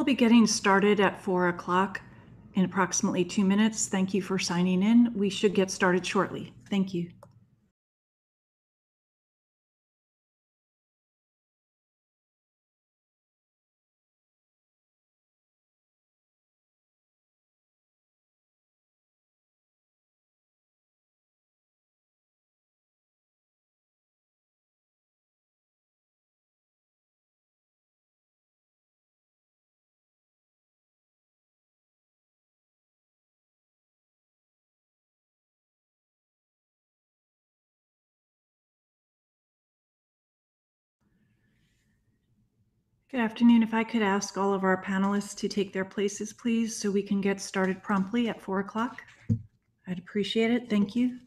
We'll be getting started at four o'clock in approximately two minutes. Thank you for signing in. We should get started shortly. Thank you. Good afternoon. If I could ask all of our panelists to take their places, please, so we can get started promptly at four o'clock. I'd appreciate it. Thank you.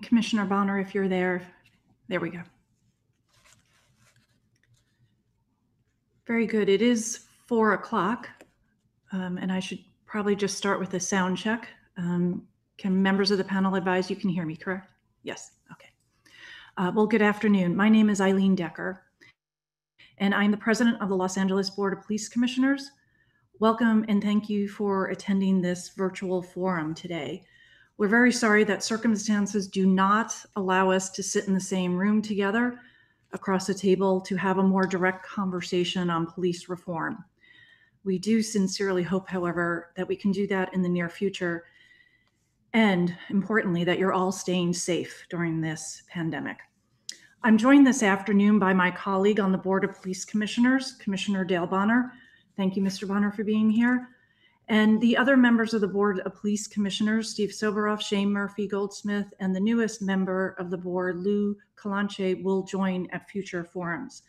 And Commissioner Bonner, if you're there, there we go. Very good. It is four o'clock, um, and I should probably just start with a sound check. Um, can members of the panel advise you can hear me, correct? Yes, okay. Uh, well, good afternoon. My name is Eileen Decker, and I'm the president of the Los Angeles Board of Police Commissioners. Welcome and thank you for attending this virtual forum today. We're very sorry that circumstances do not allow us to sit in the same room together across a table to have a more direct conversation on police reform. We do sincerely hope, however, that we can do that in the near future. And importantly, that you're all staying safe during this pandemic. I'm joined this afternoon by my colleague on the Board of Police Commissioners, Commissioner Dale Bonner. Thank you, Mr. Bonner, for being here. And the other members of the Board of Police Commissioners, Steve Soboroff, Shane Murphy Goldsmith, and the newest member of the board, Lou Calanche, will join at future forums.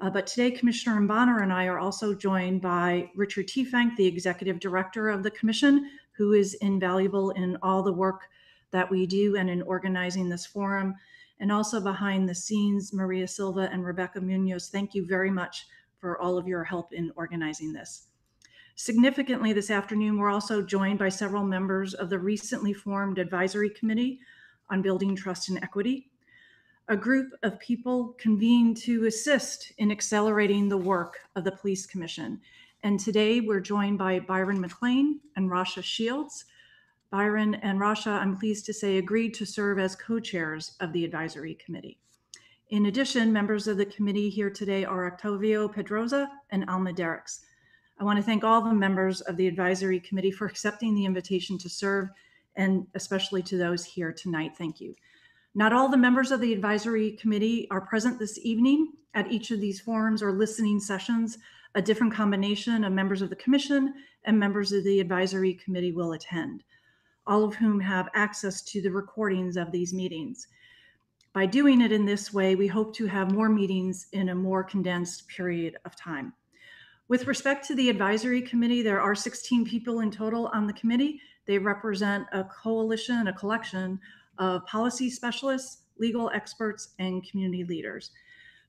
Uh, but today, Commissioner Bonner and I are also joined by Richard Tefank, the Executive Director of the Commission, who is invaluable in all the work that we do and in organizing this forum. And also behind the scenes, Maria Silva and Rebecca Munoz, thank you very much for all of your help in organizing this. Significantly, this afternoon, we're also joined by several members of the recently formed Advisory Committee on Building Trust and Equity, a group of people convened to assist in accelerating the work of the Police Commission. And today we're joined by Byron McLean and Rasha Shields. Byron and Rasha, I'm pleased to say, agreed to serve as co chairs of the Advisory Committee. In addition, members of the committee here today are Octavio Pedroza and Alma Derricks. I want to thank all the members of the advisory committee for accepting the invitation to serve, and especially to those here tonight. Thank you. Not all the members of the advisory committee are present this evening at each of these forums or listening sessions. A different combination of members of the commission and members of the advisory committee will attend, all of whom have access to the recordings of these meetings. By doing it in this way, we hope to have more meetings in a more condensed period of time. With respect to the advisory committee, there are 16 people in total on the committee. They represent a coalition, a collection of policy specialists, legal experts, and community leaders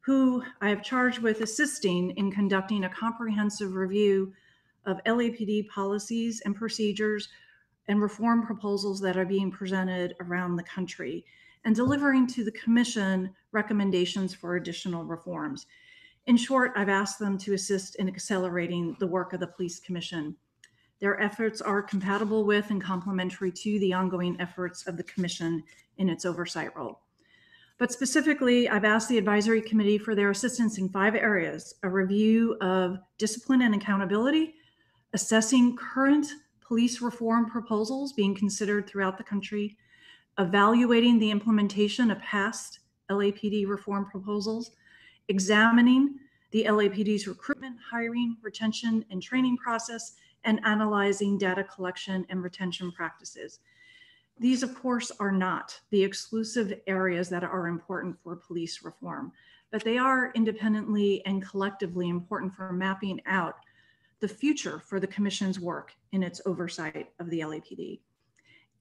who I have charged with assisting in conducting a comprehensive review of LAPD policies and procedures and reform proposals that are being presented around the country and delivering to the Commission recommendations for additional reforms. In short, I've asked them to assist in accelerating the work of the Police Commission. Their efforts are compatible with and complementary to the ongoing efforts of the Commission in its oversight role. But specifically, I've asked the Advisory Committee for their assistance in five areas a review of discipline and accountability, assessing current police reform proposals being considered throughout the country, evaluating the implementation of past LAPD reform proposals, examining the LAPD's recruitment, hiring, retention, and training process, and analyzing data collection and retention practices. These, of course, are not the exclusive areas that are important for police reform, but they are independently and collectively important for mapping out the future for the Commission's work in its oversight of the LAPD.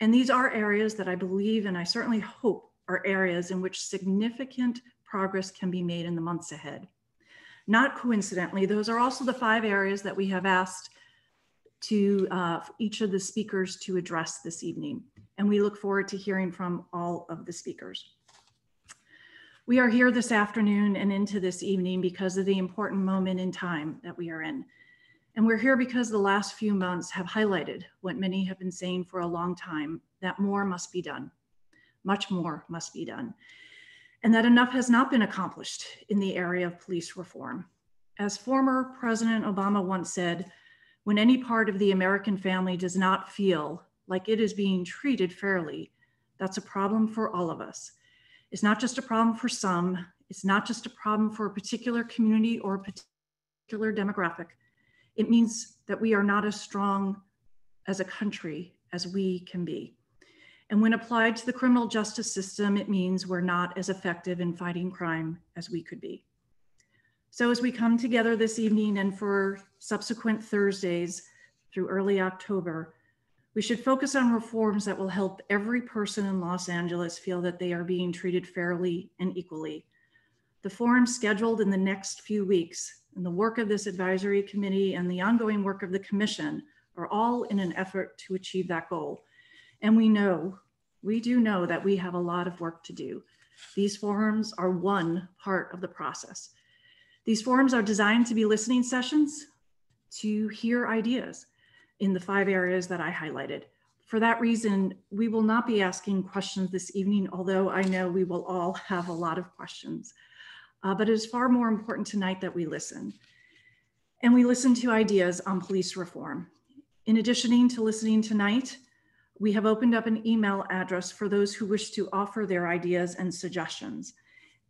And these are areas that I believe and I certainly hope are areas in which significant progress can be made in the months ahead. Not coincidentally, those are also the five areas that we have asked to uh, each of the speakers to address this evening. And we look forward to hearing from all of the speakers. We are here this afternoon and into this evening because of the important moment in time that we are in. And we're here because the last few months have highlighted what many have been saying for a long time, that more must be done. Much more must be done. And that enough has not been accomplished in the area of police reform. As former President Obama once said, when any part of the American family does not feel like it is being treated fairly, that's a problem for all of us. It's not just a problem for some, it's not just a problem for a particular community or a particular demographic. It means that we are not as strong as a country as we can be. And when applied to the criminal justice system, it means we're not as effective in fighting crime as we could be. So as we come together this evening and for subsequent Thursdays through early October, we should focus on reforms that will help every person in Los Angeles feel that they are being treated fairly and equally. The forum scheduled in the next few weeks and the work of this advisory committee and the ongoing work of the commission are all in an effort to achieve that goal. And we know, we do know that we have a lot of work to do. These forums are one part of the process. These forums are designed to be listening sessions to hear ideas in the five areas that I highlighted. For that reason, we will not be asking questions this evening, although I know we will all have a lot of questions. Uh, but it is far more important tonight that we listen. And we listen to ideas on police reform. In addition to listening tonight, we have opened up an email address for those who wish to offer their ideas and suggestions.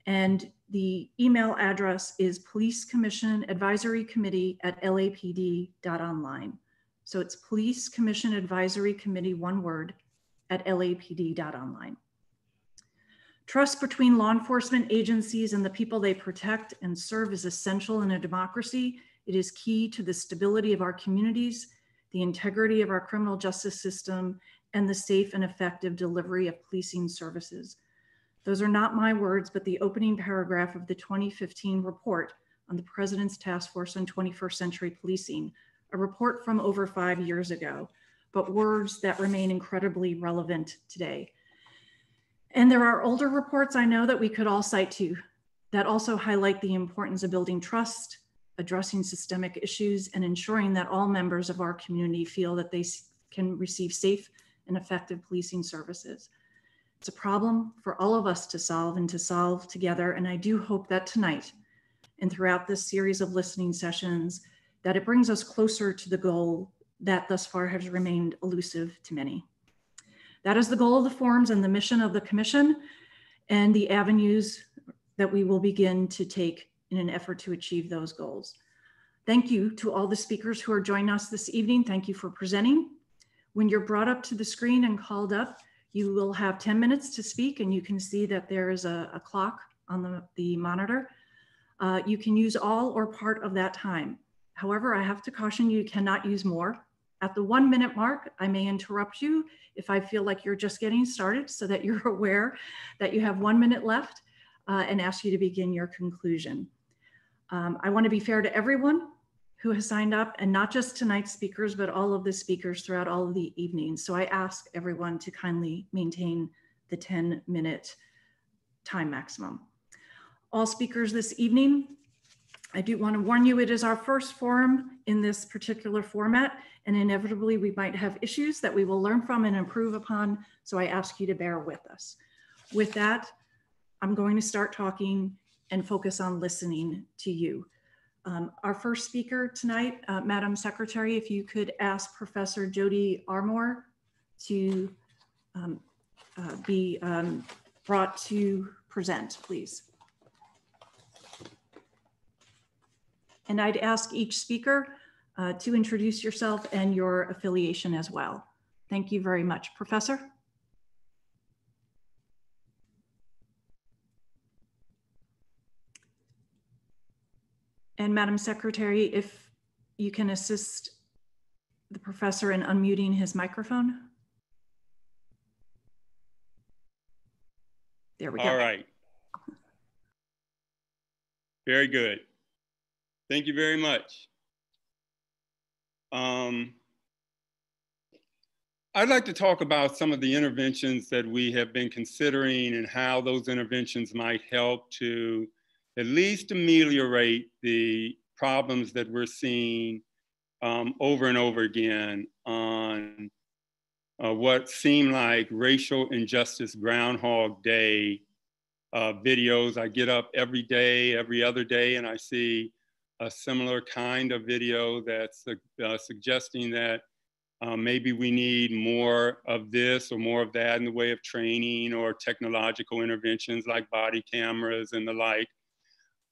And the email address is Police Commission Advisory Committee at lapd.online. So it's Police Commission Advisory Committee, one word, at lapd.online. Trust between law enforcement agencies and the people they protect and serve is essential in a democracy. It is key to the stability of our communities, the integrity of our criminal justice system, and the safe and effective delivery of policing services. Those are not my words, but the opening paragraph of the 2015 report on the President's Task Force on 21st Century Policing, a report from over five years ago, but words that remain incredibly relevant today. And there are older reports I know that we could all cite to that also highlight the importance of building trust, addressing systemic issues, and ensuring that all members of our community feel that they can receive safe and effective policing services. It's a problem for all of us to solve and to solve together. And I do hope that tonight and throughout this series of listening sessions, that it brings us closer to the goal that thus far has remained elusive to many. That is the goal of the forums and the mission of the commission and the avenues that we will begin to take in an effort to achieve those goals. Thank you to all the speakers who are joining us this evening. Thank you for presenting. When you're brought up to the screen and called up, you will have 10 minutes to speak and you can see that there is a, a clock on the, the monitor. Uh, you can use all or part of that time. However, I have to caution you, cannot use more. At the one minute mark, I may interrupt you if I feel like you're just getting started so that you're aware that you have one minute left uh, and ask you to begin your conclusion. Um, I wanna be fair to everyone who has signed up and not just tonight's speakers, but all of the speakers throughout all of the evenings. So I ask everyone to kindly maintain the 10 minute time maximum. All speakers this evening, I do want to warn you, it is our first forum in this particular format, and inevitably we might have issues that we will learn from and improve upon. So I ask you to bear with us. With that, I'm going to start talking and focus on listening to you. Um, our first speaker tonight, uh, Madam Secretary, if you could ask Professor Jody Armour to um, uh, be um, brought to present, please. And I'd ask each speaker uh, to introduce yourself and your affiliation as well. Thank you very much. Professor? And Madam Secretary, if you can assist the professor in unmuting his microphone. There we go. All right. Very good. Thank you very much. Um, I'd like to talk about some of the interventions that we have been considering and how those interventions might help to at least ameliorate the problems that we're seeing um, over and over again on uh, what seem like racial injustice Groundhog Day uh, videos. I get up every day, every other day, and I see a similar kind of video that's uh, suggesting that uh, maybe we need more of this or more of that in the way of training or technological interventions like body cameras and the like.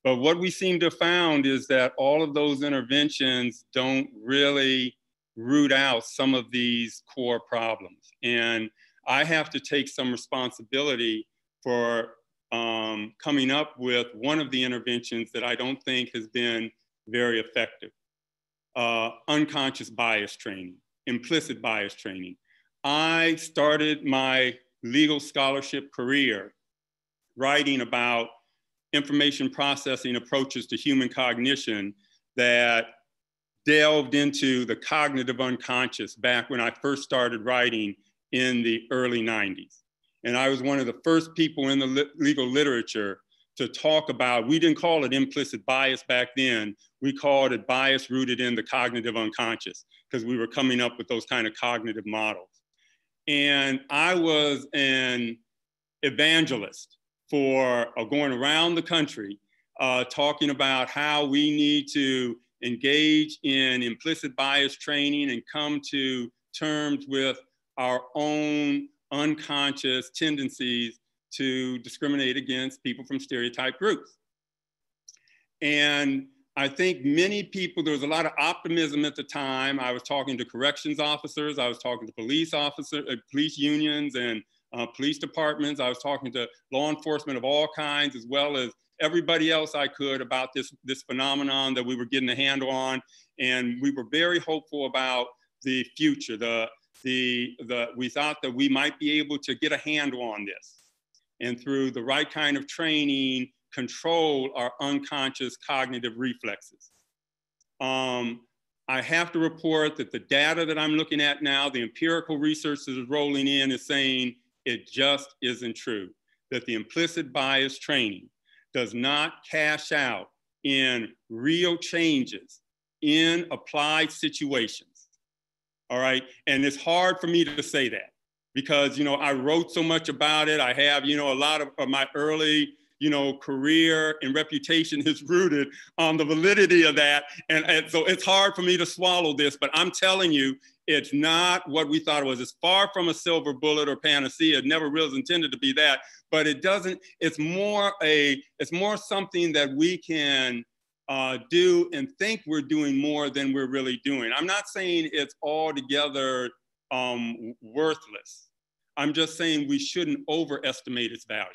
But what we seem to found is that all of those interventions don't really root out some of these core problems. And I have to take some responsibility for um, coming up with one of the interventions that I don't think has been very effective. Uh, unconscious bias training, implicit bias training. I started my legal scholarship career writing about information processing approaches to human cognition that delved into the cognitive unconscious back when I first started writing in the early 90s. And I was one of the first people in the legal literature to talk about, we didn't call it implicit bias back then, we called it bias rooted in the cognitive unconscious because we were coming up with those kind of cognitive models. And I was an evangelist for uh, going around the country uh, talking about how we need to engage in implicit bias training and come to terms with our own unconscious tendencies to discriminate against people from stereotype groups. And I think many people, there was a lot of optimism at the time. I was talking to corrections officers, I was talking to police officers, uh, police unions and uh, police departments. I was talking to law enforcement of all kinds, as well as everybody else I could about this, this phenomenon that we were getting a handle on. And we were very hopeful about the future. The, the, the, we thought that we might be able to get a handle on this. And through the right kind of training, control our unconscious cognitive reflexes. Um, I have to report that the data that I'm looking at now, the empirical research that is rolling in is saying it just isn't true. That the implicit bias training does not cash out in real changes in applied situations. All right. And it's hard for me to say that because, you know, I wrote so much about it. I have, you know, a lot of, of my early you know, career and reputation is rooted on the validity of that. And, and, so it's hard for me to swallow this, but I'm telling you, it's not what we thought it was. It's far from a silver bullet or panacea. It never really was intended to be that, but it doesn't, it's more a, it's more something that we can uh, do and think we're doing more than we're really doing. I'm not saying it's altogether um, worthless. I'm just saying we shouldn't overestimate its value.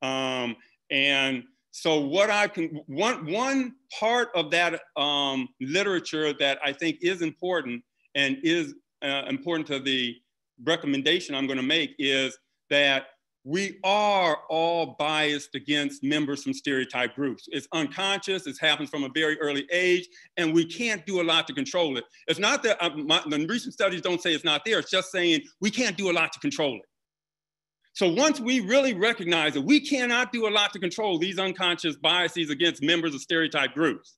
Um, and so what I can, one, one part of that um, literature that I think is important and is uh, important to the recommendation I'm going to make is that we are all biased against members from stereotype groups. It's unconscious, it happens from a very early age, and we can't do a lot to control it. It's not that uh, my, the recent studies don't say it's not there, it's just saying we can't do a lot to control it. So once we really recognize that we cannot do a lot to control these unconscious biases against members of stereotype groups,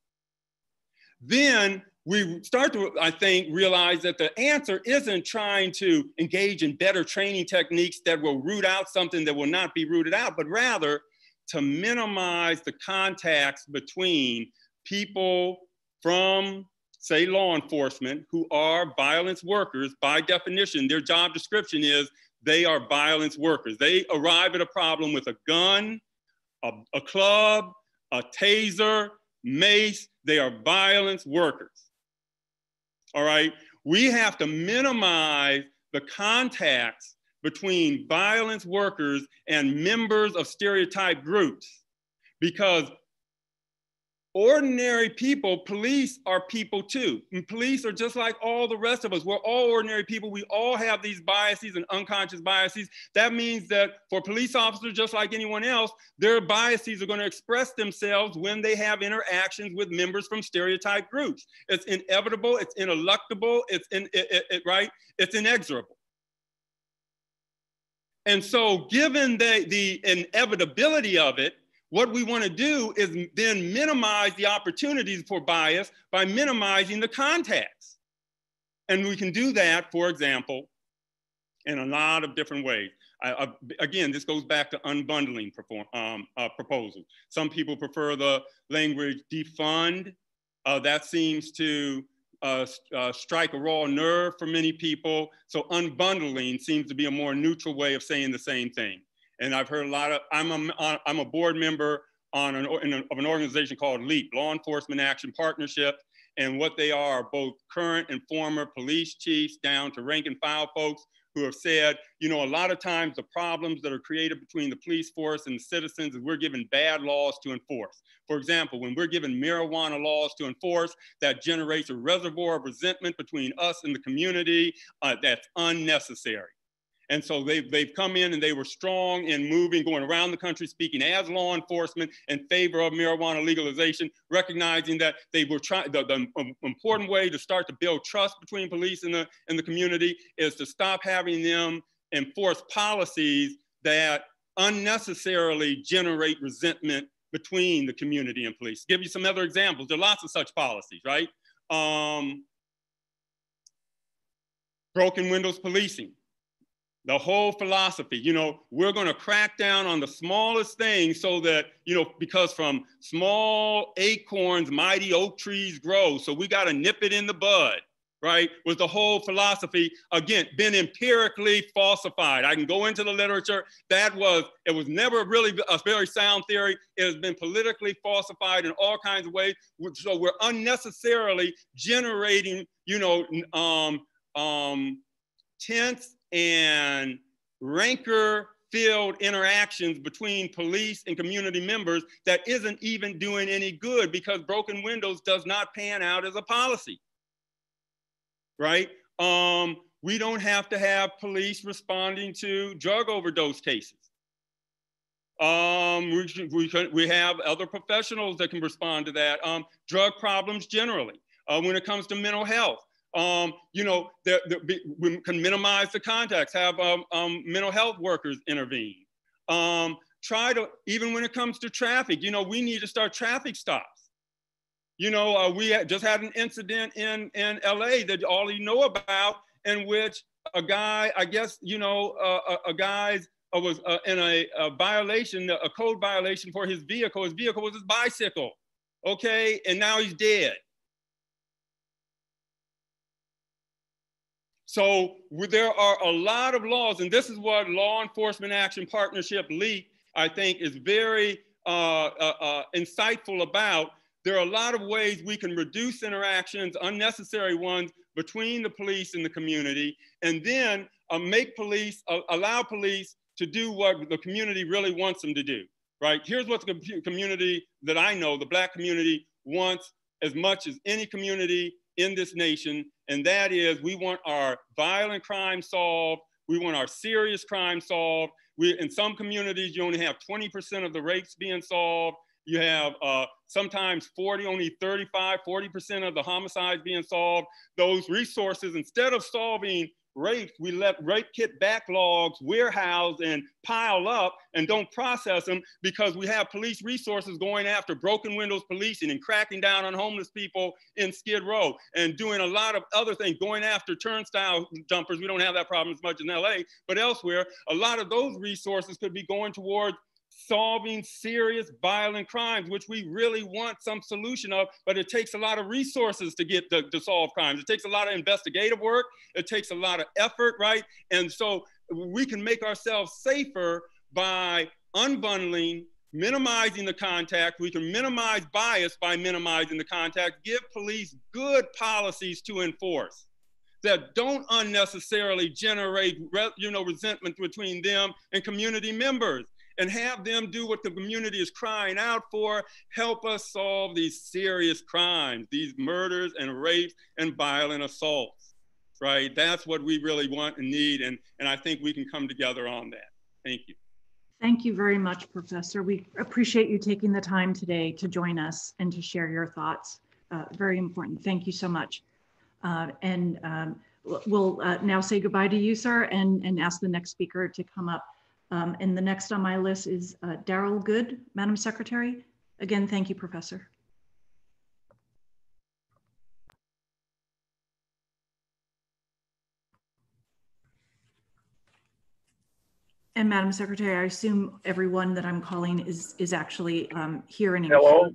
then we start to, I think, realize that the answer isn't trying to engage in better training techniques that will root out something that will not be rooted out, but rather to minimize the contacts between people from, say, law enforcement who are violence workers. By definition, their job description is they are violence workers. They arrive at a problem with a gun, a, a club, a taser, mace. They are violence workers all right? We have to minimize the contacts between violence workers and members of stereotype groups because ordinary people, police are people too. And police are just like all the rest of us. We're all ordinary people. We all have these biases and unconscious biases. That means that for police officers, just like anyone else, their biases are going to express themselves when they have interactions with members from stereotype groups. It's inevitable, it's ineluctable, it's in, it, it, it, right, it's inexorable. And so given the, the inevitability of it, what we want to do is then minimize the opportunities for bias by minimizing the contacts. And we can do that, for example, in a lot of different ways. I, I, again, this goes back to unbundling um, uh, proposals. Some people prefer the language defund. Uh, that seems to uh, uh, strike a raw nerve for many people. So unbundling seems to be a more neutral way of saying the same thing. And I've heard a lot of, I'm a, I'm a board member on an, a, of an organization called LEAP, Law Enforcement Action Partnership. And what they are, both current and former police chiefs down to rank and file folks who have said, you know, a lot of times the problems that are created between the police force and the citizens is we're given bad laws to enforce. For example, when we're given marijuana laws to enforce, that generates a reservoir of resentment between us and the community uh, that's unnecessary. And so they've, they've come in and they were strong in moving, going around the country, speaking as law enforcement in favor of marijuana legalization, recognizing that they were trying, the, the important way to start to build trust between police and the, and the community is to stop having them enforce policies that unnecessarily generate resentment between the community and police. Give you some other examples. There are lots of such policies, right? Um, broken windows policing the whole philosophy you know we're going to crack down on the smallest things so that you know because from small acorns mighty oak trees grow. So we got to nip it in the bud right was the whole philosophy. Again been empirically falsified. I can go into the literature. That was it was never really a very sound theory. It has been politically falsified in all kinds of ways. So we're unnecessarily generating you know um, um, tense and rancor filled interactions between police and community members that isn't even doing any good because broken windows does not pan out as a policy right? Um, we don't have to have police responding to drug overdose cases. Um, we, we, we have other professionals that can respond to that um, drug problems generally uh, when it comes to mental health um, you know, we can minimize the contacts, have um, um, mental health workers intervene. Um, try to, even when it comes to traffic, you know, we need to start traffic stops. You know, uh, we just had an incident in, in LA that all you know about in which a guy, I guess, you know, uh, a, a guy's uh, was uh, in a, a, violation, a code violation for his vehicle. His vehicle was his bicycle, okay? And now he's dead. So there are a lot of laws, and this is what Law Enforcement Action Partnership LEAP, I think, is very uh, uh, uh, insightful about. There are a lot of ways we can reduce interactions, unnecessary ones, between the police and the community, and then uh, make police, uh, allow police to do what the community really wants them to do, right? Here's what the community that I know, the Black community wants as much as any community in this nation, and that is we want our violent crime solved, we want our serious crime solved. We, in some communities, you only have 20% of the rapes being solved. You have uh, sometimes 40, only 35, 40% of the homicides being solved. Those resources, instead of solving rapes, we let rape kit backlogs warehouse and pile up and don't process them because we have police resources going after broken windows policing and cracking down on homeless people in Skid Row and doing a lot of other things, going after turnstile jumpers. We don't have that problem as much in LA, but elsewhere, a lot of those resources could be going towards solving serious violent crimes, which we really want some solution of, but it takes a lot of resources to get to, to solve crimes. It takes a lot of investigative work. It takes a lot of effort, right? And so we can make ourselves safer by unbundling, minimizing the contact. We can minimize bias by minimizing the contact, give police good policies to enforce that don't unnecessarily generate you know resentment between them and community members and have them do what the community is crying out for. Help us solve these serious crimes, these murders and rapes and violent assaults, right? That's what we really want and need. And, and I think we can come together on that. Thank you. Thank you very much, Professor. We appreciate you taking the time today to join us and to share your thoughts. Uh, very important. Thank you so much. Uh, and um, we'll uh, now say goodbye to you, sir, and, and ask the next speaker to come up. Um, and the next on my list is uh, Daryl Good, Madam Secretary. Again, thank you, Professor. And Madam Secretary, I assume everyone that I'm calling is is actually um, here in. Hello.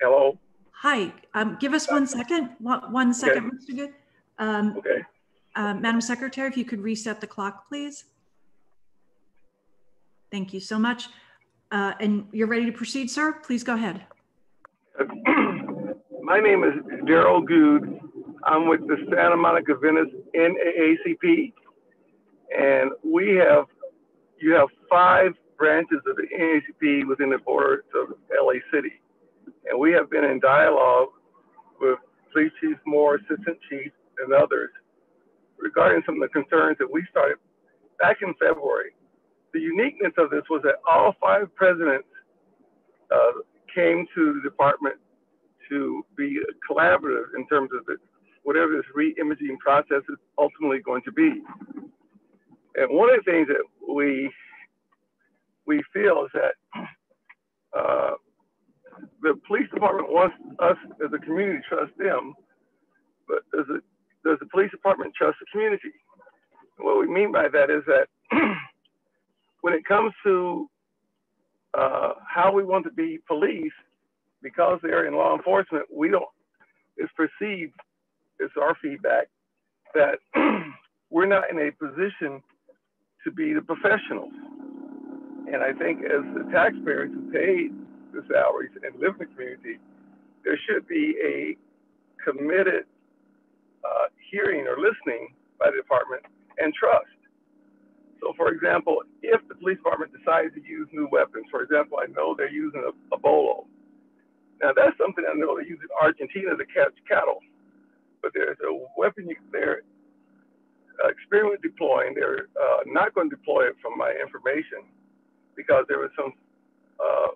Hello. Hi. Um, give us one second. One, one second, okay. Mr. Good. Um, okay. Uh, Madam Secretary, if you could reset the clock, please. Thank you so much. Uh, and you're ready to proceed, sir? Please go ahead. My name is Daryl Good. I'm with the Santa Monica Venice NAACP, and we have you have five branches of the NAACP within the borders of LA City. And we have been in dialogue with Police Chief Moore, Assistant Chief, and others regarding some of the concerns that we started back in February. The uniqueness of this was that all five presidents uh, came to the department to be collaborative in terms of the, whatever this re-imaging process is ultimately going to be. And one of the things that we we feel is that uh, the police department wants us as a community to trust them, but does it does the police department trust the community? what we mean by that is that when it comes to uh, how we want to be police, because they're in law enforcement, we don't. It's perceived. It's our feedback that we're not in a position to be the professionals. And I think as the taxpayers who paid the salaries and live in the community, there should be a committed uh, hearing or listening by the department and trust. So, for example, if the police department decides to use new weapons, for example, I know they're using a, a bolo. Now, that's something I know they use in Argentina to catch cattle. But there's a weapon you, they're uh, experiment deploying. They're uh, not going to deploy it from my information because there was some uh,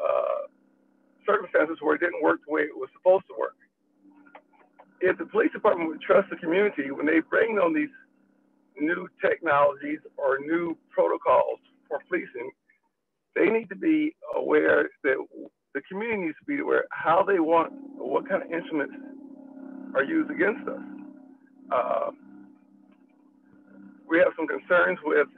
uh, circumstances where it didn't work the way it was supposed to work. If the police department would trust the community when they bring on these new technologies or new protocols for policing, they need to be aware that the community needs to be aware how they want, what kind of instruments are used against us. Uh, we have some concerns with,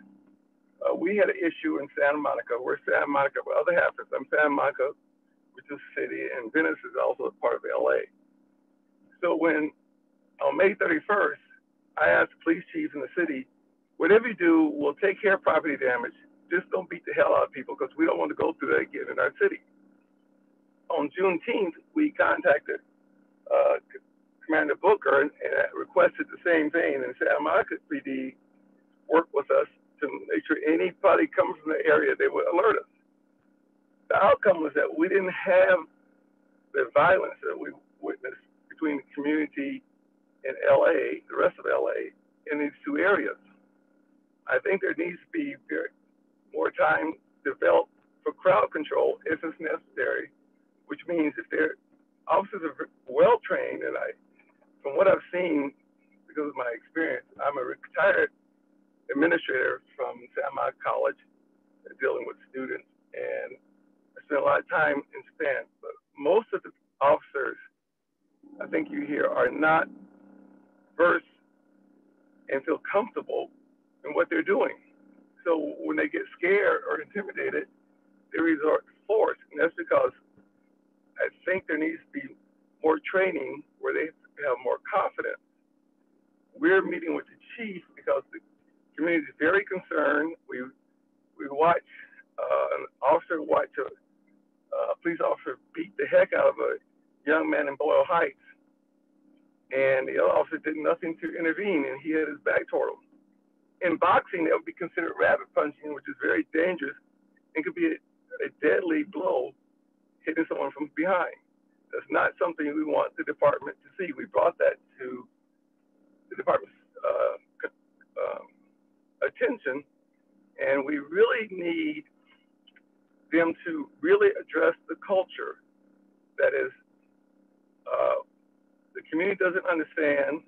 uh, we had an issue in Santa Monica. We're Santa Monica, but other half is I'm Santa Monica, which is a city, and Venice is also a part of LA. So when on May 31st, I asked the police chief in the city, whatever you do, we'll take care of property damage. Just don't beat the hell out of people because we don't want to go through that again in our city. On Juneteenth, we contacted uh, Commander Booker and, and requested the same thing, and said, I'm Monica PD work with us to make sure anybody coming from the area, they would alert us. The outcome was that we didn't have the violence that we witnessed between the community in LA, the rest of LA, in these two areas. I think there needs to be more time developed for crowd control if it's necessary, which means if their officers are well trained, and I, from what I've seen, because of my experience, I'm a retired administrator from Monica College dealing with students, and I spent a lot of time in Spain. But most of the officers, I think you hear, are not versed and feel comfortable in what they're doing. So when they get scared or intimidated, they resort to force, and that's because I think there needs to be more training where they have more confidence. We're meeting with the chief because the community is very concerned. We we watch uh, an officer watch a uh, police officer beat the heck out of a young man in Boyle Heights, and the other officer did nothing to intervene, and he had his back toward him. in boxing, that would be considered rabbit punching, which is very dangerous and could be a, a deadly blow hitting someone from behind. That's not something we want the department to see. We brought that to the department's uh, um, attention, and we really need them to really address the culture that is uh, the community doesn't understand.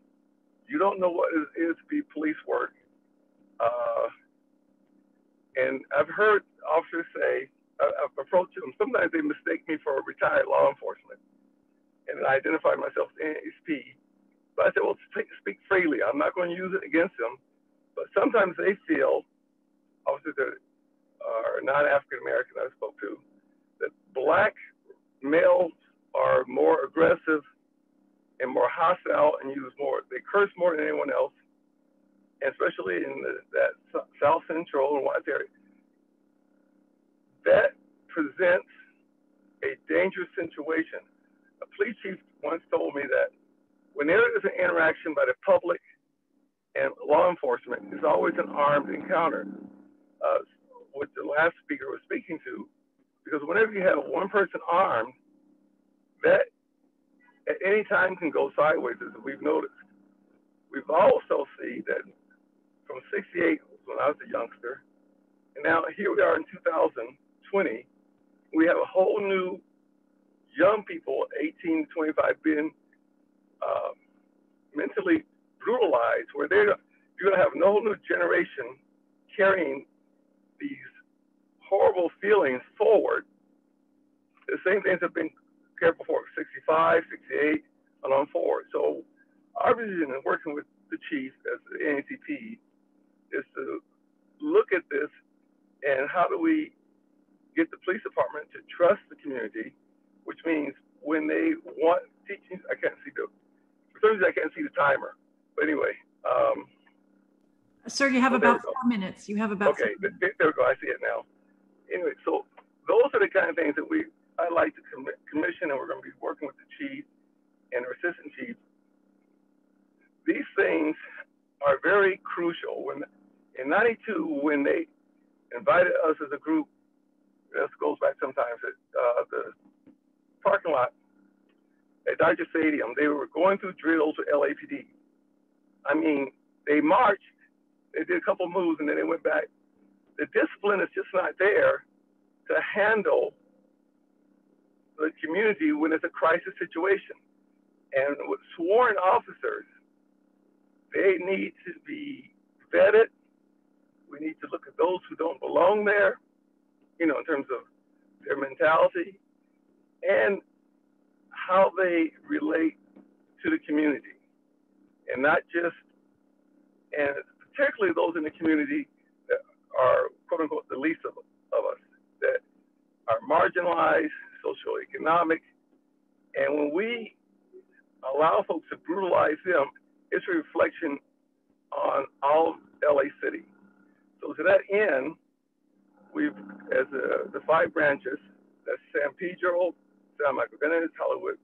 You don't know what it is to be police work. Uh, and I've heard officers say, I've approached them, sometimes they mistake me for a retired law enforcement. And I identify myself as NAACP. But I said, well, speak, freely. I'm not going to use it against them. But sometimes they feel, officers that are non African American I spoke to, that black males are more aggressive and more hostile and use more, they curse more than anyone else, and especially in the, that South Central and Watts area. That presents a dangerous situation. A police chief once told me that whenever there's an interaction by the public and law enforcement, it's always an armed encounter, uh, what the last speaker was speaking to. Because whenever you have one person armed, that at any time can go sideways, as we've noticed. We've also seen that from 68, when I was a youngster, and now here we are in 2020, we have a whole new young people, 18 to 25, being uh, mentally brutalized, where they're you're going to have a whole new generation carrying these horrible feelings forward. The same things have been cared before 65, 68, and on forward. So our vision in working with the chief as the NAACP is to look at this and how do we get the police department to trust the community, which means when they want teachings, I can't see the, for some reason I can't see the timer. But anyway. Um, Sir, you have oh, about four minutes. You have about. Okay, there we go. I see it now. Anyway, so those are the kind of things that we I like the com commission, and we're going to be working with the chief and the assistant chief. These things are very crucial. When in '92, when they invited us as a group, this goes back sometimes at uh, the parking lot at Dodger Stadium. They were going through drills with LAPD. I mean, they marched, they did a couple moves, and then they went back. The discipline is just not there to handle the community when it's a crisis situation. And sworn officers, they need to be vetted. We need to look at those who don't belong there, you know, in terms of their mentality and how they relate to the community. And not just, and particularly those in the community that are, quote unquote, the least of, of us, that are marginalized, socioeconomic. And when we allow folks to brutalize them, it's a reflection on all of LA City. So to that end, we've, as a, the five branches, that's San Pedro, Santa Monica Venice, Hollywood,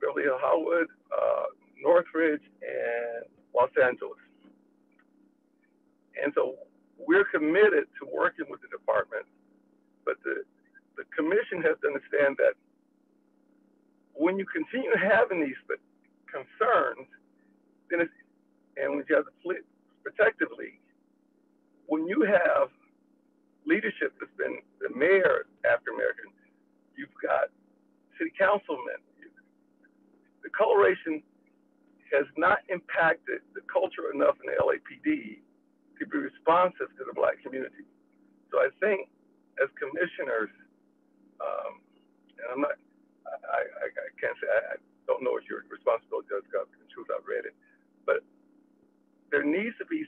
Beverly Hill Hollywood, uh, Northridge, and Los Angeles. And so we're committed to working with the department, but the the commission has to understand that when you continue to having these concerns, then it's, and when you have the protectively, when you have leadership that's been the mayor African American, you've got city councilmen. The coloration has not impacted the culture enough in the LAPD to be responsive to the black community. So I think as commissioners, um, and I'm not, I, I, I can't say, I, I, don't know what your responsibility is because in truth I've read it, but there needs to be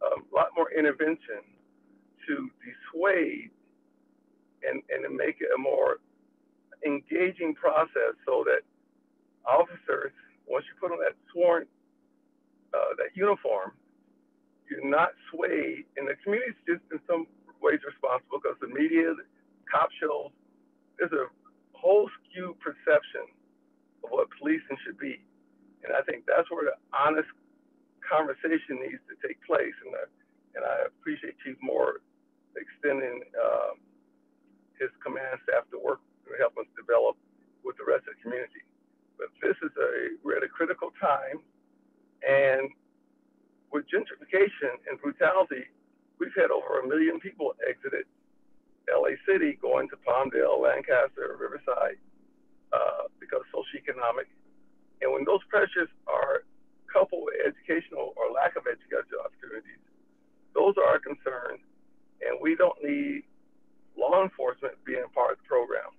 a lot more intervention to dissuade and, and to make it a more engaging process so that officers, once you put on that sworn, uh, that uniform, you're not swayed. And the community is just in some ways responsible because the media, the cop shows, there's a whole skewed perception of what policing should be. And I think that's where the honest conversation needs to take place, and uh, and I appreciate Chief Moore extending uh, his command staff to work to help us develop with the rest of the community. But this is a we're at a critical time, and with gentrification and brutality, we've had over a million people exited LA City going to Palmdale, Lancaster, Riverside uh, because of socioeconomic. And when those pressures are coupled with educational or lack of educational opportunities, those are our concerns. And we don't need law enforcement being part of the program.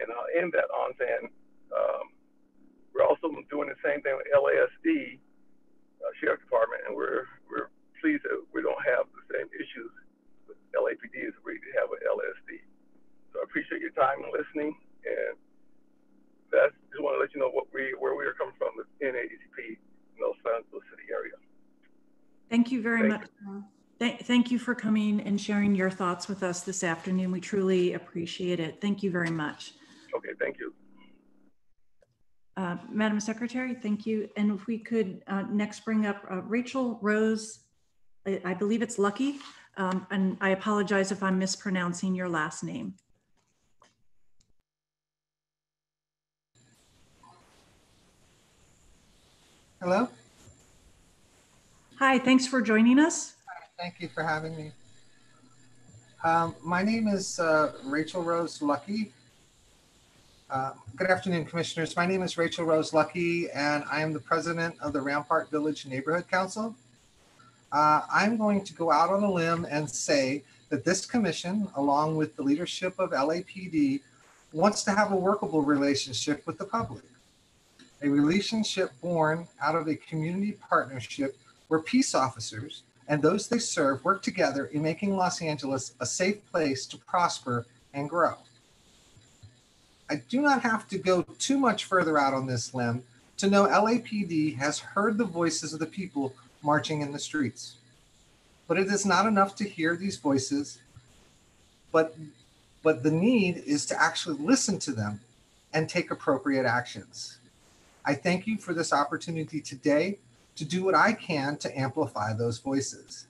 And I'll end that on saying um, we're also doing the same thing with LASD, uh, Sheriff Department, and we're we're pleased that we don't have the same issues with LAPD as we have with LASD. So I appreciate your time and listening, and that's just want to let you know what we where we are coming from in ACP in Los Santos City area. Thank you very Thank much. Thank, thank you for coming and sharing your thoughts with us this afternoon. We truly appreciate it. Thank you very much. Okay, thank you. Uh, Madam Secretary, thank you. And if we could uh, next bring up uh, Rachel Rose, I, I believe it's Lucky, um, and I apologize if I'm mispronouncing your last name. Hello, Thanks for joining us. thank you for having me. Um, my name is uh, Rachel Rose Lucky. Uh, good afternoon, commissioners. My name is Rachel Rose Lucky, and I am the president of the Rampart Village Neighborhood Council. Uh, I'm going to go out on a limb and say that this commission, along with the leadership of LAPD, wants to have a workable relationship with the public. A relationship born out of a community partnership where peace officers and those they serve work together in making Los Angeles a safe place to prosper and grow. I do not have to go too much further out on this limb to know LAPD has heard the voices of the people marching in the streets. But it is not enough to hear these voices, but, but the need is to actually listen to them and take appropriate actions. I thank you for this opportunity today to do what I can to amplify those voices.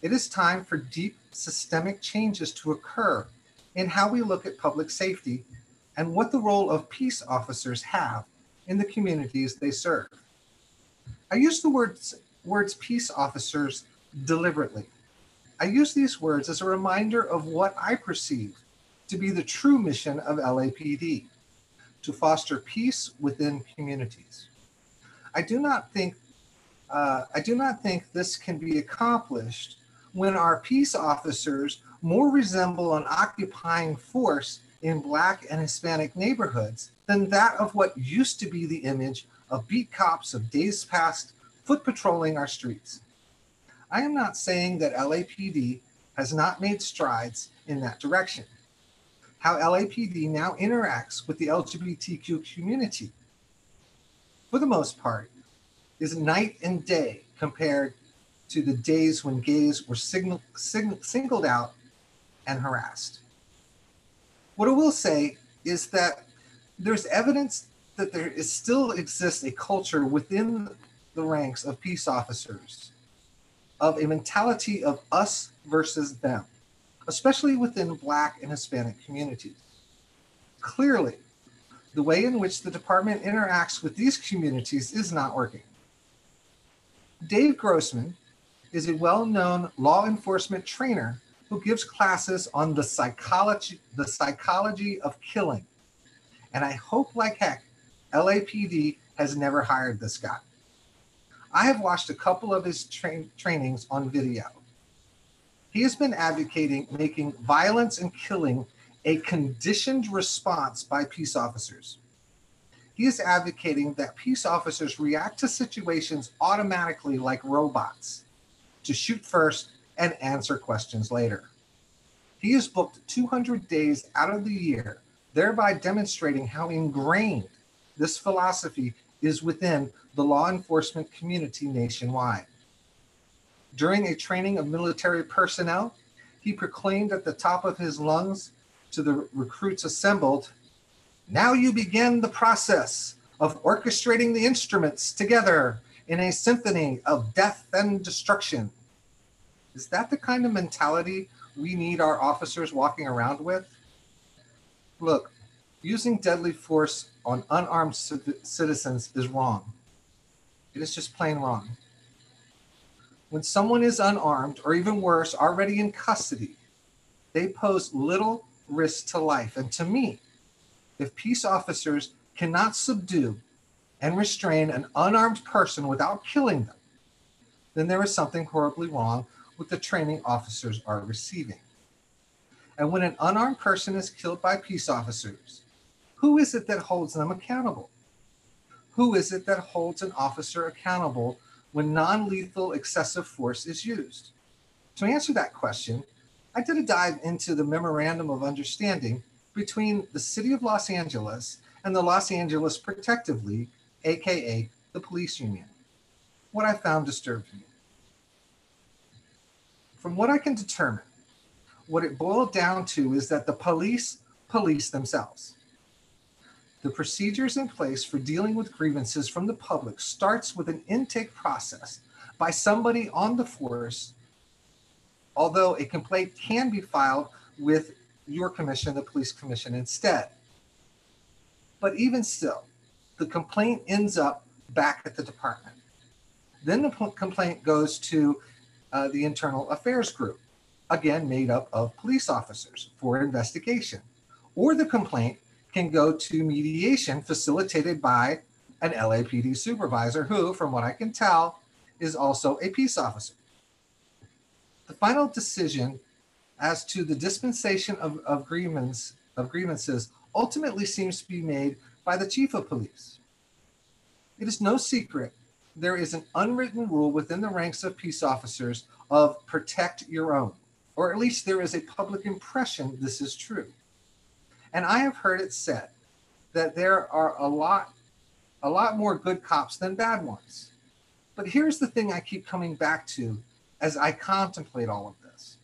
It is time for deep systemic changes to occur in how we look at public safety and what the role of peace officers have in the communities they serve. I use the words, words peace officers deliberately. I use these words as a reminder of what I perceive to be the true mission of LAPD to foster peace within communities. I do not think uh, I do not think this can be accomplished when our peace officers more resemble an occupying force in Black and Hispanic neighborhoods than that of what used to be the image of beat cops of days past foot patrolling our streets. I am not saying that LAPD has not made strides in that direction. How LAPD now interacts with the LGBTQ community, for the most part, is night and day compared to the days when gays were signal, signal, singled out and harassed. What I will say is that there's evidence that there is still exists a culture within the ranks of peace officers of a mentality of us versus them, especially within Black and Hispanic communities. Clearly, the way in which the department interacts with these communities is not working. Dave Grossman is a well-known law enforcement trainer who gives classes on the psychology the psychology of killing. And I hope like heck LAPD has never hired this guy. I have watched a couple of his tra- trainings on video. He has been advocating making violence and killing a conditioned response by peace officers. He is advocating that peace officers react to situations automatically like robots, to shoot first and answer questions later. He has booked 200 days out of the year, thereby demonstrating how ingrained this philosophy is within the law enforcement community nationwide. During a training of military personnel, he proclaimed at the top of his lungs to the recruits assembled now you begin the process of orchestrating the instruments together in a symphony of death and destruction. Is that the kind of mentality we need our officers walking around with? Look, using deadly force on unarmed citizens is wrong. It is just plain wrong. When someone is unarmed, or even worse, already in custody, they pose little risk to life. And to me, if peace officers cannot subdue and restrain an unarmed person without killing them, then there is something horribly wrong with the training officers are receiving. And when an unarmed person is killed by peace officers, who is it that holds them accountable? Who is it that holds an officer accountable when non lethal excessive force is used? To answer that question, I did a dive into the Memorandum of Understanding between the City of Los Angeles and the Los Angeles Protective League, aka the police union. What I found disturbed me. From what I can determine, what it boiled down to is that the police police themselves. The procedures in place for dealing with grievances from the public starts with an intake process by somebody on the force, although a complaint can be filed with your commission, the police commission, instead. But even still, the complaint ends up back at the department. Then the complaint goes to uh, the internal affairs group, again made up of police officers for investigation. Or the complaint can go to mediation facilitated by an LAPD supervisor who, from what I can tell, is also a peace officer. The final decision as to the dispensation of, of, of grievances ultimately seems to be made by the chief of police. It is no secret there is an unwritten rule within the ranks of peace officers of protect your own, or at least there is a public impression this is true. And I have heard it said that there are a lot a lot more good cops than bad ones. But here's the thing I keep coming back to as I contemplate all of this.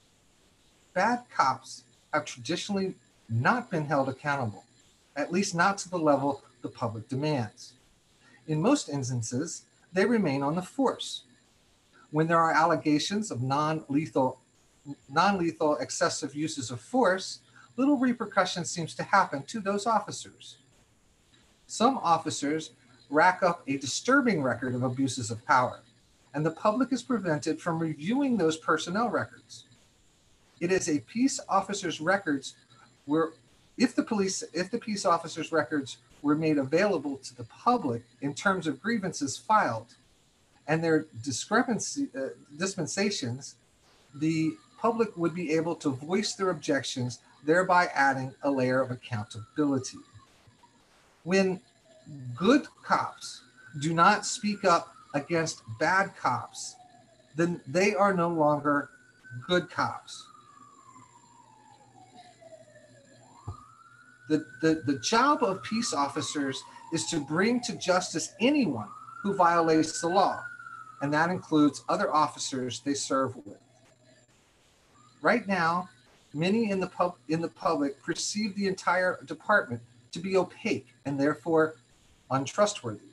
Bad cops have traditionally not been held accountable, at least not to the level the public demands. In most instances, they remain on the force. When there are allegations of non-lethal non-lethal excessive uses of force, little repercussion seems to happen to those officers. Some officers rack up a disturbing record of abuses of power, and the public is prevented from reviewing those personnel records. It is a peace officer's records where if the police if the peace officer's records were made available to the public in terms of grievances filed and their discrepancy uh, dispensations, the public would be able to voice their objections, thereby adding a layer of accountability. When good cops do not speak up against bad cops, then they are no longer good cops. The, the, the job of peace officers is to bring to justice anyone who violates the law, and that includes other officers they serve with. Right now, many in the pub in the public perceive the entire department to be opaque and therefore untrustworthy.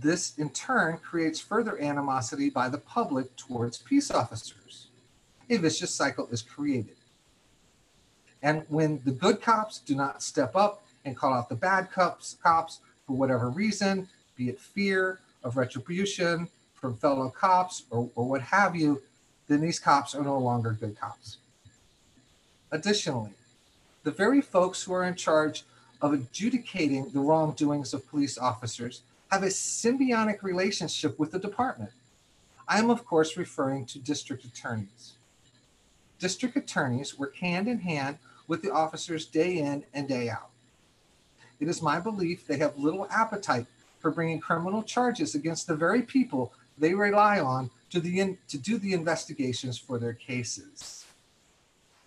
This in turn creates further animosity by the public towards peace officers. A vicious cycle is created. And when the good cops do not step up and call out the bad cops, cops for whatever reason, be it fear of retribution from fellow cops or, or what have you, then these cops are no longer good cops. Additionally, the very folks who are in charge of adjudicating the wrongdoings of police officers have a symbiotic relationship with the department. I am, of course, referring to district attorneys. District attorneys work hand in hand with the officers day in and day out. It is my belief they have little appetite for bringing criminal charges against the very people they rely on to, the in, to do the investigations for their cases.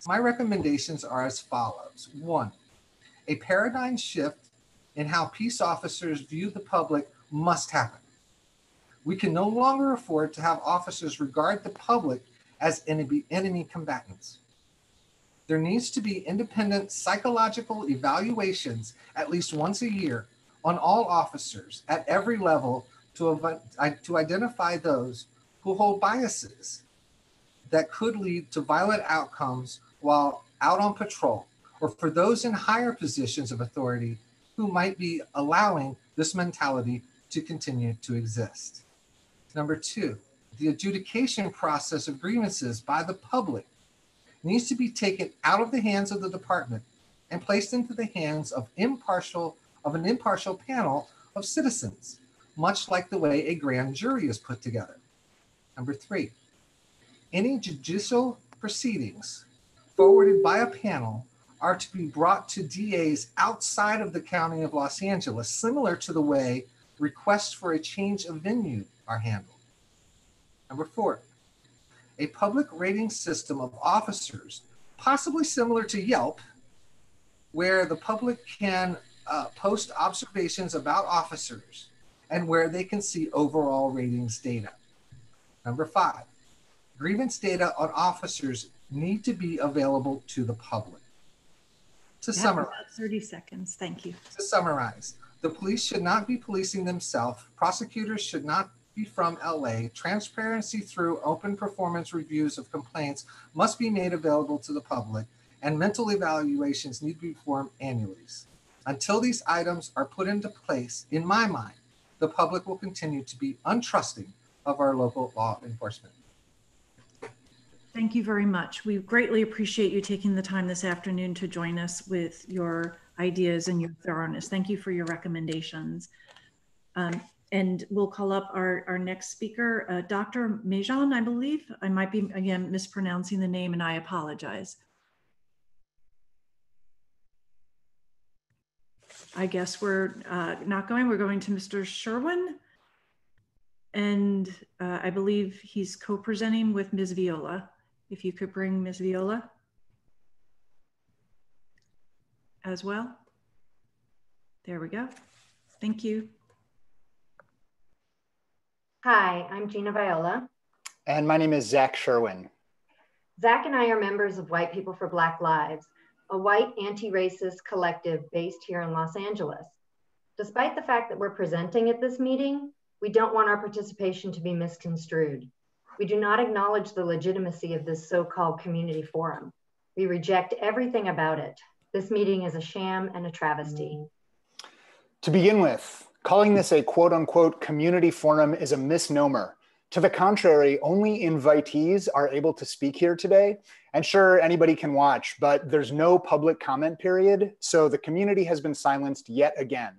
My recommendations are as follows. One, a paradigm shift in how peace officers view the public must happen. We can no longer afford to have officers regard the public as enemy, enemy combatants. There needs to be independent psychological evaluations at least once a year on all officers at every level to, to identify those who hold biases that could lead to violent outcomes while out on patrol, or for those in higher positions of authority who might be allowing this mentality to continue to exist. Number two, the adjudication process of grievances by the public needs to be taken out of the hands of the department and placed into the hands of impartial of an impartial panel of citizens, much like the way a grand jury is put together. Number three, any judicial proceedings forwarded by a panel are to be brought to DAs outside of the County of Los Angeles, similar to the way requests for a change of venue are handled. Number four, a public rating system of officers, possibly similar to Yelp, where the public can uh, post observations about officers and where they can see overall ratings data. Number five, grievance data on officers need to be available to the public. To have summarize, 30 seconds. Thank you. to summarize, the police should not be policing themselves. Prosecutors should not be from LA. Transparency through open performance reviews of complaints must be made available to the public, and mental evaluations need to be performed annually. Until these items are put into place, in my mind, the public will continue to be untrusting of our local law enforcement. Thank you very much. We greatly appreciate you taking the time this afternoon to join us with your ideas and your thoroughness. Thank you for your recommendations. Um, and we'll call up our, our next speaker, uh, Dr. Mejan, I believe. I might be, again, mispronouncing the name and I apologize. I guess we're uh, not going. We're going to Mr. Sherwin. And uh, I believe he's co-presenting with Ms. Viola. If you could bring Ms. Viola as well. There we go. Thank you. Hi, I'm Gina Viola. And my name is Zach Sherwin. Zach and I are members of White People for Black Lives, a white anti-racist collective based here in Los Angeles. Despite the fact that we're presenting at this meeting, we don't want our participation to be misconstrued. We do not acknowledge the legitimacy of this so-called community forum. We reject everything about it. This meeting is a sham and a travesty. To begin with, calling this a quote unquote community forum is a misnomer. To the contrary, only invitees are able to speak here today. And sure, anybody can watch, but there's no public comment period. So the community has been silenced yet again.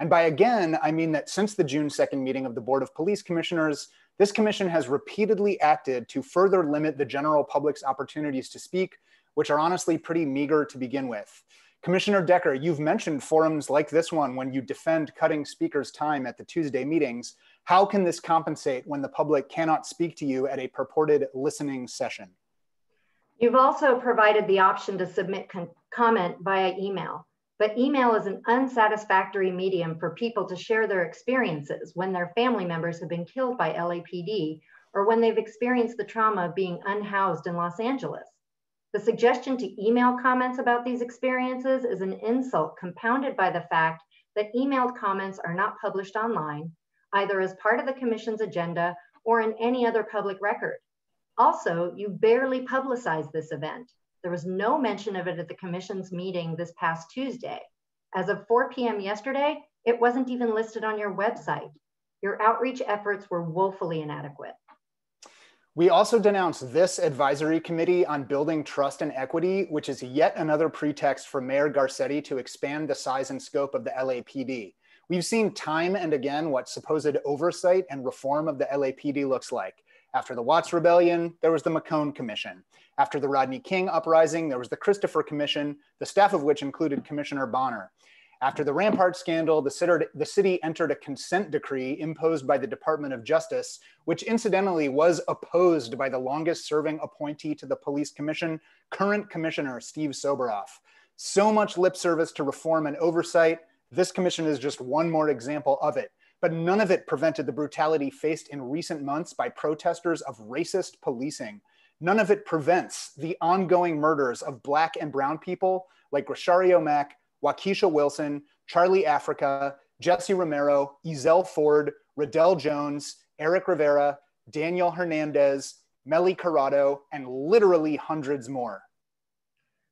And by again, I mean that since the June 2nd meeting of the Board of Police Commissioners, this commission has repeatedly acted to further limit the general public's opportunities to speak, which are honestly pretty meager to begin with. Commissioner Decker, you've mentioned forums like this one when you defend cutting speakers' time at the Tuesday meetings. How can this compensate when the public cannot speak to you at a purported listening session? You've also provided the option to submit comment via email, but email is an unsatisfactory medium for people to share their experiences when their family members have been killed by LAPD or when they've experienced the trauma of being unhoused in Los Angeles. The suggestion to email comments about these experiences is an insult compounded by the fact that emailed comments are not published online, either as part of the commission's agenda or in any other public record. Also, you barely publicized this event. There was no mention of it at the commission's meeting this past Tuesday. As of 4 p.m. yesterday, it wasn't even listed on your website. Your outreach efforts were woefully inadequate. We also denounce this advisory committee on building trust and equity, which is yet another pretext for Mayor Garcetti to expand the size and scope of the LAPD. We've seen time and again what supposed oversight and reform of the LAPD looks like. After the Watts Rebellion, there was the McCone Commission. After the Rodney King uprising, there was the Christopher Commission, the staff of which included Commissioner Bonner. After the Rampart scandal, the city entered a consent decree imposed by the Department of Justice, which incidentally was opposed by the longest serving appointee to the police commission, current commissioner Steve Soboroff. So much lip service to reform and oversight. This commission is just one more example of it. But none of it prevented the brutality faced in recent months by protesters of racist policing. None of it prevents the ongoing murders of Black and Brown people like Roshario Mack, Wakiesha Wilson, Charlie Africa, Jesse Romero, Ezell Ford, Redel Jones, Eric Rivera, Daniel Hernandez, Mely Corado, and literally hundreds more.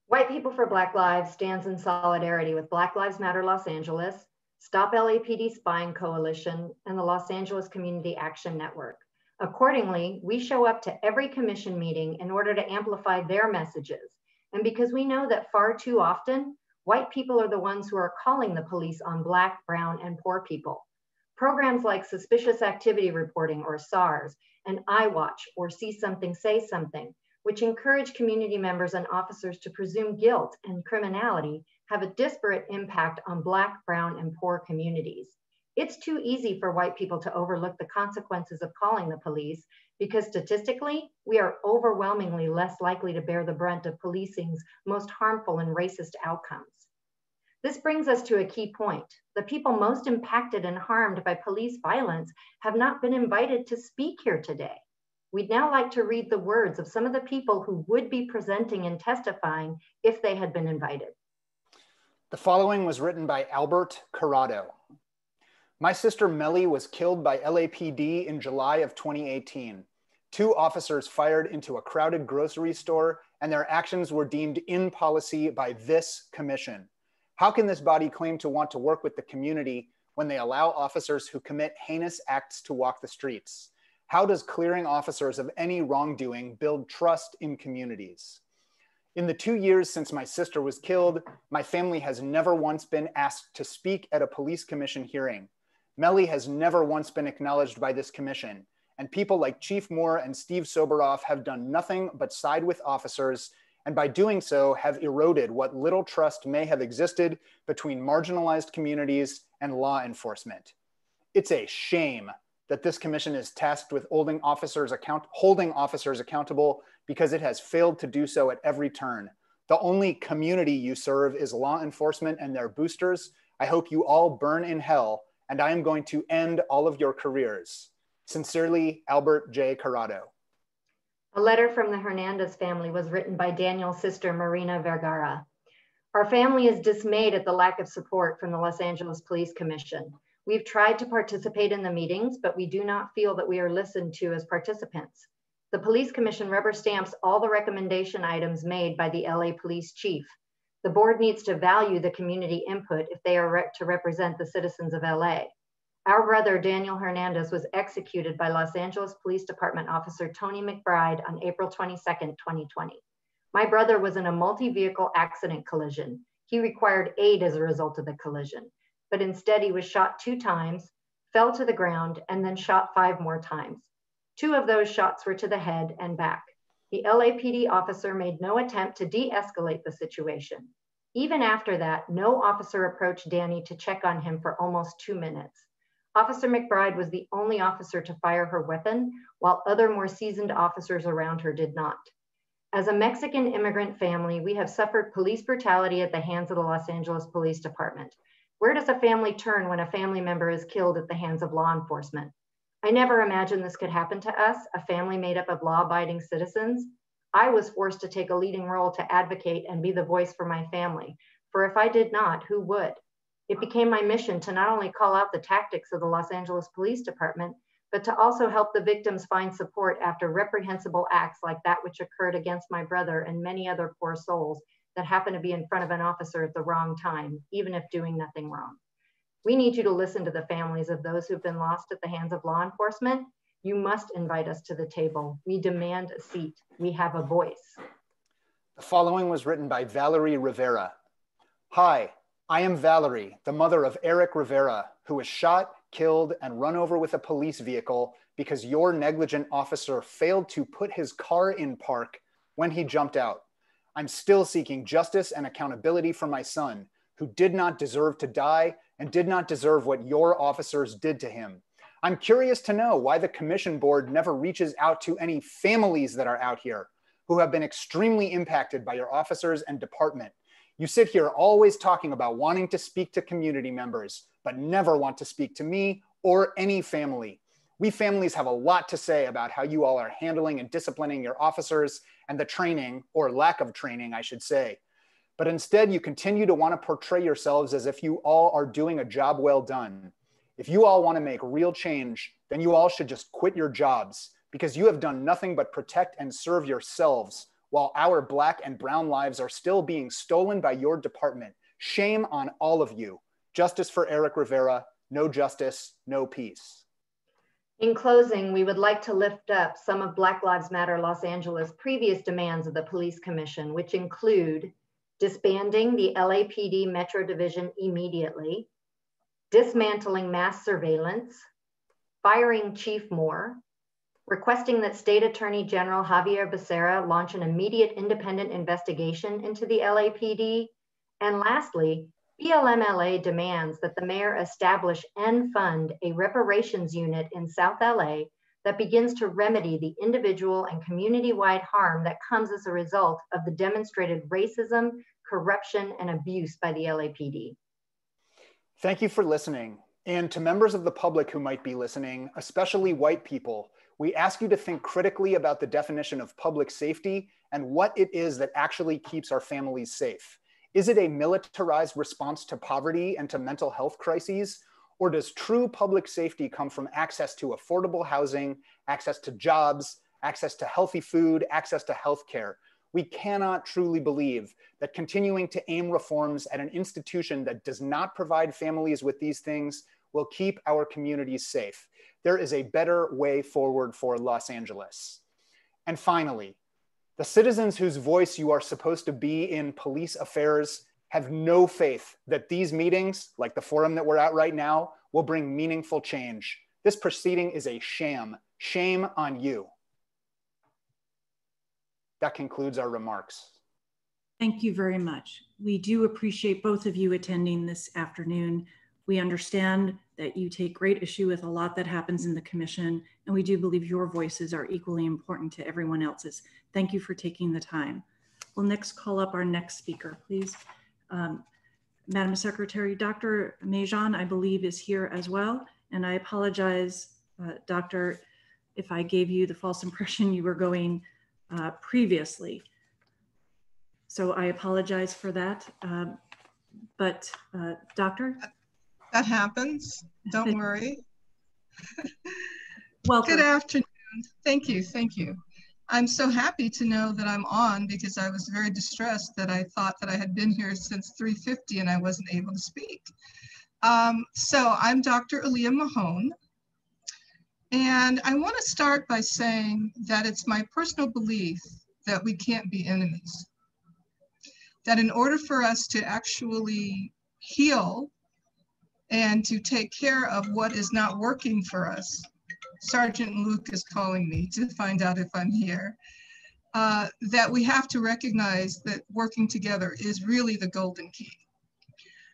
White People for Black Lives stands in solidarity with Black Lives Matter Los Angeles, Stop LAPD Spying Coalition, and the Los Angeles Community Action Network. Accordingly, we show up to every commission meeting in order to amplify their messages. And because we know that far too often, white people are the ones who are calling the police on Black, Brown, and poor people. Programs like Suspicious Activity Reporting or SARS and iWatch or See Something, Say Something, which encourage community members and officers to presume guilt and criminality, have a disparate impact on Black, Brown, and poor communities. It's too easy for white people to overlook the consequences of calling the police because statistically, we are overwhelmingly less likely to bear the brunt of policing's most harmful and racist outcomes. This brings us to a key point. The people most impacted and harmed by police violence have not been invited to speak here today. We'd now like to read the words of some of the people who would be presenting and testifying if they had been invited. The following was written by Albert Corado. My sister Mely was killed by LAPD in July of 2018. Two officers fired into a crowded grocery store, and their actions were deemed in policy by this commission. How can this body claim to want to work with the community when they allow officers who commit heinous acts to walk the streets? How does clearing officers of any wrongdoing build trust in communities? In the two years since my sister was killed, my family has never once been asked to speak at a police commission hearing. Mely has never once been acknowledged by this commission, and people like Chief Moore and Steve Soboroff have done nothing but side with officers, and by doing so have eroded what little trust may have existed between marginalized communities and law enforcement. It's a shame that this commission is tasked with holding officers, account holding officers accountable because it has failed to do so at every turn. The only community you serve is law enforcement and their boosters. I hope you all burn in hell, and I am going to end all of your careers. Sincerely, Albert J. Corado. A letter from the Hernandez family was written by Daniel's sister, Marina Vergara. Our family is dismayed at the lack of support from the Los Angeles Police Commission. We've tried to participate in the meetings, but we do not feel that we are listened to as participants. The Police Commission rubber stamps all the recommendation items made by the LA Police Chief. The board needs to value the community input if they are re to represent the citizens of LA. Our brother Daniel Hernandez was executed by Los Angeles Police Department officer Toni McBride on April 22, 2020. My brother was in a multi-vehicle accident collision. He required aid as a result of the collision but instead he was shot two times, fell to the ground, and then shot five more times. Two of those shots were to the head and back. The LAPD officer made no attempt to de escalate the situation. Even after that, no officer approached Danny to check on him for almost two minutes. Officer McBride was the only officer to fire her weapon, while other more seasoned officers around her did not. As a Mexican immigrant family, we have suffered police brutality at the hands of the Los Angeles Police Department. Where does a family turn when a family member is killed at the hands of law enforcement? I never imagined this could happen to us, a family made up of law abiding citizens. I was forced to take a leading role to advocate and be the voice for my family. For if I did not, who would? It became my mission to not only call out the tactics of the Los Angeles Police Department, but to also help the victims find support after reprehensible acts like that which occurred against my brother and many other poor souls that happen to be in front of an officer at the wrong time, even if doing nothing wrong. We need you to listen to the families of those who've been lost at the hands of law enforcement. You must invite us to the table. We demand a seat. We have a voice. The following was written by Valerie Rivera. Hi, I am Valerie, the mother of Eric Rivera, who was shot, killed, and run over with a police vehicle because your negligent officer failed to put his car in park when he jumped out. I'm still seeking justice and accountability for my son, who did not deserve to die and did not deserve what your officers did to him. I'm curious to know why the commission board never reaches out to any families that are out here who have been extremely impacted by your officers and department. You sit here always talking about wanting to speak to community members, but never want to speak to me or any family. We families have a lot to say about how you all are handling and disciplining your officers and the training, or lack of training, I should say. But instead, you continue to want to portray yourselves as if you all are doing a job well done. If you all want to make real change, then you all should just quit your jobs because you have done nothing but protect and serve yourselves while our black and brown lives are still being stolen by your department. Shame on all of you. Justice for Eric Rivera, no justice, no peace. In closing, we would like to lift up some of Black Lives Matter Los Angeles' previous demands of the Police Commission, which include disbanding the LAPD Metro Division immediately, dismantling mass surveillance, firing Chief Moore, requesting that State Attorney General Xavier Becerra launch an immediate independent investigation into the LAPD, and lastly, BLMLA demands that the mayor establish and fund a reparations unit in South LA that begins to remedy the individual and community-wide harm that comes as a result of the demonstrated racism, corruption, and abuse by the LAPD. Thank you for listening. And to members of the public who might be listening, especially white people, we ask you to think critically about the definition of public safety and what it is that actually keeps our families safe. Is it a militarized response to poverty and to mental health crises? Or does true public safety come from access to affordable housing, access to jobs, access to healthy food, access to healthcare? We cannot truly believe that continuing to aim reforms at an institution that does not provide families with these things will keep our communities safe. There is a better way forward for Los Angeles. And finally, the citizens whose voice you are supposed to be in police affairs have no faith that these meetings, like the forum that we're at right now, will bring meaningful change. This proceeding is a sham. Shame on you. That concludes our remarks. Thank you very much. We do appreciate both of you attending this afternoon. We understand that you take great issue with a lot that happens in the commission, and we do believe your voices are equally important to everyone else's. Thank you for taking the time. We'll next call up our next speaker, please. Um, Madam Secretary, Dr. Mejan, I believe, is here as well. And I apologize, uh, Doctor, if I gave you the false impression you were going uh, previously. So I apologize for that. Um, but uh, Doctor? That happens. Don't worry. Welcome. Good afternoon. Thank you. Thank you. I'm so happy to know that I'm on because I was very distressed that I thought that I had been here since 3.50 and I wasn't able to speak. Um, so I'm Dr. Aaliyah Mahone. And I want to start by saying that it's my personal belief that we can't be enemies. That in order for us to actually heal and to take care of what is not working for us. Sergeant Luke is calling me to find out if I'm here. Uh, that we have to recognize that working together is really the golden key.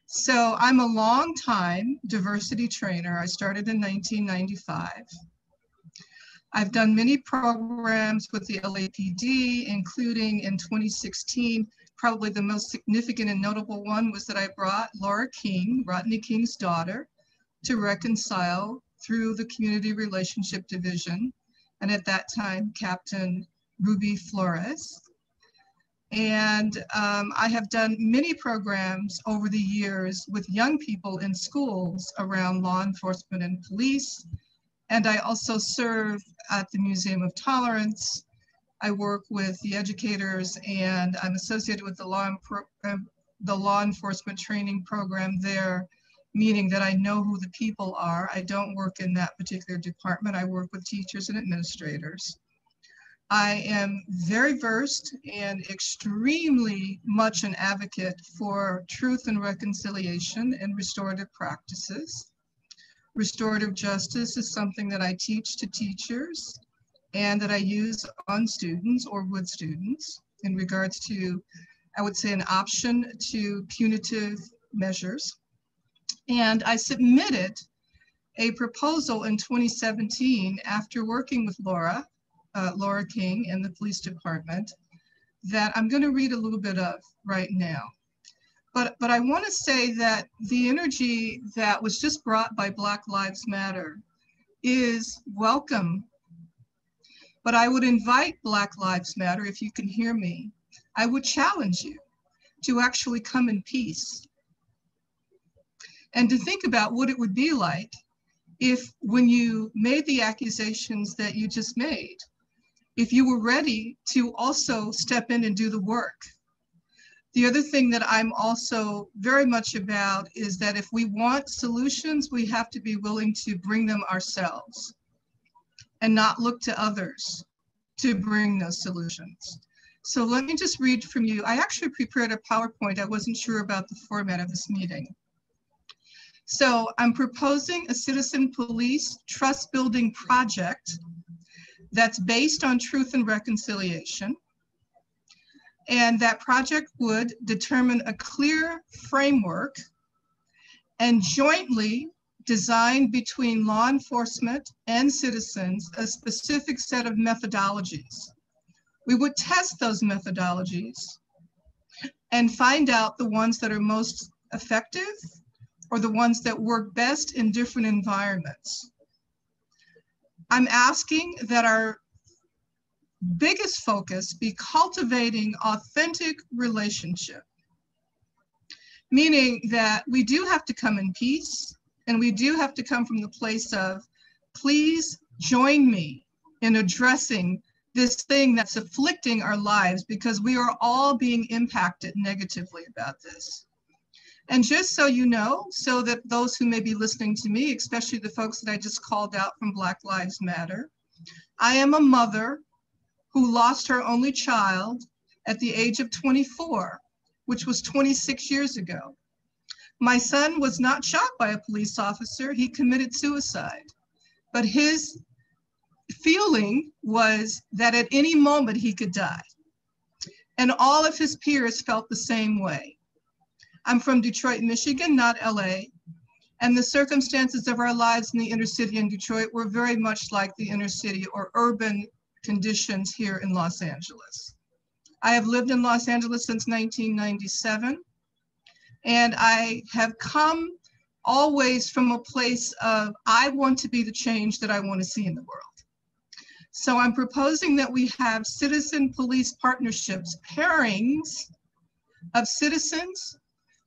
So I'm a long time diversity trainer. I started in 1995. I've done many programs with the LAPD, including in 2016, probably the most significant and notable one was that I brought Laura King, Rodney King's daughter, to reconcile through the Community Relationship Division, and at that time, Captain Ruby Flores. And um, I have done many programs over the years with young people in schools around law enforcement and police. And I also serve at the Museum of Tolerance I work with the educators and I'm associated with the law, uh, the law enforcement training program there, meaning that I know who the people are. I don't work in that particular department. I work with teachers and administrators. I am very versed and extremely much an advocate for truth and reconciliation and restorative practices. Restorative justice is something that I teach to teachers and that I use on students or with students in regards to, I would say, an option to punitive measures. And I submitted a proposal in 2017 after working with Laura, uh, Laura King and the police department that I'm going to read a little bit of right now. But, but I want to say that the energy that was just brought by Black Lives Matter is welcome but I would invite Black Lives Matter, if you can hear me, I would challenge you to actually come in peace and to think about what it would be like if when you made the accusations that you just made, if you were ready to also step in and do the work. The other thing that I'm also very much about is that if we want solutions, we have to be willing to bring them ourselves and not look to others to bring those solutions. So let me just read from you. I actually prepared a PowerPoint. I wasn't sure about the format of this meeting. So I'm proposing a citizen police trust building project that's based on truth and reconciliation. And that project would determine a clear framework and jointly design between law enforcement and citizens a specific set of methodologies. We would test those methodologies and find out the ones that are most effective or the ones that work best in different environments. I'm asking that our biggest focus be cultivating authentic relationship, meaning that we do have to come in peace and we do have to come from the place of, please join me in addressing this thing that's afflicting our lives because we are all being impacted negatively about this. And just so you know, so that those who may be listening to me, especially the folks that I just called out from Black Lives Matter, I am a mother who lost her only child at the age of 24, which was 26 years ago. My son was not shot by a police officer, he committed suicide. But his feeling was that at any moment he could die. And all of his peers felt the same way. I'm from Detroit, Michigan, not LA. And the circumstances of our lives in the inner city in Detroit were very much like the inner city or urban conditions here in Los Angeles. I have lived in Los Angeles since 1997, and I have come always from a place of I want to be the change that I want to see in the world. So I'm proposing that we have citizen police partnerships, pairings of citizens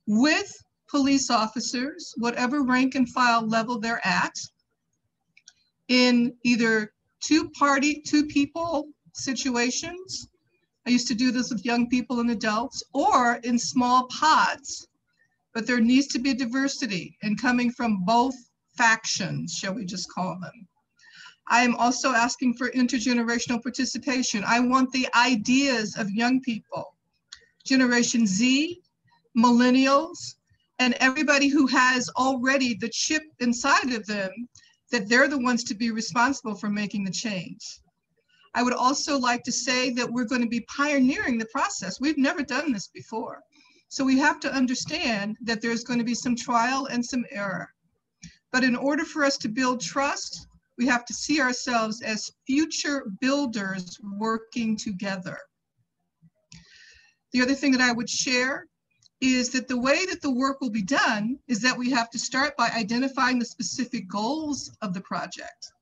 with police officers, whatever rank and file level they're at, in either two party, two people situations. I used to do this with young people and adults or in small pods. But there needs to be diversity and coming from both factions, shall we just call them. I am also asking for intergenerational participation. I want the ideas of young people, Generation Z, millennials, and everybody who has already the chip inside of them that they're the ones to be responsible for making the change. I would also like to say that we're going to be pioneering the process. We've never done this before. So we have to understand that there's going to be some trial and some error. But in order for us to build trust, we have to see ourselves as future builders working together. The other thing that I would share is that the way that the work will be done is that we have to start by identifying the specific goals of the project.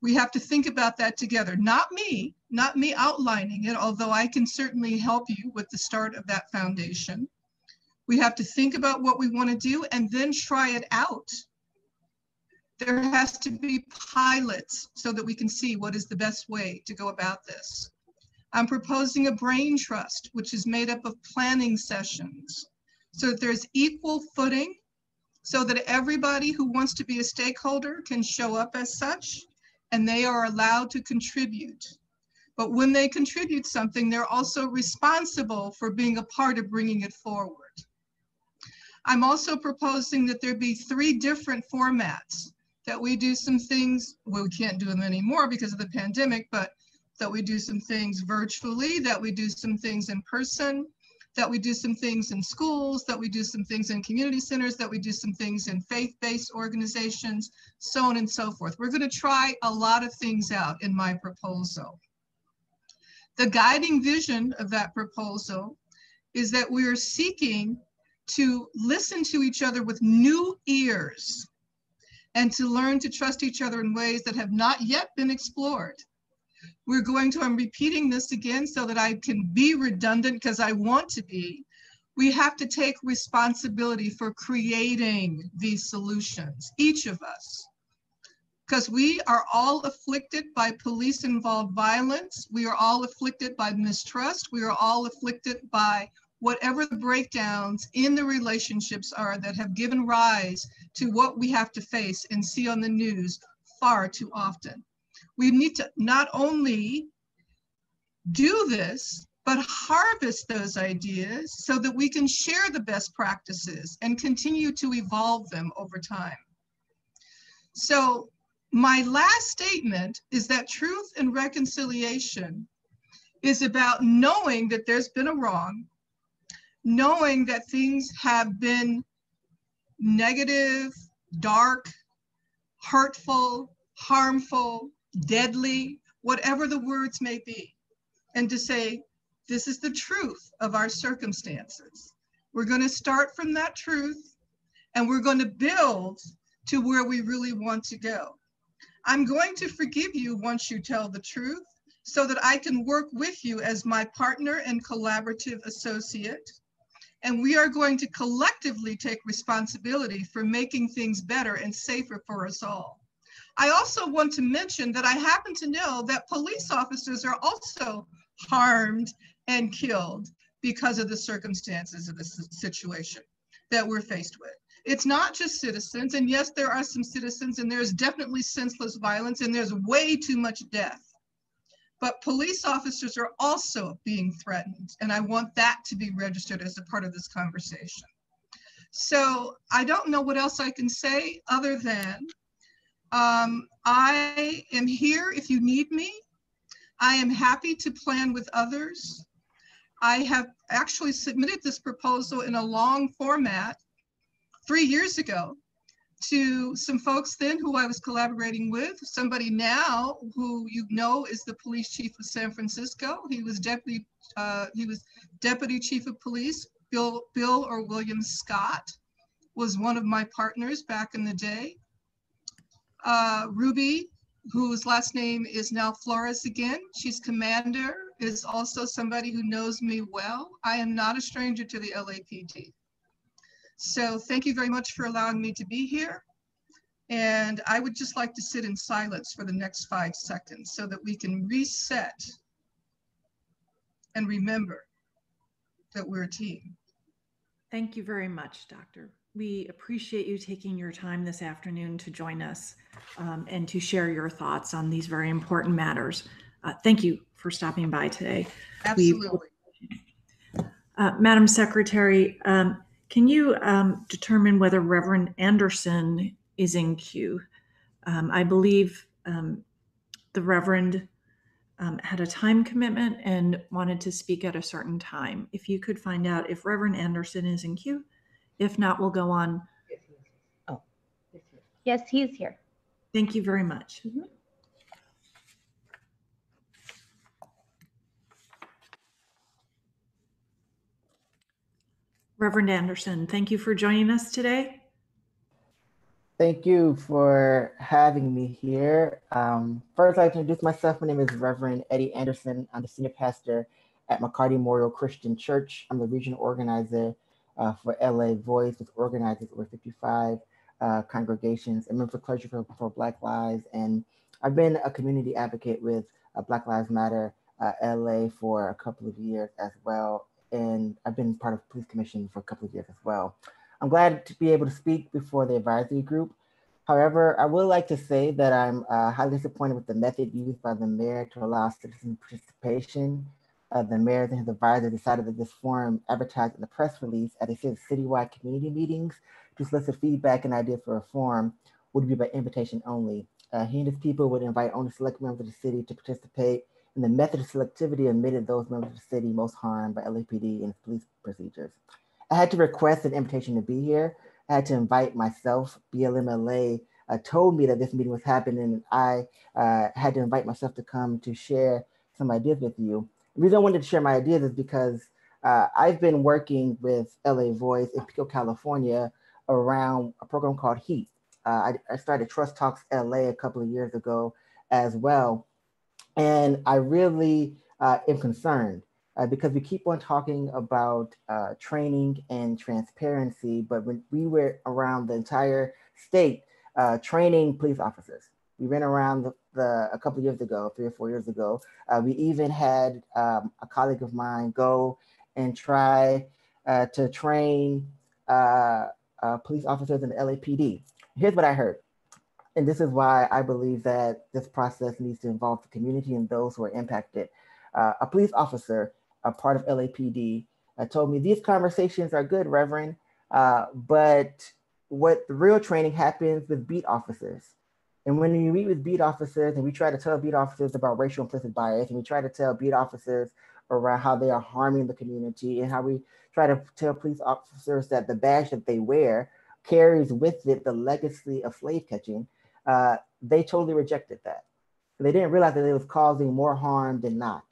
We have to think about that together, not me, not me outlining it, although I can certainly help you with the start of that foundation. We have to think about what we want to do and then try it out. There has to be pilots so that we can see what is the best way to go about this. I'm proposing a brain trust, which is made up of planning sessions so that there's equal footing so that everybody who wants to be a stakeholder can show up as such and they are allowed to contribute. But when they contribute something, they're also responsible for being a part of bringing it forward. I'm also proposing that there be three different formats, that we do some things, well, we can't do them anymore because of the pandemic, but that we do some things virtually, that we do some things in person, that we do some things in schools, that we do some things in community centers, that we do some things in faith-based organizations, so on and so forth. We're going to try a lot of things out in my proposal. The guiding vision of that proposal is that we are seeking to listen to each other with new ears and to learn to trust each other in ways that have not yet been explored. We're going to, I'm repeating this again so that I can be redundant because I want to be. We have to take responsibility for creating these solutions, each of us. because we are all afflicted by police involved violence. We are all afflicted by mistrust. We are all afflicted by whatever the breakdowns in the relationships are that have given rise to what we have to face and see on the news far too often. We need to not only do this, but harvest those ideas so that we can share the best practices and continue to evolve them over time. So my last statement is that truth and reconciliation is about knowing that there's been a wrong, knowing that things have been negative, dark, hurtful, harmful, deadly, whatever the words may be, and to say, this is the truth of our circumstances. We're going to start from that truth and we're going to build to where we really want to go. I'm going to forgive you once you tell the truth so that I can work with you as my partner and collaborative associate. And we are going to collectively take responsibility for making things better and safer for us all. I also want to mention that I happen to know that police officers are also harmed and killed because of the circumstances of the situation that we're faced with. It's not just citizens, and yes, there are some citizens, and there's definitely senseless violence, and there's way too much death. But police officers are also being threatened, and I want that to be registered as a part of this conversation. So I don't know what else I can say other than um, I am here if you need me. I am happy to plan with others. I have actually submitted this proposal in a long format three years ago to some folks then who I was collaborating with, somebody now who you know is the police chief of San Francisco. He was deputy, uh, he was deputy chief of police. Bill, Bill or William Scott was one of my partners back in the day. Uh, Ruby, whose last name is now Flores again. She's commander, is also somebody who knows me well. I am not a stranger to the LAPD. So thank you very much for allowing me to be here. And I would just like to sit in silence for the next five seconds so that we can reset and remember that we're a team. Thank you very much, Doctor. We appreciate you taking your time this afternoon to join us um, and to share your thoughts on these very important matters. Uh, thank you for stopping by today. Absolutely. We, uh, Madam Secretary, um, can you um, determine whether Reverend Anderson is in queue? Um, I believe um, the Reverend um, had a time commitment and wanted to speak at a certain time. If you could find out if Reverend Anderson is in queue, if not, we'll go on. Oh, yes, he's here. Thank you very much. Mhm. Reverend Anderson, thank you for joining us today. Thank you for having me here. Um, first, I'd like to introduce myself. My name is Reverend Eddie Anderson. I'm the senior pastor at McCarty Memorial Christian Church. I'm the regional organizer uh, for LA Voice, which organizes over 55 uh, congregations. For Clergy for, for Black Lives, and I've been a community advocate with uh, Black Lives Matter uh, LA for a couple of years as well. And I've been part of Police Commission for a couple of years as well. I'm glad to be able to speak before the advisory group. However, I would like to say that I'm uh, highly disappointed with the method used by the mayor to allow citizen participation. Uh, the mayor and his advisor decided that this forum advertised in the press release at a series of citywide community meetings to solicit feedback and ideas for a forum would be by invitation only. Uh, he and his people would invite only select members of the city to participate, and the method of selectivity omitted those members of the city most harmed by LAPD and police procedures. I had to request an invitation to be here. I had to invite myself. BLMLA uh, told me that this meeting was happening, and I uh, had to invite myself to come to share some ideas with you. Reason I wanted to share my ideas is because uh, I've been working with LA Voice in Pico, California around a program called HEAT. Uh, I, I started Trust Talks LA a couple of years ago as well. And I really uh, am concerned uh, because we keep on talking about uh, training and transparency, but when we were around the entire state uh, training police officers, We ran around the, the a couple years ago, three or four years ago. Uh, we even had um, a colleague of mine go and try uh, to train uh, uh police officers in the LAPD. Here's what I heard. And this is why I believe that this process needs to involve the community and those who are impacted. Uh, a police officer, a part of LAPD, uh, told me these conversations are good, Reverend, but what the real training happens with beat officers. And when we meet with beat officers and we try to tell beat officers about racial implicit bias and we try to tell beat officers around how they are harming the community and how we try to tell police officers that the badge that they wear carries with it the legacy of slave catching, uh, they totally rejected that. They didn't realize that it was causing more harm than not,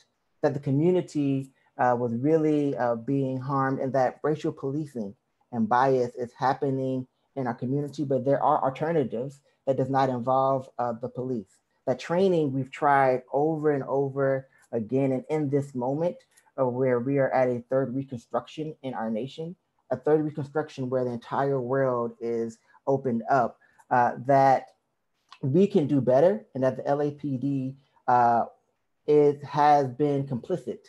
that the community uh, was really uh, being harmed and that racial policing and bias is happening in our community, but there are alternatives that does not involve uh, the police. That training we've tried over and over again, and in this moment of where we are at a third reconstruction in our nation, a third reconstruction where the entire world is opened up, uh, that we can do better, and that the LAPD uh, has been complicit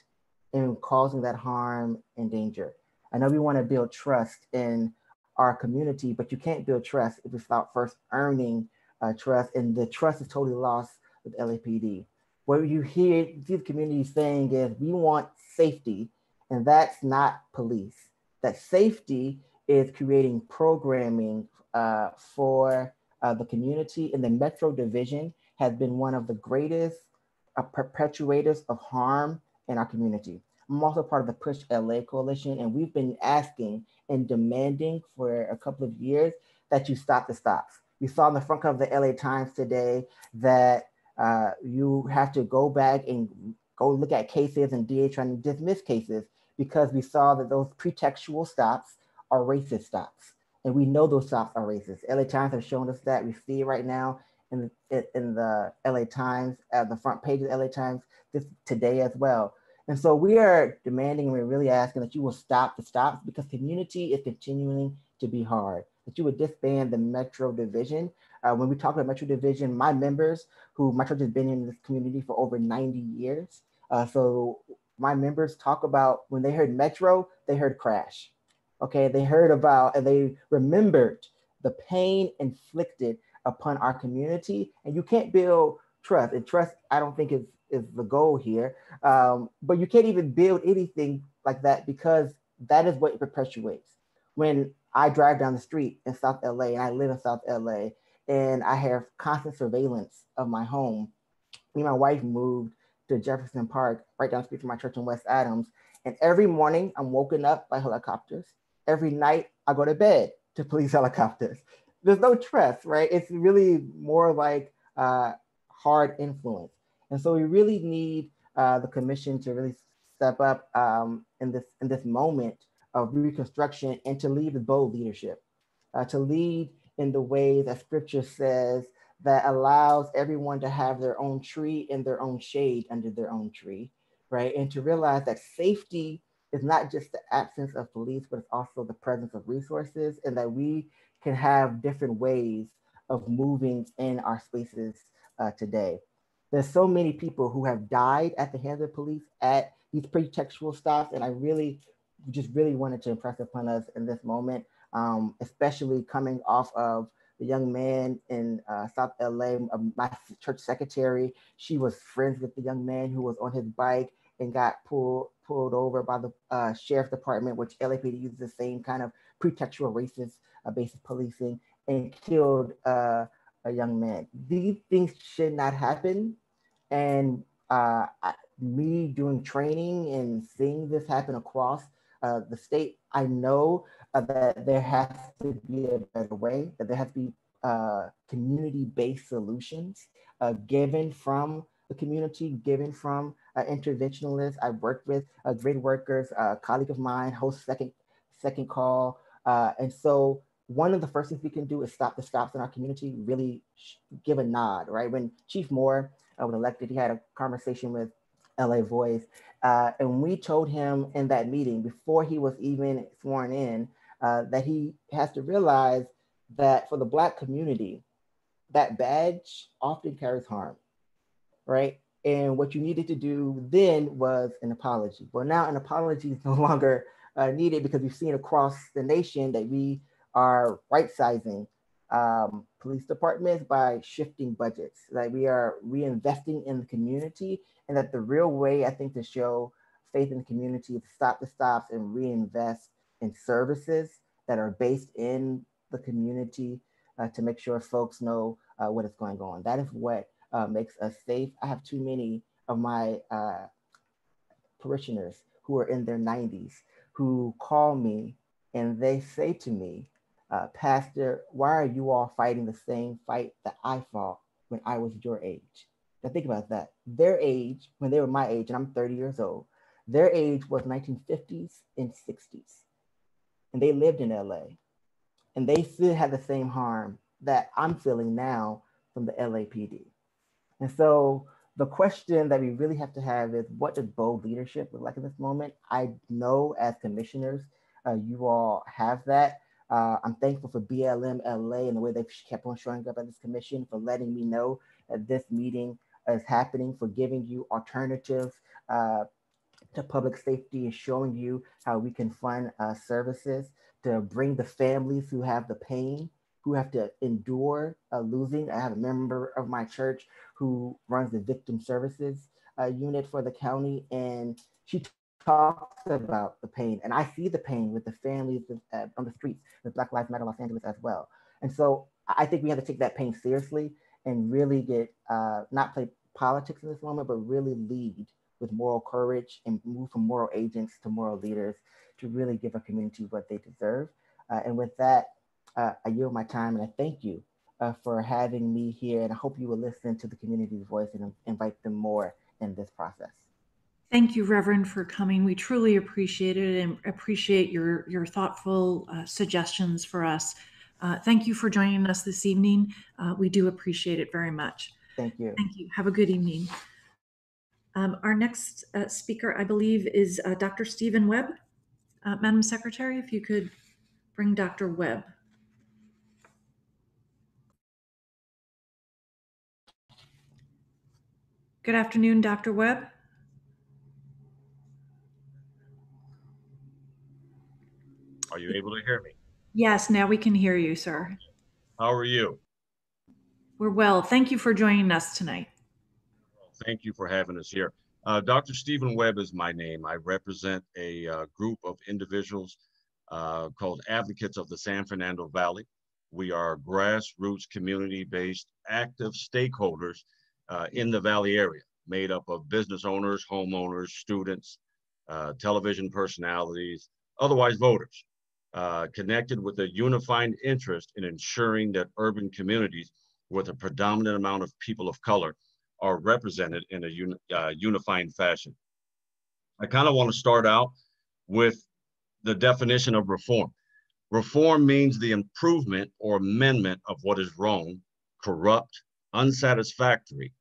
in causing that harm and danger. I know we want to build trust in our community, but you can't build trust if without first earning uh, trust, and the trust is totally lost with LAPD. What you hear these communities saying is we want safety, and that's not police. That safety is creating programming uh, for uh, the community, and the Metro Division has been one of the greatest uh, perpetuators of harm in our community. I'm also part of the Push LA Coalition, and we've been asking and demanding for a couple of years that you stop the stops. We saw in the front cover of the LA Times today that uh, you have to go back and go look at cases and DA trying to dismiss cases because we saw that those pretextual stops are racist stops. And we know those stops are racist. LA Times have shown us that. We see it right now in, in the LA Times, at the front page of the LA Times this today as well. And so we are demanding and we're really asking that you will stop the stops because community is continuing to be hard, that you would disband the Metro Division. Uh, when we talk about Metro Division, my members, who my church has been in this community for over 90 years. Uh, so my members talk about when they heard Metro, they heard crash. Okay, they heard about and they remembered the pain inflicted upon our community. And you can't build trust. And trust, I don't think is is the goal here. Um, but you can't even build anything like that because that is what it perpetuates. When I drive down the street in South LA and I live in South LA and I have constant surveillance of my home. Me and my wife moved to Jefferson Park, right down the street from my church in West Adams. And every morning I'm woken up by helicopters. Every night I go to bed to police helicopters. There's no trust, right? It's really more like uh, hard influence. And so we really need uh, the commission to really step up um, in this in this moment of reconstruction and to lead with bold leadership, uh, to lead in the way that scripture says that allows everyone to have their own tree and their own shade under their own tree, right? And to realize that safety is not just the absence of police, but it's also the presence of resources and that we can have different ways of moving in our spaces uh, today. There's so many people who have died at the hands of police at these pretextual stops, and I really, just really wanted to impress upon us in this moment, um, especially coming off of the young man in uh, South LA, um, my church secretary. She was friends with the young man who was on his bike and got pulled pulled over by the uh, sheriff department, which LAPD uses the same kind of pretextual racist uh, basis policing, and killed uh, a young man. These things should not happen. And uh, me doing training and seeing this happen across uh, the state, I know uh, that there has to be a better way, that there has to be uh, community-based solutions uh, given from the community, given from uh, interventionalists. I worked with great workers, a colleague of mine, host second, second call. and so one of the first things we can do is stop the stops in our community, really give a nod, right? When Chief Moore uh, was elected, he had a conversation with LA Voice. Uh, and we told him in that meeting, before he was even sworn in, uh, that he has to realize that for the Black community, that badge often carries harm, right? And what you needed to do then was an apology. Well, now an apology is no longer uh, needed because we've seen across the nation that we are right sizing um, police departments by shifting budgets. That we are reinvesting in the community, and that the real way I think to show faith in the community is to stop the stops and reinvest in services that are based in the community uh, to make sure folks know uh, what is going on. That is what uh, makes us safe. I have too many of my uh, parishioners who are in their 90s who call me and they say to me, uh, Pastor, why are you all fighting the same fight that I fought when I was your age? Now think about that. Their age, when they were my age, and I'm 30 years old, their age was 1950s and 60s. And they lived in LA. And they still had the same harm that I'm feeling now from the LAPD. And so the question that we really have to have is what does bold leadership look like in this moment? I know as commissioners, uh, you all have that. Uh, I'm thankful for BLM LA and the way they've kept on showing up at this commission for letting me know that this meeting is happening, for giving you alternatives uh, to public safety and showing you how we can fund uh, services to bring the families who have the pain, who have to endure uh, losing. I have a member of my church who runs the victim services uh, unit for the county, and she talks about the pain, and I see the pain with the families uh, on the streets with Black Lives Matter Los Angeles as well. And so I think we have to take that pain seriously and really get uh, not play politics in this moment, but really lead with moral courage and move from moral agents to moral leaders to really give our community what they deserve. Uh, and with that, uh, I yield my time and I thank you uh, for having me here. And I hope you will listen to the community's voice and invite them more in this process. Thank you, Reverend, for coming. We truly appreciate it and appreciate your, your thoughtful uh, suggestions for us. Uh, thank you for joining us this evening. Uh, we do appreciate it very much. Thank you. Thank you. Have a good evening. Um, our next uh, speaker, I believe, is uh, Dr. Stephen Webb. Uh, Madam Secretary, if you could bring Dr. Webb. Good afternoon, Dr. Webb. Are you able to hear me? Yes, now we can hear you, sir. How are you? We're well. Thank you for joining us tonight. Thank you for having us here. Uh, Dr. Stephen Webb is my name. I represent a uh, group of individuals uh, called Advocates of the San Fernando Valley. We are grassroots, community-based, active stakeholders uh, in the Valley area, made up of business owners, homeowners, students, uh, television personalities, otherwise voters, uh, connected with a unifying interest in ensuring that urban communities with a predominant amount of people of color are represented in a uh, unifying fashion. I kind of want to start out with the definition of reform. Reform means the improvement or amendment of what is wrong, corrupt, unsatisfactory.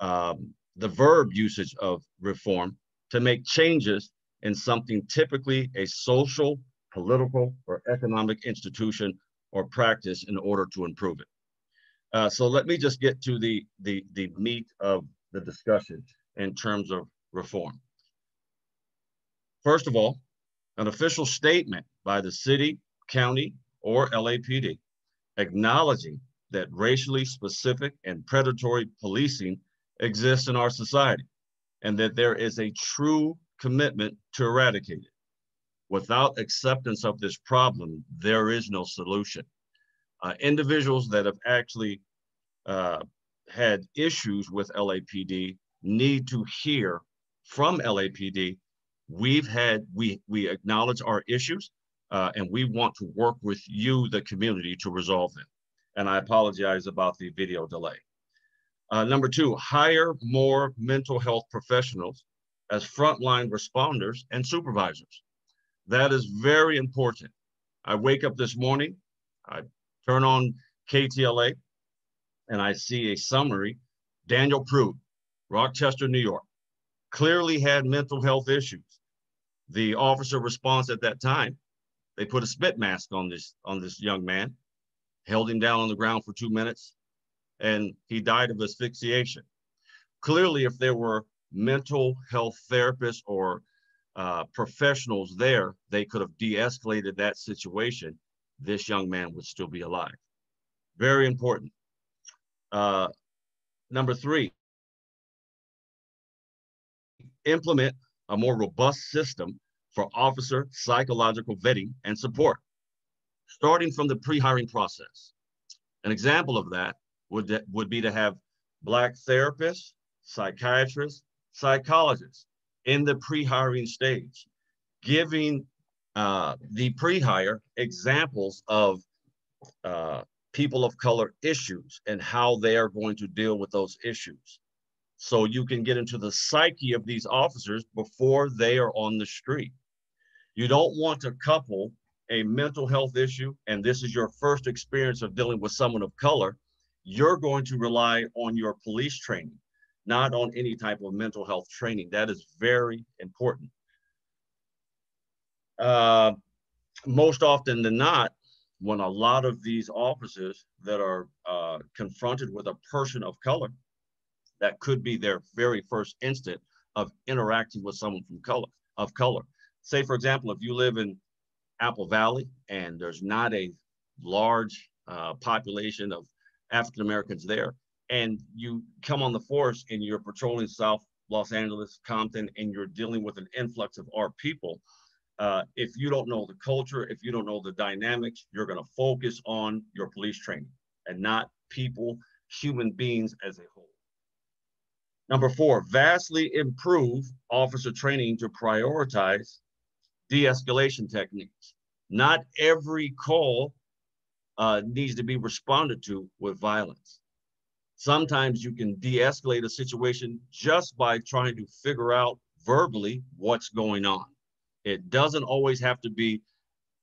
Um, the verb usage of reform to make changes in something typically a social, political, or economic institution or practice in order to improve it. Uh, so let me just get to the, the, the meat of the discussion in terms of reform. First of all, an official statement by the city, county, or LAPD acknowledging that racially specific and predatory policing exists in our society and that there is a true commitment to eradicate it. Without acceptance of this problem, there is no solution. Uh, individuals that have actually uh, had issues with LAPD need to hear from LAPD. We've had, we, we acknowledge our issues uh, and we want to work with you, the community, to resolve them. And I apologize about the video delay. Uh, number two, hire more mental health professionals as frontline responders and supervisors. That is very important. I wake up this morning, I turn on KTLA, and I see a summary. Daniel Prude, Rochester, New York, clearly had mental health issues. The officer response at that time, they put a spit mask on this on this young man, held him down on the ground for two minutes, and he died of asphyxiation. Clearly, if there were mental health therapists or uh, professionals there, they could have de-escalated that situation. This young man would still be alive. Very important. Uh, number three, implement a more robust system for officer psychological vetting and support, starting from the pre-hiring process. An example of that would, would be to have Black therapists, psychiatrists, psychologists in the pre-hiring stage, giving uh, the pre-hire examples of uh, people of color issues and how they are going to deal with those issues. So you can get into the psyche of these officers before they are on the street. You don't want to couple a mental health issue and this is your first experience of dealing with someone of color. You're going to rely on your police training, not on any type of mental health training. That is very important. Uh, most often than not, when a lot of these officers that are uh, confronted with a person of color, that could be their very first instant of interacting with someone from color of color. Say, for example, if you live in Apple Valley and there's not a large uh, population of African Americans there, and you come on the force and you're patrolling South Los Angeles, Compton, and you're dealing with an influx of our people, uh, if you don't know the culture, if you don't know the dynamics, you're going to focus on your police training and not people, human beings as a whole. Number four, vastly improve officer training to prioritize de-escalation techniques. Not every call uh, needs to be responded to with violence. Sometimes you can de-escalate a situation just by trying to figure out verbally what's going on. It doesn't always have to be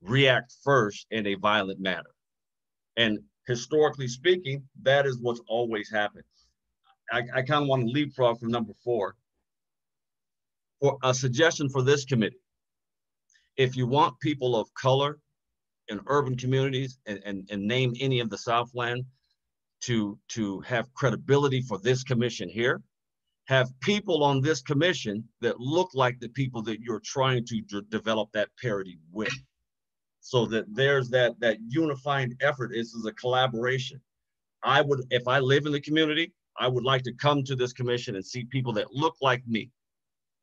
react first in a violent manner. And historically speaking, that is what's always happened. I, I kind of want to leapfrog from number four. For a suggestion for this committee, if you want people of color in urban communities and, and, and name any of the Southland to, to have credibility for this commission here, have people on this commission that look like the people that you're trying to develop that parity with. So that there's that that unifying effort this is a collaboration. I would if i live in the community I would like to come to this commission and see people that look like me,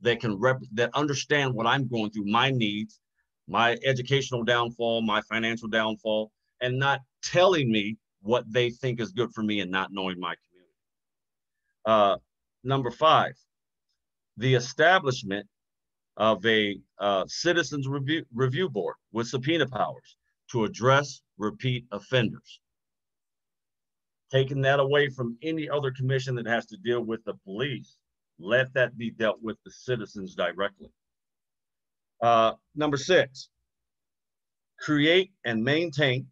that can rep that understand what I'm going through, my needs, my educational downfall, my financial downfall, and not telling me what they think is good for me and not knowing my community. Uh, number five, the establishment of a uh, citizens review, review board with subpoena powers to address repeat offenders taking that away from any other commission that has to deal with the police. Let that be dealt with the citizens directly. Uh, number six, create and maintain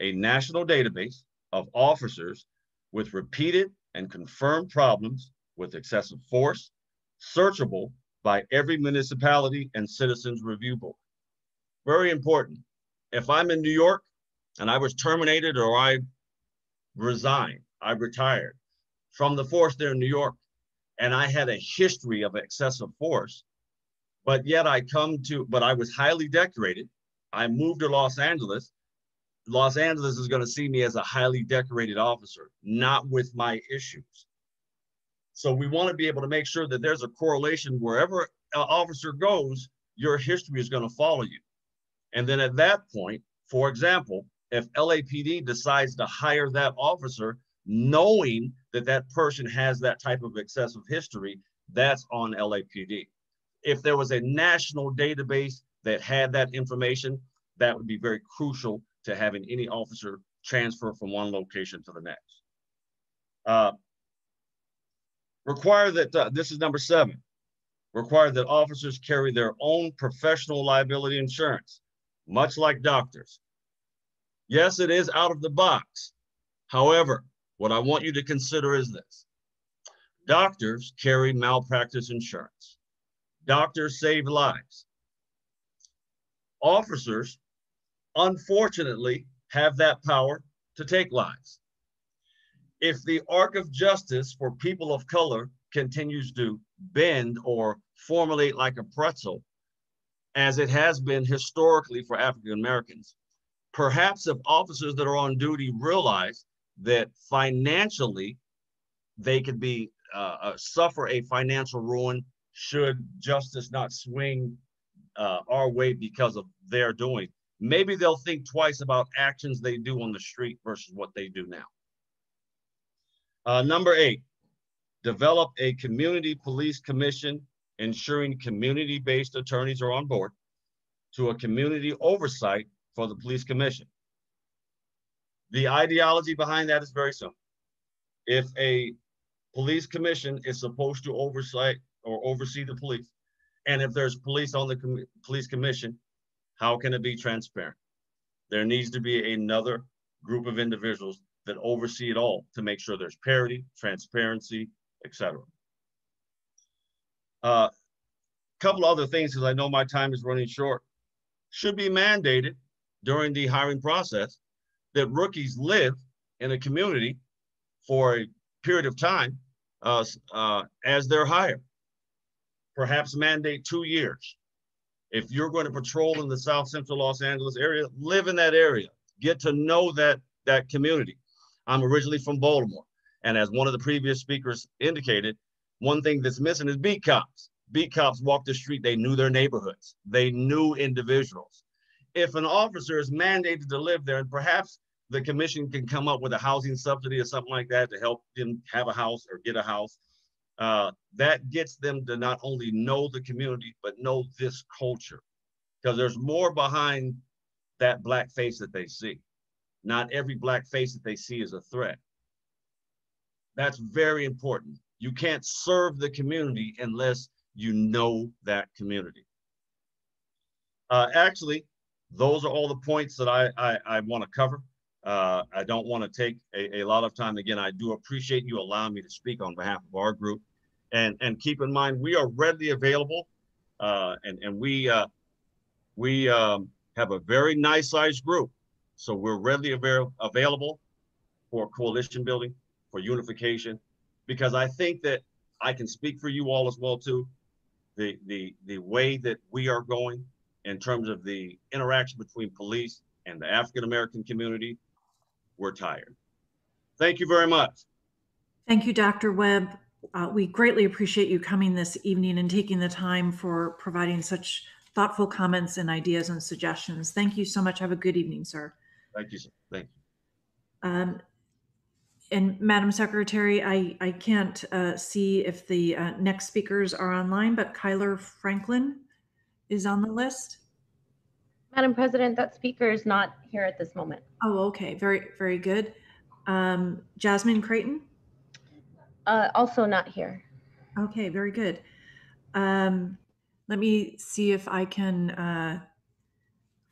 a national database of officers with repeated and confirmed problems with excessive force, searchable by every municipality and citizens review board. Very important. If I'm in New York and I was terminated or I resigned. I retired from the force there in New York, and I had a history of excessive force. But yet I come to, but I was highly decorated. I moved to Los Angeles. Los Angeles is going to see me as a highly decorated officer, not with my issues. So we want to be able to make sure that there's a correlation wherever an officer goes, your history is going to follow you. And then at that point, for example, if LAPD decides to hire that officer, knowing that that person has that type of excessive history, that's on LAPD. If there was a national database that had that information, that would be very crucial to having any officer transfer from one location to the next. Uh, require that, uh, this is number seven, require that officers carry their own professional liability insurance, much like doctors. Yes, it is out of the box. However, what I want you to consider is this. Doctors carry malpractice insurance. Doctors save lives. Officers, unfortunately, have that power to take lives. if the arc of justice for people of color continues to bend or formulate like a pretzel, as it has been historically for African Americans, perhaps if officers that are on duty realize that financially they could be uh, uh, suffer a financial ruin should justice not swing uh, our way because of their doing. Maybe they'll think twice about actions they do on the street versus what they do now. Uh, number eight, develop a community police commission ensuring community-based attorneys are on board to a community oversight for the police commission. The ideology behind that is very simple. If a police commission is supposed to oversight or oversee the police, and if there's police on the com police commission, how can it be transparent? There needs to be another group of individuals that oversee it all to make sure there's parity, transparency, etc. A uh, couple other things, because I know my time is running short, should be mandated during the hiring process that rookies live in a community for a period of time uh, uh, as they're hired. Perhaps mandate two years. If you're going to patrol in the South Central Los Angeles area, live in that area. Get to know that, that community. I'm originally from Baltimore. And as one of the previous speakers indicated, one thing that's missing is beat cops. Beat cops walk the street, they knew their neighborhoods, they knew individuals. If an officer is mandated to live there, and perhaps the commission can come up with a housing subsidy or something like that to help them have a house or get a house, uh, that gets them to not only know the community, but know this culture. Because there's more behind that black face that they see. Not every black face that they see is a threat. That's very important. You can't serve the community unless you know that community. Uh, actually, those are all the points that I, I, I want to cover. Uh, I don't want to take a, a, lot of time. Again, I do appreciate you allowing me to speak on behalf of our group. And, and keep in mind, we are readily available uh, and, and we, uh, we um, have a very nice sized group. So we're readily avail available for coalition building, for unification, because I think that I can speak for you all as well too. The the the way that we are going in terms of the interaction between police and the African American community, we're tired. Thank you very much. Thank you, Dr. Webb. Uh, we greatly appreciate you coming this evening and taking the time for providing such thoughtful comments and ideas and suggestions. Thank you so much. Have a good evening, sir. Thank you, sir. Thank you. Um, and Madam Secretary, I, I can't uh, see if the uh, next speakers are online, but Kyler Franklin is on the list. Madam President, that speaker is not here at this moment. Oh, okay. Very, very good. Um, Jasmine Creighton? Uh, also not here. Okay, very good. Um, let me see if I can uh,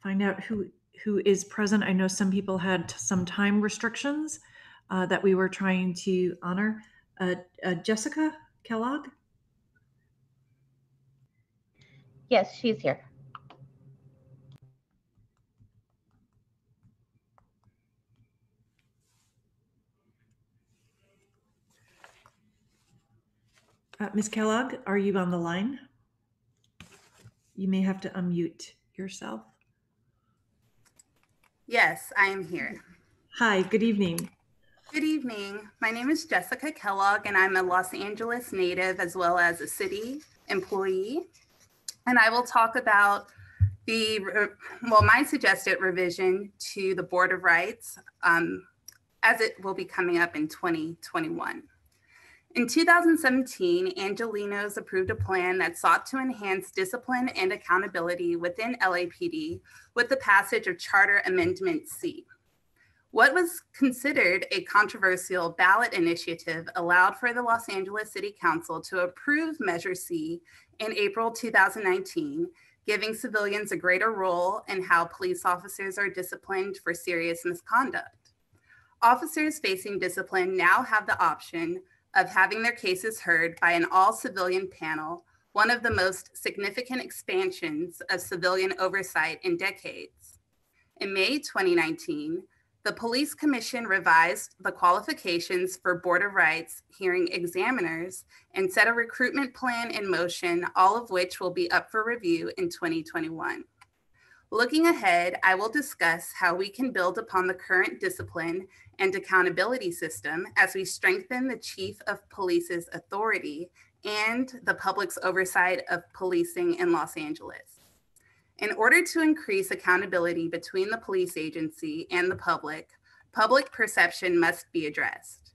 find out who who is present. I know some people had some time restrictions uh, that we were trying to honor. Uh, uh, Jessica Kellogg? Yes, she's here. Uh, Ms. Kellogg, are you on the line? You may have to unmute yourself. Yes, I am here. Hi, good evening. Good evening. My name is Jessica Kellogg, and I'm a Los Angeles native as well as a city employee. And I will talk about the, well, my suggested revision to the Board of Rights um, as it will be coming up in 2021. In 2017, Angelenos approved a plan that sought to enhance discipline and accountability within LAPD with the passage of Charter Amendment C. What was considered a controversial ballot initiative allowed for the Los Angeles City Council to approve Measure C in April 2019, giving civilians a greater role in how police officers are disciplined for serious misconduct. Officers facing discipline now have the option of having their cases heard by an all civilian panel, one of the most significant expansions of civilian oversight in decades. In May 2019, the Police Commission revised the qualifications for Board of Rights hearing examiners and set a recruitment plan in motion, all of which will be up for review in 2021. Looking ahead, I will discuss how we can build upon the current discipline and accountability system as we strengthen the Chief of Police's authority and the public's oversight of policing in Los Angeles. In order to increase accountability between the police agency and the public, public perception must be addressed.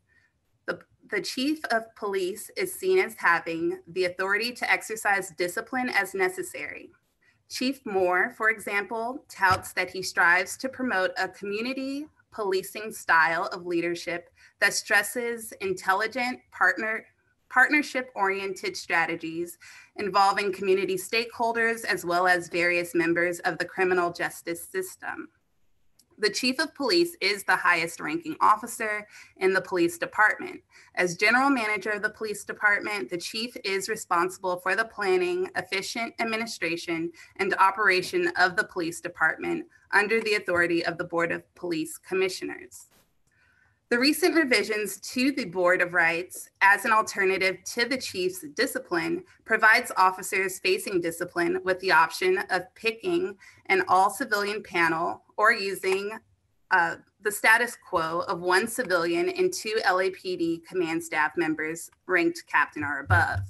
The, the chief of police is seen as having the authority to exercise discipline as necessary. Chief Moore, for example, touts that he strives to promote a community policing style of leadership that stresses intelligent partner partnership oriented strategies involving community stakeholders as well as various members of the criminal justice system. The chief of police is the highest ranking officer in the police department. As general manager of the police department, the chief is responsible for the planning, efficient administration, and operation of the police department under the authority of the Board of Police Commissioners. The recent revisions to the Board of Rights as an alternative to the chief's discipline provides officers facing discipline with the option of picking an all civilian panel or using uh, the status quo of one civilian and two LAPD command staff members ranked captain or above.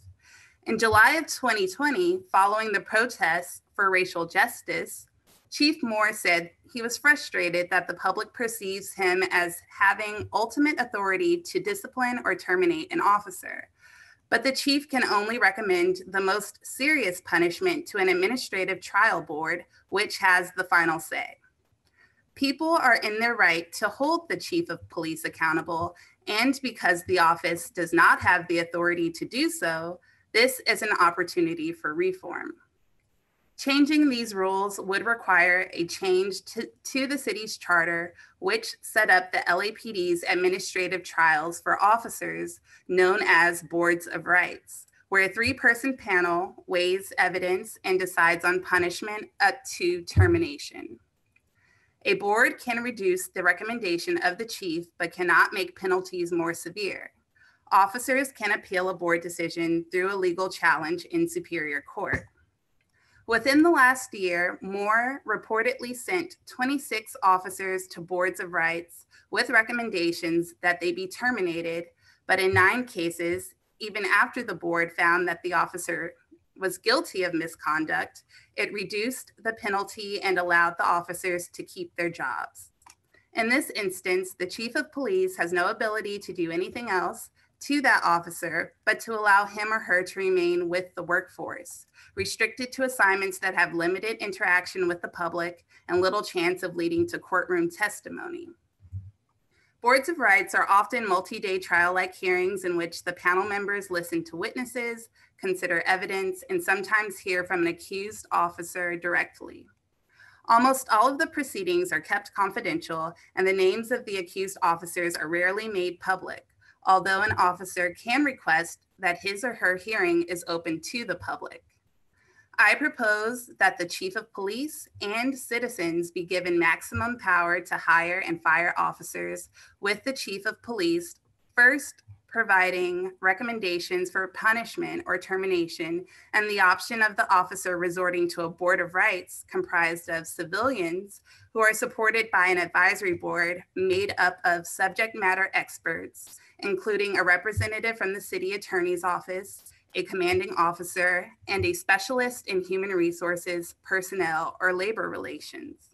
In July of 2020, following the protests for racial justice, Chief Moore said he was frustrated that the public perceives him as having ultimate authority to discipline or terminate an officer. But the chief can only recommend the most serious punishment to an administrative trial board, which has the final say. People are in their right to hold the chief of police accountable, and because the office does not have the authority to do so, this is an opportunity for reform. Changing these rules would require a change to, to the city's charter, which set up the LAPD's administrative trials for officers known as boards of rights, where a three person panel weighs evidence and decides on punishment up to termination. A board can reduce the recommendation of the chief, but cannot make penalties more severe. Officers can appeal a board decision through a legal challenge in Superior Court. Within the last year, Moore reportedly sent 26 officers to boards of rights with recommendations that they be terminated, but in nine cases, even after the board found that the officer was guilty of misconduct, it reduced the penalty and allowed the officers to keep their jobs. In this instance, the chief of police has no ability to do anything else to that officer, but to allow him or her to remain with the workforce, restricted to assignments that have limited interaction with the public and little chance of leading to courtroom testimony. Boards of rights are often multi day trial like hearings in which the panel members listen to witnesses, consider evidence, and sometimes hear from an accused officer directly. Almost all of the proceedings are kept confidential, and the names of the accused officers are rarely made public although an officer can request that his or her hearing is open to the public. I propose that the chief of police and citizens be given maximum power to hire and fire officers with the chief of police first providing recommendations for punishment or termination and the option of the officer resorting to a board of rights comprised of civilians who are supported by an advisory board made up of subject matter experts including a representative from the city attorney's office, a commanding officer, and a specialist in human resources, personnel, or labor relations.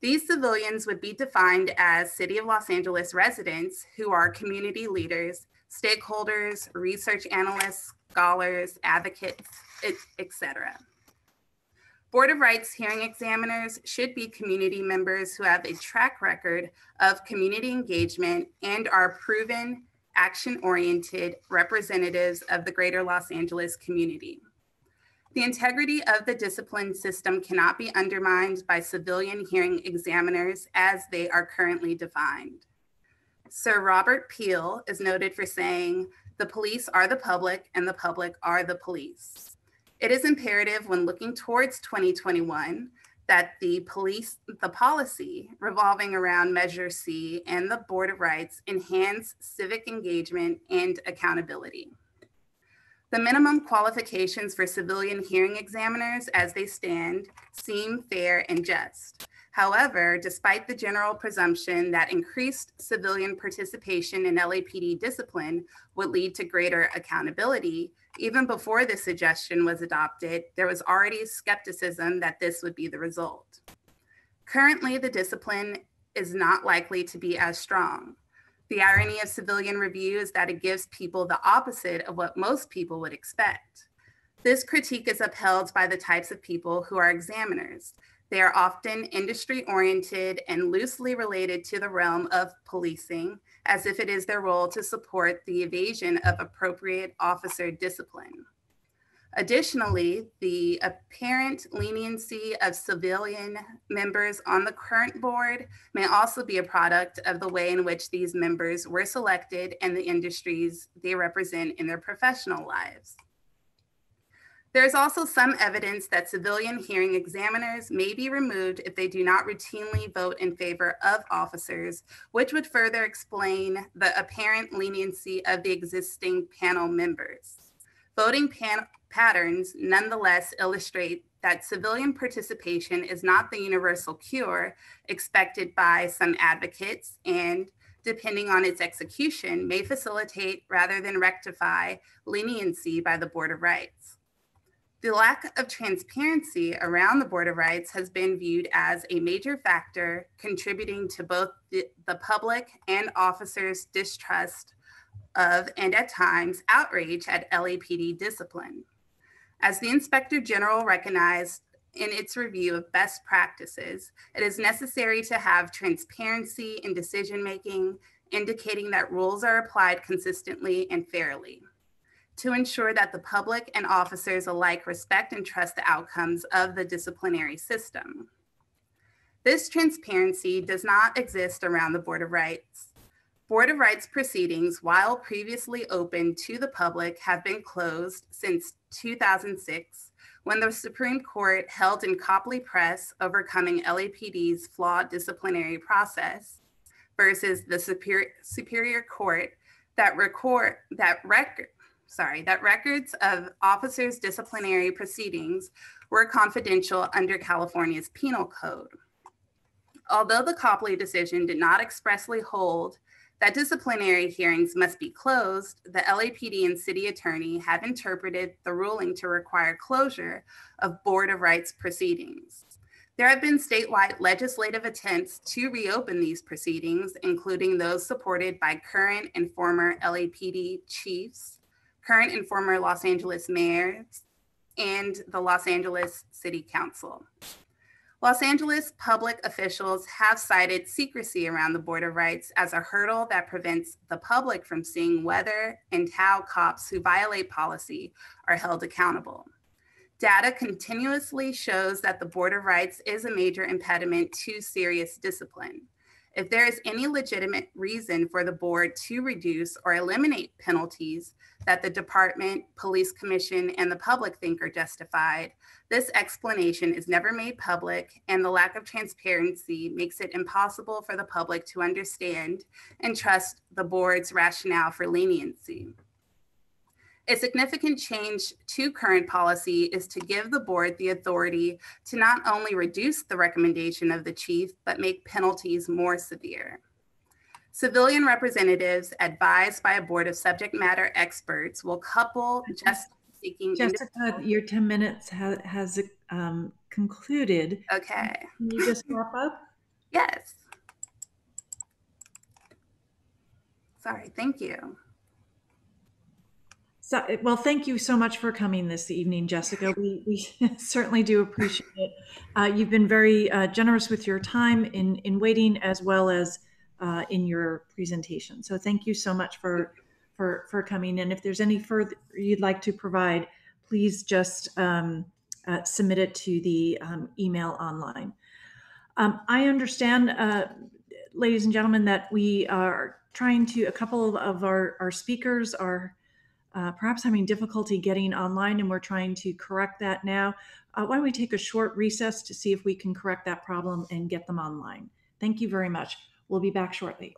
These civilians would be defined as City of Los Angeles residents who are community leaders, stakeholders, research analysts, scholars, advocates, etc. Board of Rights hearing examiners should be community members who have a track record of community engagement and are proven action oriented representatives of the greater Los Angeles community. The integrity of the discipline system cannot be undermined by civilian hearing examiners as they are currently defined. Sir Robert Peel is noted for saying, the police are the public and the public are the police. It is imperative when looking towards 2021 that the police, the policy revolving around Measure C and the Board of Rights enhance civic engagement and accountability. The minimum qualifications for civilian hearing examiners as they stand seem fair and just. However, despite the general presumption that increased civilian participation in LAPD discipline would lead to greater accountability, even before this suggestion was adopted, there was already skepticism that this would be the result. Currently, the discipline is not likely to be as strong. The irony of civilian review is that it gives people the opposite of what most people would expect. This critique is upheld by the types of people who are examiners. They are often industry oriented and loosely related to the realm of policing, as if it is their role to support the evasion of appropriate officer discipline. Additionally, the apparent leniency of civilian members on the current board may also be a product of the way in which these members were selected and the industries they represent in their professional lives. There is also some evidence that civilian hearing examiners may be removed if they do not routinely vote in favor of officers, which would further explain the apparent leniency of the existing panel members. Voting pan- patterns nonetheless illustrate that civilian participation is not the universal cure expected by some advocates and depending on its execution may facilitate rather than rectify leniency by the Board of Rights. The lack of transparency around the Board of Rights has been viewed as a major factor contributing to both the, the public and officers' distrust of and at times outrage at LAPD discipline. As the Inspector General recognized in its review of best practices, it is necessary to have transparency in decision making, indicating that rules are applied consistently and fairly. To ensure that the public and officers alike respect and trust the outcomes of the disciplinary system. This transparency does not exist around the Board of Rights. Board of Rights proceedings, while previously open to the public, have been closed since 2006 when the Supreme Court held in Copley Press overcoming LAPD's flawed disciplinary process versus the Superior, Superior Court that record that record sorry that records of officers disciplinary proceedings were confidential under California's penal code. Although the Copley decision did not expressly hold that disciplinary hearings must be closed, the LAPD and city attorney have interpreted the ruling to require closure of Board of Rights proceedings. There have been statewide legislative attempts to reopen these proceedings, including those supported by current and former LAPD chiefs, current and former Los Angeles mayors, and the Los Angeles City Council. Los Angeles public officials have cited secrecy around the Board of Rights as a hurdle that prevents the public from seeing whether and how cops who violate policy are held accountable. Data continuously shows that the Board of Rights is a major impediment to serious discipline. If there is any legitimate reason for the board to reduce or eliminate penalties that the department, police commission, and the public think are justified, this explanation is never made public, and the lack of transparency makes it impossible for the public to understand and trust the board's rationale for leniency. A significant change to current policy is to give the board the authority to not only reduce the recommendation of the chief, but make penalties more severe. Civilian representatives advised by a board of subject matter experts will couple just seeking. Jessica, your 10 minutes ha- has um, concluded. Okay. Can you just wrap up? Yes. Sorry, thank you. So, well, thank you so much for coming this evening, Jessica. We, we certainly do appreciate it. Uh, you've been very uh, generous with your time in, in waiting as well as uh, in your presentation. So thank you so much for, for, for coming. And if there's any further you'd like to provide, please just um, uh, submit it to the um, email online. Um, I understand, uh, ladies and gentlemen, that we are trying to, a couple of our, our speakers are uh, perhaps having difficulty getting online, and we're trying to correct that now. Uh, why don't we take a short recess to see if we can correct that problem and get them online? Thank you very much. We'll be back shortly.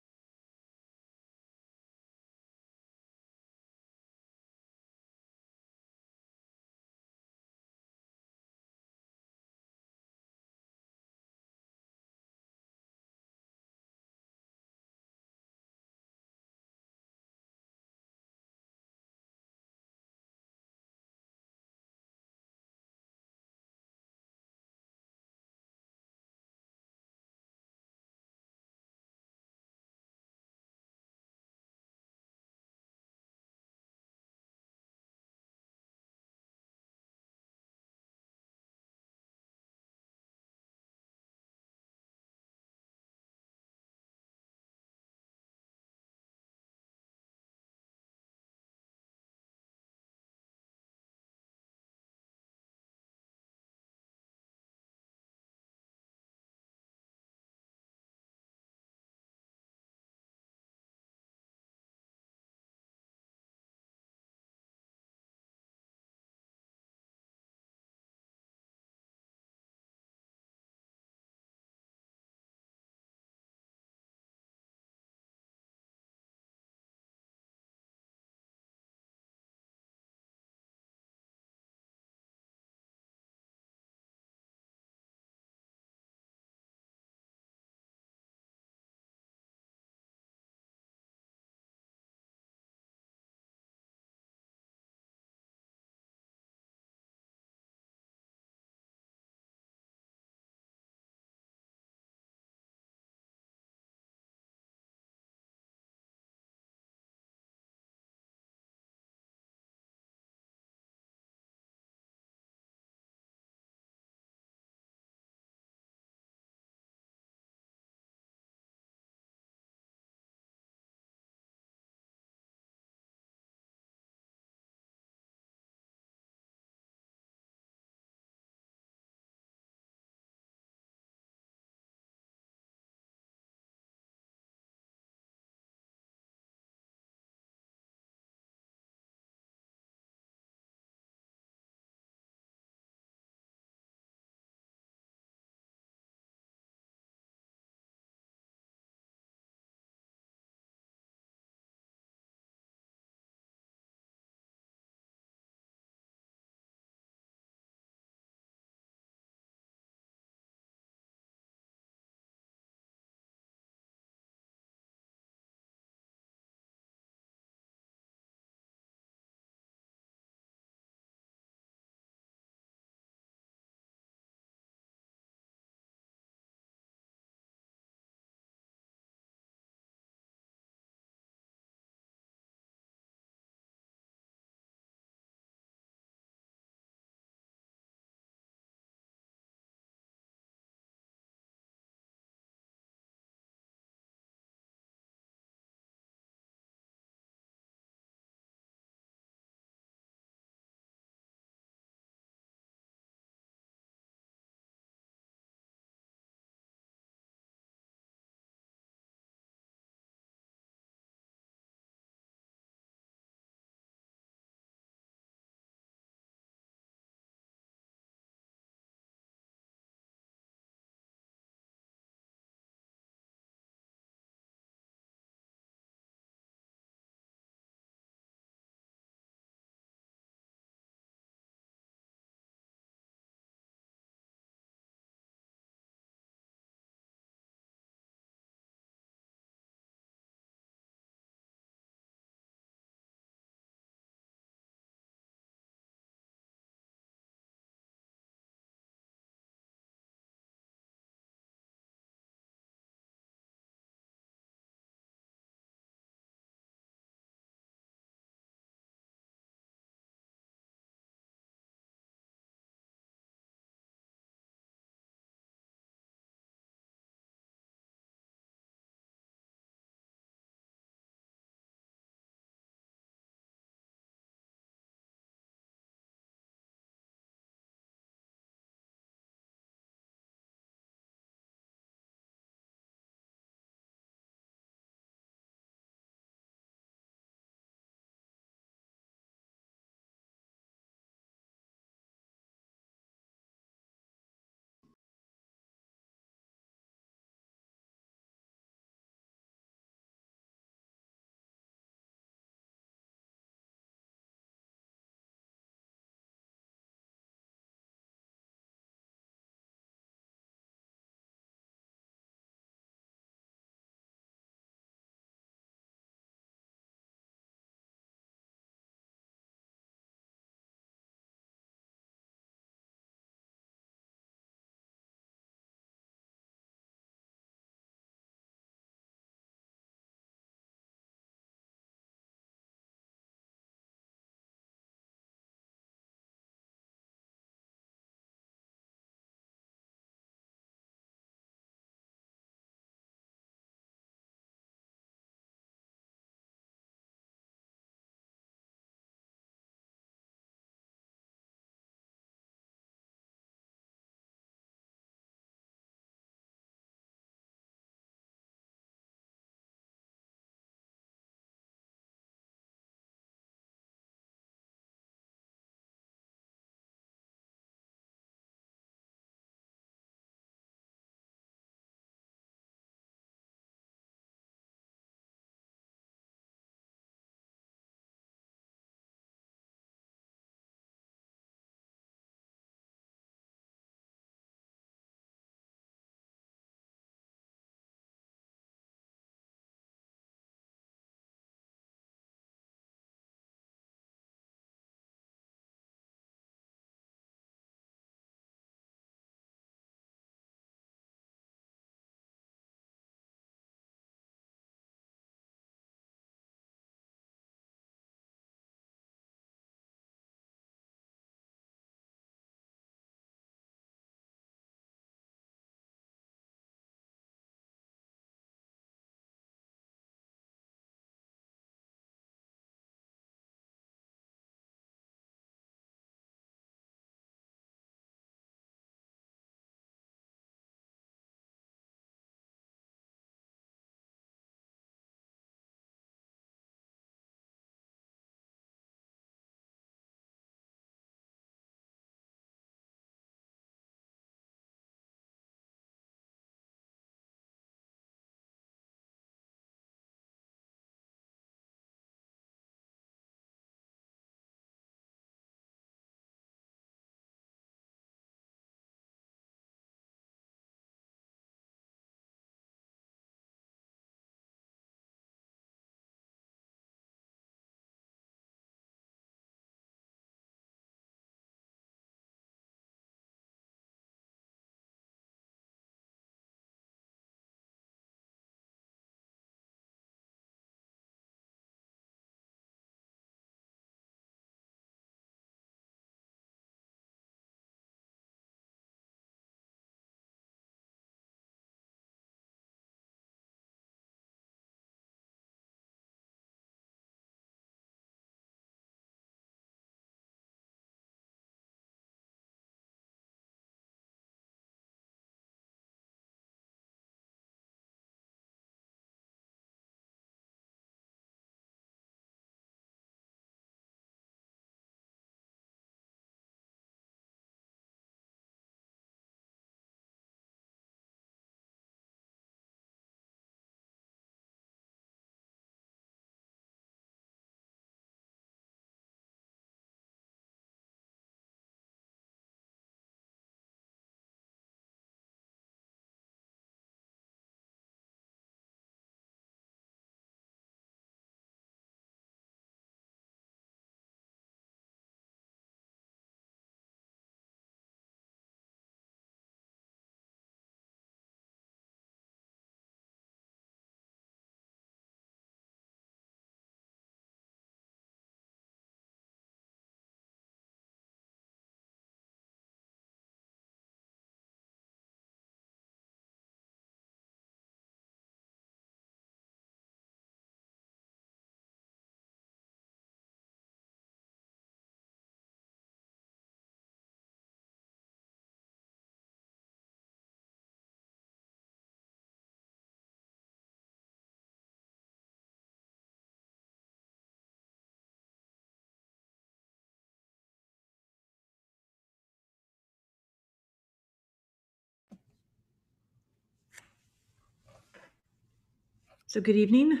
So good evening.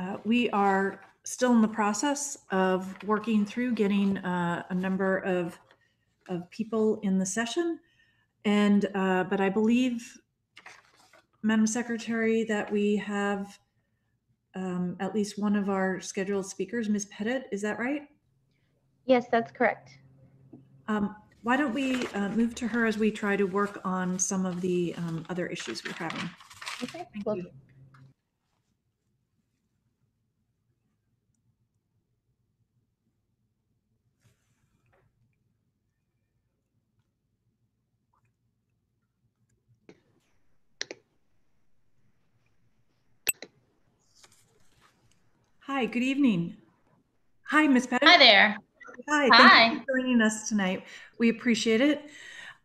Uh, we are still in the process of working through getting uh, a number of, of people in the session. And, uh, but I believe, Madam Secretary, that we have um, at least one of our scheduled speakers, Ms. Pettit, is that right? Yes, that's correct. Um, why don't we uh, move to her as we try to work on some of the um, other issues we're having? Okay. Thank well, you. Hi, good evening. Hi, Ms. Pettit. Hi there. Hi, Hi. thank you for joining us tonight. We appreciate it.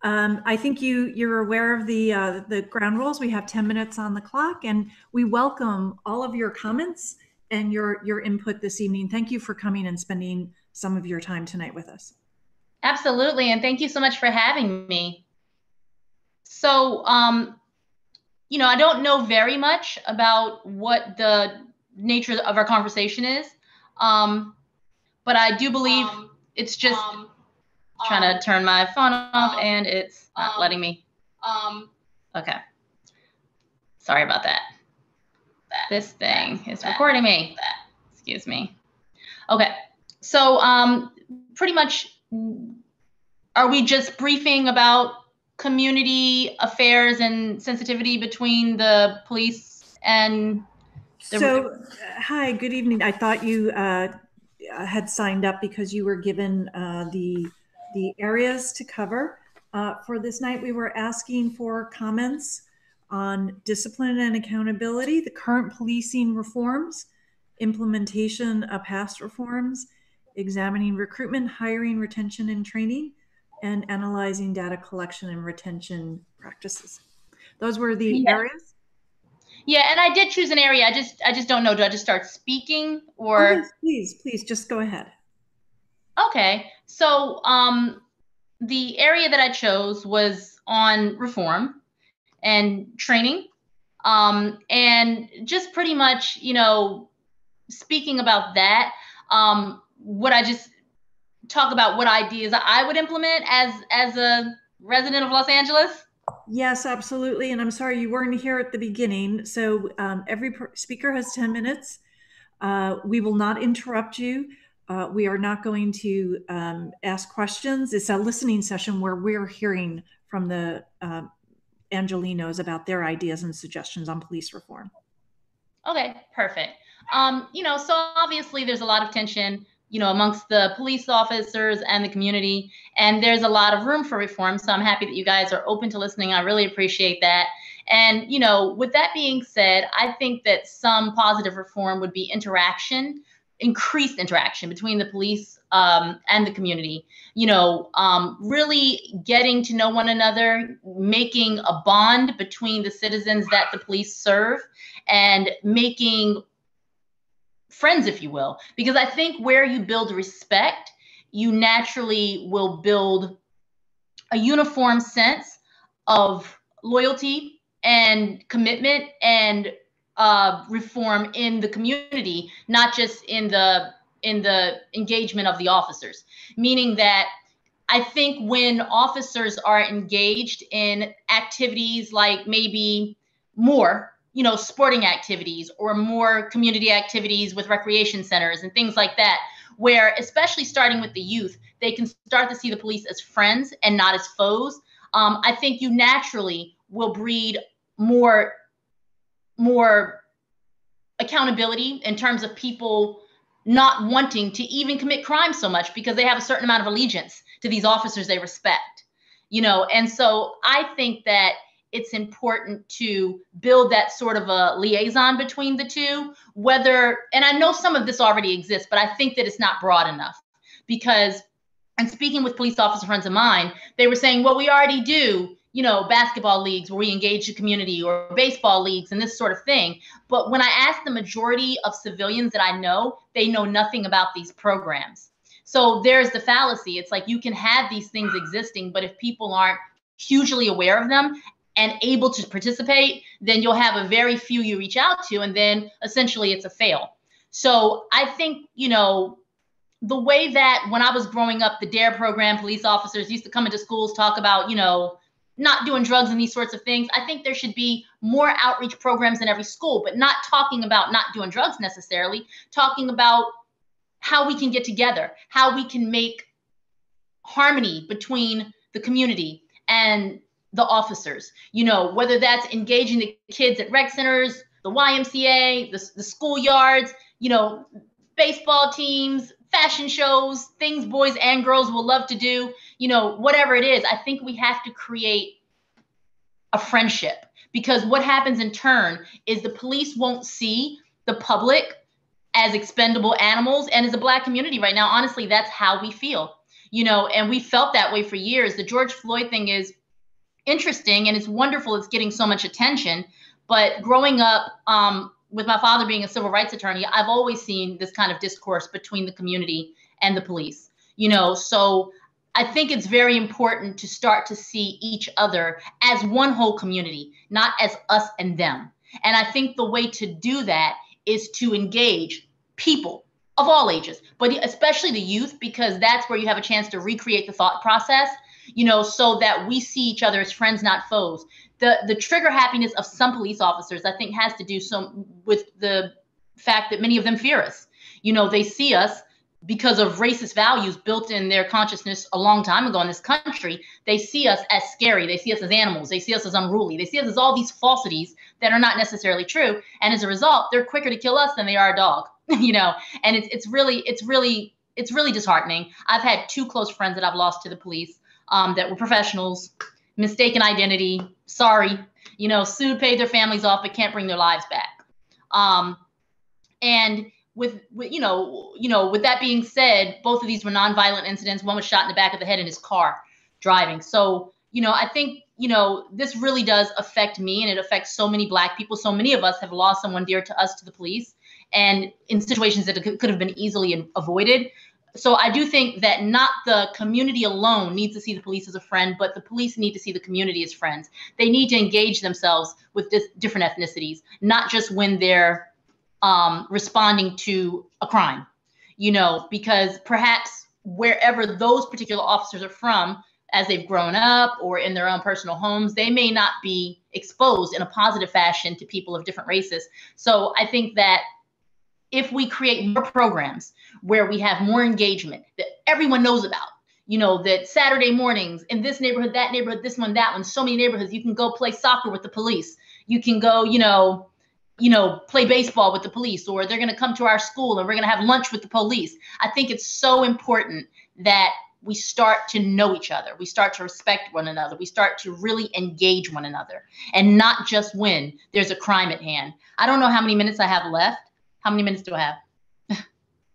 Um, I think you, you're aware of the, uh, the ground rules. We have 10 minutes on the clock and we welcome all of your comments and your, your input this evening. Thank you for coming and spending some of your time tonight with us. Absolutely. And thank you so much for having me. So, um, you know, I don't know very much about what the nature of our conversation is. Um, but I do believe it's just trying to turn my phone off and it's not letting me. Um, okay. Sorry about that. This thing is recording me. Excuse me. Okay. So, um, pretty much, are we just briefing about community affairs and sensitivity between the police and the So, uh, hi, good evening. I thought you uh, had signed up because you were given uh, the the areas to cover uh, for this night. We were asking for comments on discipline and accountability, the current policing reforms, implementation of past reforms, examining recruitment, hiring, retention, and training, and analyzing data collection and retention practices. Those were the Yeah. areas. Yeah, and I did choose an area. I just I just don't know. Do I just start speaking Oh, or yes, please, please, just go ahead. Okay. So um the area that I chose was on reform and training. Um and just pretty much, you know, speaking about that, um what I just talk about what ideas I would implement as as a resident of Los Angeles. Yes, absolutely. And I'm sorry you weren't here at the beginning. So um, every speaker has 10 minutes. Uh, we will not interrupt you. Uh, we are not going to um, ask questions. It's a listening session where we're hearing from the uh, Angelenos about their ideas and suggestions on police reform. Okay, perfect. Um, you know, so obviously there's a lot of tension, you know, amongst the police officers and the community, and there's a lot of room for reform. So I'm happy that you guys are open to listening. I really appreciate that. And, you know, with that being said, I think that some positive reform would be interaction, increased interaction between the police um, and the community. You know, um, really getting to know one another, making a bond between the citizens that the police serve, and making friends, if you will. Because I think where you build respect, you naturally will build a uniform sense of loyalty and commitment and uh, reform in the community, not just in the in the engagement of the officers. Meaning that I think when officers are engaged in activities like maybe more, you know, sporting activities or more community activities with recreation centers and things like that, where especially starting with the youth, they can start to see the police as friends and not as foes. Um, I think you naturally will breed more more accountability in terms of people not wanting to even commit crime so much because they have a certain amount of allegiance to these officers they respect you know? And so i think that it's important to build that sort of a liaison between the two whether and i know some of this already exists but i think that it's not broad enough because and speaking with police officer friends of mine they were saying well we already do you know basketball leagues where we engage the community or baseball leagues and this sort of thing. But when i ask the majority of civilians that i know they know nothing about these programs. So there's the fallacy. It's like you can have these things existing but if people aren't hugely aware of them and able to participate, then you'll have a very few you reach out to, and then essentially it's a fail. So I think, you know, the way that when I was growing up, the DARE program, police officers used to come into schools, talk about, you know, not doing drugs and these sorts of things. I think there should be more outreach programs in every school, but not talking about not doing drugs necessarily, talking about how we can get together, how we can make harmony between the community and the officers. You know, whether that's engaging the kids at rec centers, the YMCA, the, the schoolyards, you know, baseball teams, fashion shows, things boys and girls will love to do, you know, whatever it is. I think we have to create a friendship. Because what happens in turn is the police won't see the public as expendable animals and as a black community right now. Honestly that's how we feel you know and we felt that way for years. The george floyd thing is interesting and it's wonderful. It's getting so much attention. But growing up um, with my father being a civil rights attorney i've always seen this kind of discourse between the community and the police you know? So i think it's very important to start to see each other as one whole community not as us and them. And i think the way to do that is to engage people of all ages but especially the youth because that's where you have a chance to recreate the thought process you know, so that we see each other as friends, not foes. The the trigger happiness of some police officers, I think, has to do some with the fact that many of them fear us. You know, they see us because of racist values built in their consciousness a long time ago in this country, they see us as scary. They see us as animals. They see us as unruly. They see us as all these falsities that are not necessarily true. And as a result, they're quicker to kill us than they are a dog. you know, and it's it's really it's really it's really disheartening. I've had two close friends that I've lost to the police um, that were professionals, mistaken identity, sorry, you know, sued, paid their families off, but can't bring their lives back. Um, and with, with, you know, you know, with that being said, both of these were nonviolent incidents. One was shot in the back of the head in his car driving. So, you know, I think, you know, this really does affect me and it affects so many black people. So many of us have lost someone dear to us to the police and in situations that could have been easily avoided so I do think that not the community alone needs to see the police as a friend, but the police need to see the community as friends. They need to engage themselves with dis- different ethnicities, not just when they're um, responding to a crime, you know, because perhaps wherever those particular officers are from, as they've grown up or in their own personal homes, they may not be exposed in a positive fashion to people of different races. So I think that if we create more programs where we have more engagement that everyone knows about you know that saturday mornings in this neighborhood that neighborhood this one that one so many neighborhoods you can go play soccer with the police. You can go you know you know play baseball with the police or they're going to come to our school and we're going to have lunch with the police. I think it's so important that we start to know each other. We start to respect one another. We start to really engage one another and not just when there's a crime at hand. I don't know how many minutes i have left how many minutes do I have?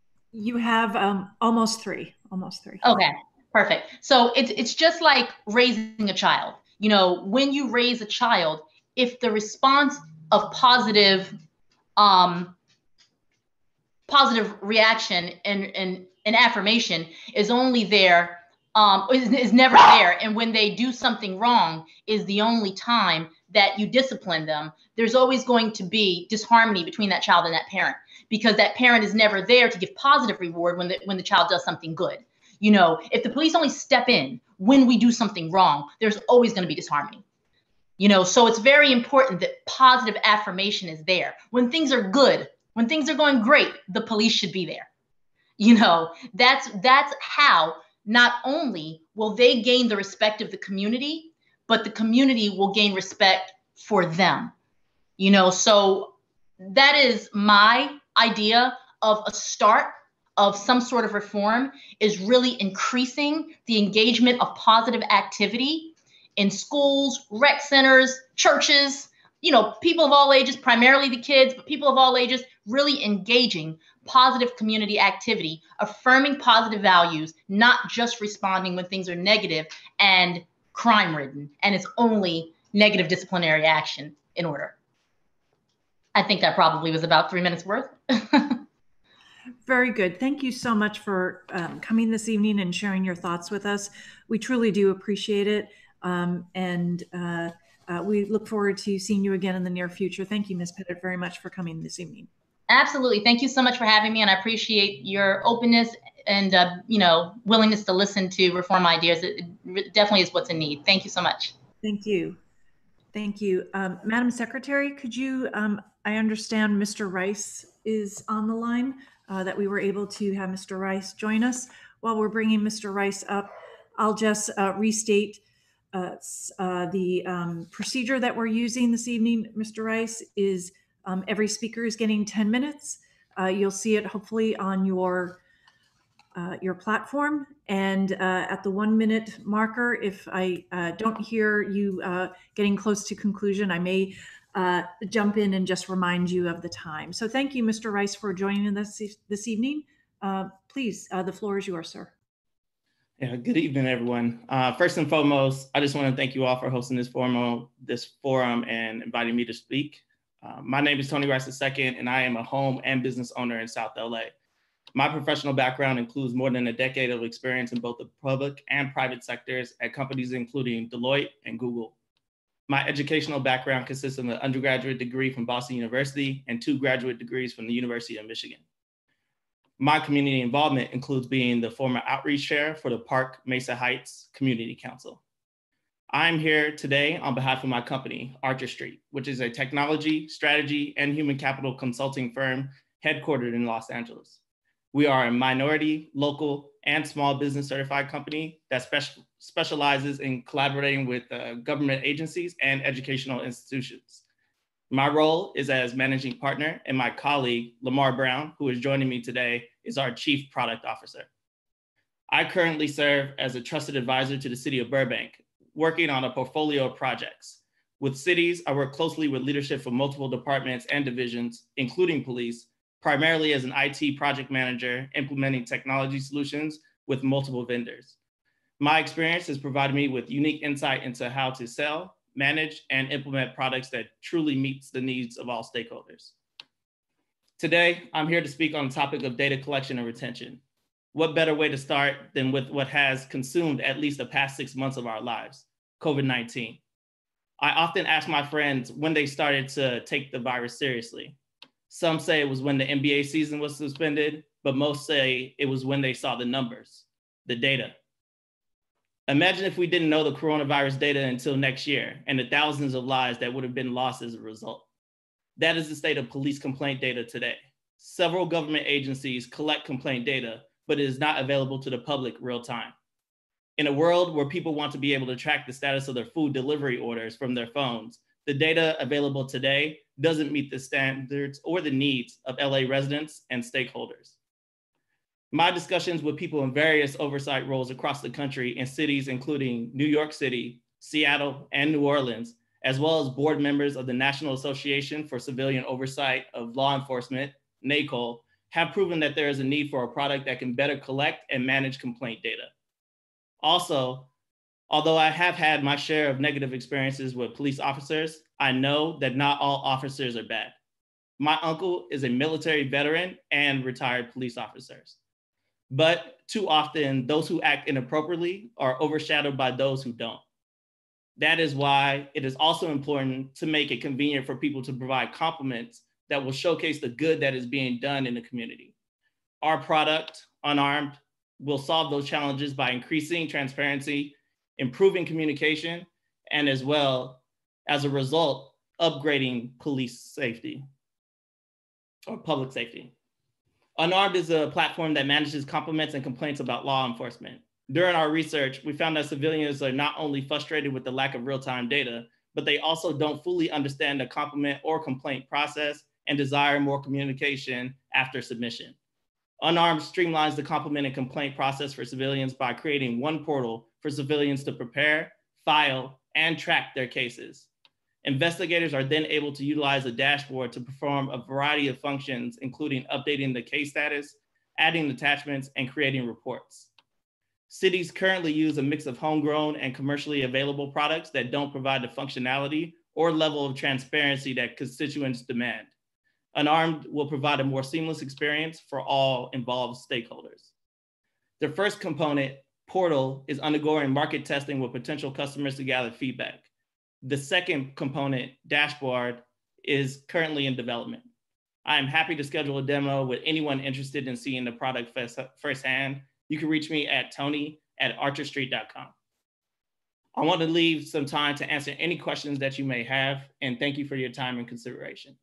you have um, almost three. Almost three. Okay, perfect. So it's it's just like raising a child. You know, when you raise a child, if the response of positive, um, positive reaction and and an affirmation is only there um, is, is never there. And when they do something wrong, is the only time that you discipline them, there's always going to be disharmony between that child and that parent because that parent is never there to give positive reward when the when the child does something good. You know, if the police only step in when we do something wrong, there's always going to be disharmony. You know, so it's very important that positive affirmation is there. When things are good, when things are going great, the police should be there. You know, that's that's how not only will they gain the respect of the community, but the community will gain respect for them. You know, so that is my idea of a start of some sort of reform is really increasing the engagement of positive activity in schools, rec centers, churches, you know, people of all ages, primarily the kids, but people of all ages, really engaging positive community activity, affirming positive values, not just responding when things are negative and crime ridden, and it's only negative disciplinary action in order. I think that probably was about three minutes worth. Very good. Thank you so much for um, coming this evening and sharing your thoughts with us. We truly do appreciate it. Um, and uh, uh, we look forward to seeing you again in the near future. Thank you, Ms. Pettit, very much for coming this evening. Absolutely. Thank you so much for having me, and I appreciate your openness and uh, you know willingness to listen to reform ideas. It, it definitely is what's in need. Thank you so much. Thank you. Thank you. Um, Madam Secretary, could you, um, I understand Mr. Rice is on the line, uh, that we were able to have Mr. Rice join us. While we're bringing Mr. Rice up, I'll just uh, restate uh, uh, the um, procedure that we're using this evening, Mr. Rice, is um, every speaker is getting 10 minutes. Uh, you'll see it hopefully on your uh, your platform. And uh, at the one minute marker, if I uh, don't hear you uh, getting close to conclusion, I may uh, jump in and just remind you of the time. So thank you, Mr. Rice, for joining us this evening. Uh, please, the floor is yours, sir. Yeah, good evening, everyone. first and foremost, I just want to thank you all for hosting this forum, this forum and inviting me to speak. Uh, my name is Tony Rice II, and I am a home and business owner in South LA. My professional background includes more than a decade of experience in both the public and private sectors at companies including Deloitte and Google. My educational background consists of an undergraduate degree from Boston University and two graduate degrees from the University of Michigan. My community involvement includes being the former outreach chair for the Park Mesa Heights Community Council. I'm here today on behalf of my company, Archer Street, which is a technology, strategy, and human capital consulting firm headquartered in Los Angeles. We are a minority, local, and small business certified company that special, specializes in collaborating with uh, government agencies and educational institutions. My role is as managing partner, and my colleague, Lamar Brown, who is joining me today, is our chief product officer. I currently serve as a trusted advisor to the city of Burbank, working on a portfolio of projects. With cities, I work closely with leadership from multiple departments and divisions, including police, primarily as an IT project manager implementing technology solutions with multiple vendors. My experience has provided me with unique insight into how to sell, manage, and implement products that truly meets the needs of all stakeholders. Today, I'm here to speak on the topic of data collection and retention. What better way to start than with what has consumed at least the past six months of our lives, COVID-19. I often ask my friends when they started to take the virus seriously. Some say it was when the NBA season was suspended, but most say it was when they saw the numbers, the data. Imagine if we didn't know the coronavirus data until next year and the thousands of lives that would have been lost as a result. That is the state of police complaint data today. Several government agencies collect complaint data, but it is not available to the public real time. In a world where people want to be able to track the status of their food delivery orders from their phones, the data available today doesn't meet the standards or the needs of LA residents and stakeholders. My discussions with people in various oversight roles across the country in cities including New York City, Seattle, and New Orleans, as well as board members of the National Association for Civilian Oversight of Law Enforcement, NACOL, have proven that there is a need for a product that can better collect and manage complaint data. Also, Although I have had my share of negative experiences with police officers, I know that not all officers are bad. My uncle is a military veteran and retired police officers. But too often, those who act inappropriately are overshadowed by those who don't. That is why it is also important to make it convenient for people to provide compliments that will showcase the good that is being done in the community. Our product, Unarmed, will solve those challenges by increasing transparency improving communication, and as well, as a result, upgrading police safety or public safety. Unarmed is a platform that manages compliments and complaints about law enforcement. During our research, we found that civilians are not only frustrated with the lack of real-time data, but they also don't fully understand the compliment or complaint process and desire more communication after submission. Unarmed streamlines the compliment and complaint process for civilians by creating one portal for civilians to prepare, file, and track their cases. Investigators are then able to utilize a dashboard to perform a variety of functions, including updating the case status, adding attachments, and creating reports. Cities currently use a mix of homegrown and commercially available products that don't provide the functionality or level of transparency that constituents demand. Unarmed will provide a more seamless experience for all involved stakeholders. The first component portal is undergoing market testing with potential customers to gather feedback. The second component, dashboard, is currently in development. I am happy to schedule a demo with anyone interested in seeing the product first, firsthand. You can reach me at tony at archerstreet.com. I want to leave some time to answer any questions that you may have, and thank you for your time and consideration.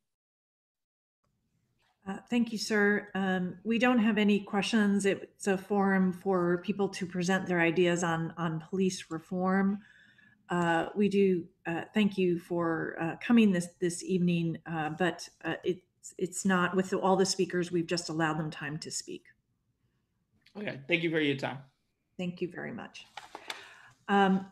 Uh, thank you, sir. Um, we don't have any questions. It's a forum for people to present their ideas on, on police reform. Uh, we do uh, thank you for uh, coming this this evening, uh, but uh, it's it's not with all the speakers. We've just allowed them time to speak. Okay, thank you for your time. Thank you very much. Um,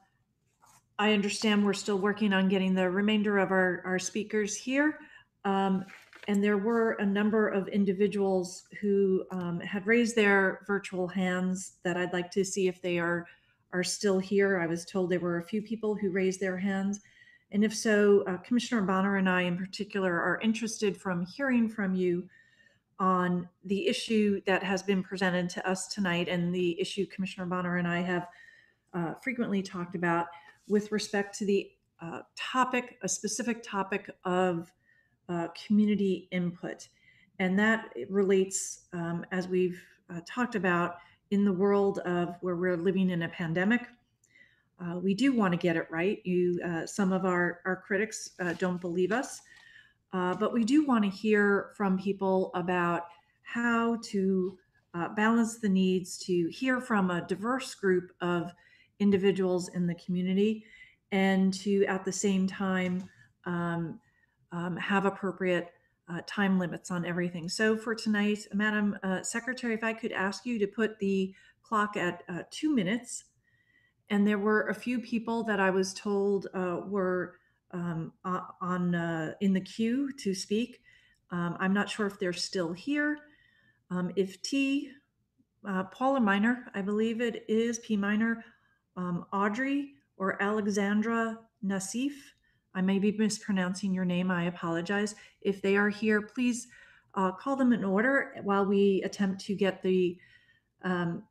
I understand we're still working on getting the remainder of our, our speakers here. Um, and there were a number of individuals who um, had raised their virtual hands that I'd like to see if they are are still here. I was told there were a few people who raised their hands. And if so, uh, Commissioner Bonner and I in particular are interested from hearing from you on the issue that has been presented to us tonight and the issue Commissioner Bonner and I have uh, frequently talked about with respect to the uh, topic, a specific topic of uh, community input. And that relates, um, as we've uh, talked about, in the world of where we're living in a pandemic. Uh, we do want to get it right. You, uh, some of our, our critics uh, don't believe us, but we do want to hear from people about how to balance the needs to hear from a diverse group of individuals in the community and to at the same time um, um, have appropriate uh, time limits on everything. So for tonight, Madam uh, Secretary, if I could ask you to put the clock at uh, two minutes. And there were a few people that I was told uh, were um, on uh, in the queue to speak. Um, I'm not sure if they're still here. Um, if T, uh, Paula Minor, I believe it is P Minor, um, Audrey or Alexandra Nassif. I may be mispronouncing your name. I apologize. If they are here, please uh, call them in order while we attempt to get the um,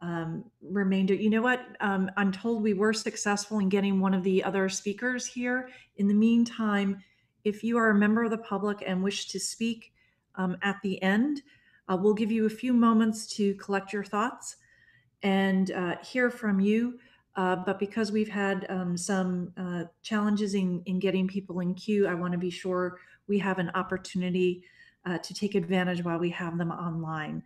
um, remainder. You know what? Um, I'm told we were successful in getting one of the other speakers here. In the meantime, if you are a member of the public and wish to speak um, at the end, uh, we'll give you a few moments to collect your thoughts and uh, hear from you. Uh, but because we've had um, some uh, challenges in, in getting people in queue, I want to be sure we have an opportunity uh, to take advantage while we have them online.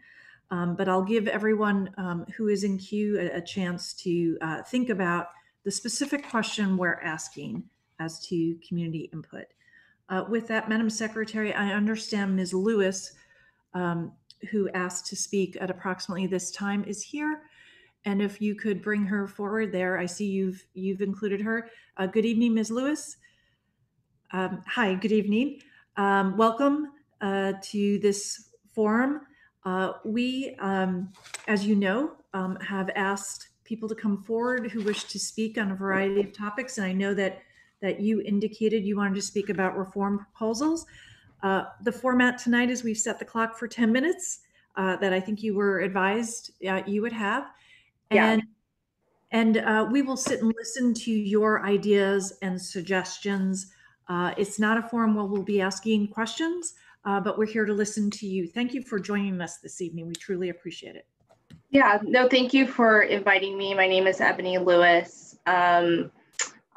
Um, but I'll give everyone um, who is in queue a, a chance to uh, think about the specific question we're asking as to community input. Uh, with that, Madam Secretary, I understand Ms. Lewis, um, who asked to speak at approximately this time, is here. And if you could bring her forward there, I see you've you've included her. Uh, good evening, Ms. Lewis. Um, hi, good evening. Um, welcome uh, to this forum. Uh, we, um, as you know, um, have asked people to come forward who wish to speak on a variety of topics. And I know that that you indicated you wanted to speak about reform proposals. Uh, the format tonight is we've set the clock for 10 minutes uh, that I think you were advised uh, you would have. Yeah. And and uh, we will sit and listen to your ideas and suggestions. Uh, it's not a forum where we'll be asking questions, uh, but we're here to listen to you. Thank you for joining us this evening. We truly appreciate it. Yeah, no, thank you for inviting me. My name is Ebony Lewis. Um,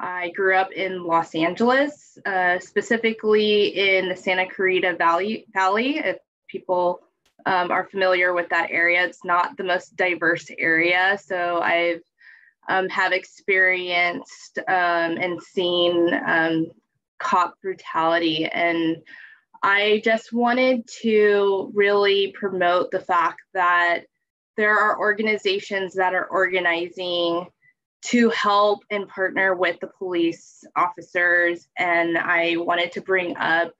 I grew up in Los Angeles, uh, specifically in the Santa Clarita Valley. Valley. If people um, are familiar with that area. It's not the most diverse area, so I've um, have experienced um, and seen um, cop brutality, and I just wanted to really promote the fact that there are organizations that are organizing to help and partner with the police officers, and I wanted to bring up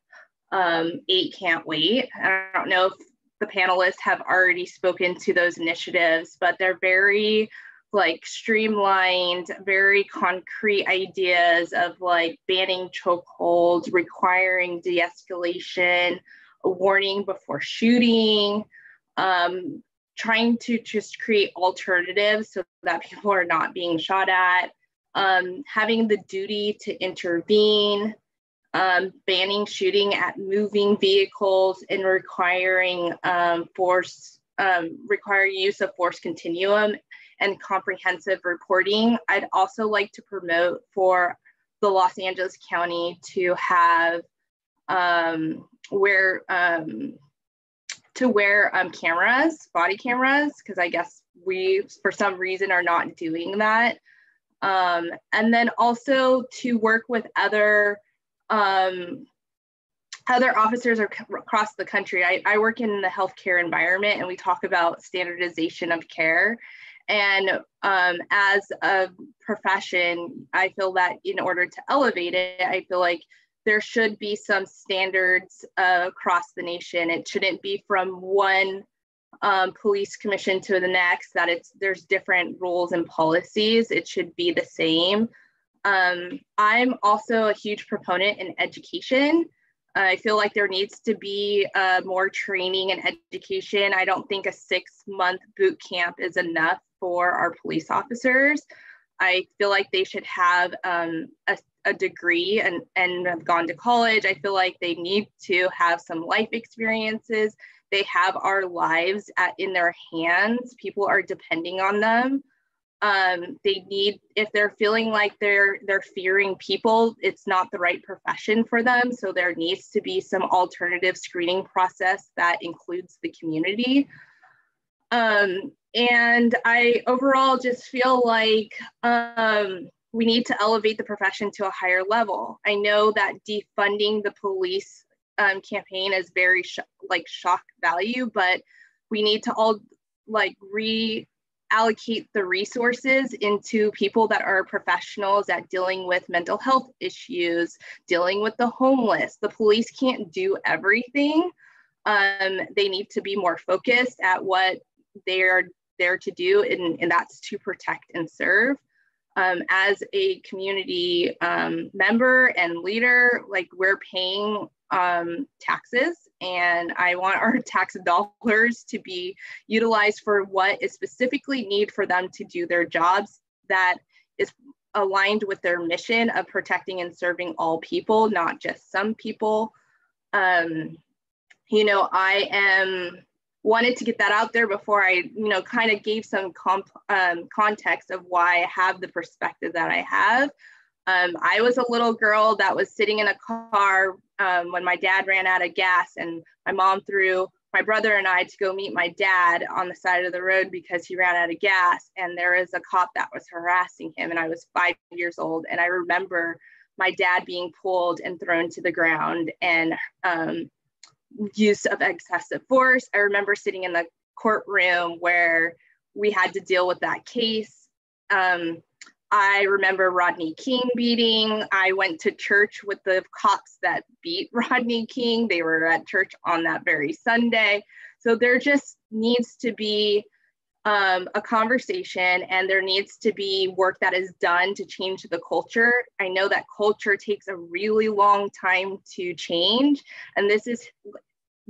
um, Eight Can't Wait. I don't know if the panelists have already spoken to those initiatives, but they're very like streamlined, very concrete ideas of like banning chokeholds, requiring de-escalation, a warning before shooting, um, trying to just create alternatives so that people are not being shot at, um, having the duty to intervene, um, banning shooting at moving vehicles, and requiring um, force, um, require use of force continuum and comprehensive reporting. I'd also like to promote for the Los Angeles County to have um, where um, to wear um, cameras, body cameras, because I guess we, for some reason, are not doing that. Um, and then also to work with other um, other officers across the country. I, I work in the healthcare environment, and we talk about standardization of care. And um, as a profession, I feel that in order to elevate it, I feel like there should be some standards uh, across the nation. It shouldn't be from one um, police commission to the next that it's there's different rules and policies. It should be the same. Um, I'm also a huge proponent in education. I feel like there needs to be uh, more training and education. I don't think a six month boot camp is enough for our police officers. I feel like they should have um, a, a, degree and, and have gone to college. I feel like they need to have some life experiences. They have our lives at, in their hands. People are depending on them. Um, they need, if they're feeling like they're they're fearing people, it's not the right profession for them. So there needs to be some alternative screening process that includes the community. Um, and I overall just feel like um, we need to elevate the profession to a higher level. I know that defunding the police um, campaign is very sh- like shock value, but we need to all like reallocate the resources into people that are professionals at dealing with mental health issues, dealing with the homeless. The police can't do everything. Um, they need to be more focused at what they are there to do, and, and that's to protect and serve. Um, as a community um, member and leader, like we're paying um, taxes, and I want our tax dollars to be utilized for what is specifically need for them to do their jobs that is aligned with their mission of protecting and serving all people, not just some people. Um, you know, I am wanted to get that out there before I, you know, kind of gave some comp, um, context of why I have the perspective that I have. Um, I was a little girl that was sitting in a car um, when my dad ran out of gas, and my mom threw my brother and I to go meet my dad on the side of the road because he ran out of gas. And there was a cop that was harassing him, and I was five years old. And I remember my dad being pulled and thrown to the ground and um, use of excessive force. I remember sitting in the courtroom where we had to deal with that case. Um, I remember Rodney King beating. I went to church with the cops that beat Rodney King. They were at church on that very Sunday. So there just needs to be um, a conversation and there needs to be work that is done to change the culture. I know that culture takes a really long time to change, and this is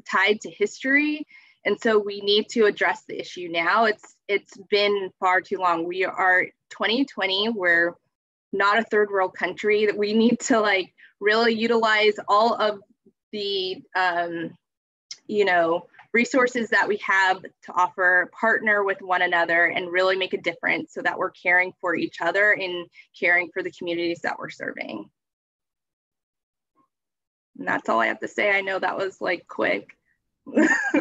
tied to history. And so we need to address the issue now. It's it's been far too long. We are 2020. We're not a third world country. That we need to like really utilize all of the um, you know resources that we have to offer, partner with one another, and really make a difference so that we're caring for each other and caring for the communities that we're serving. And that's all I have to say. I know that was like quick.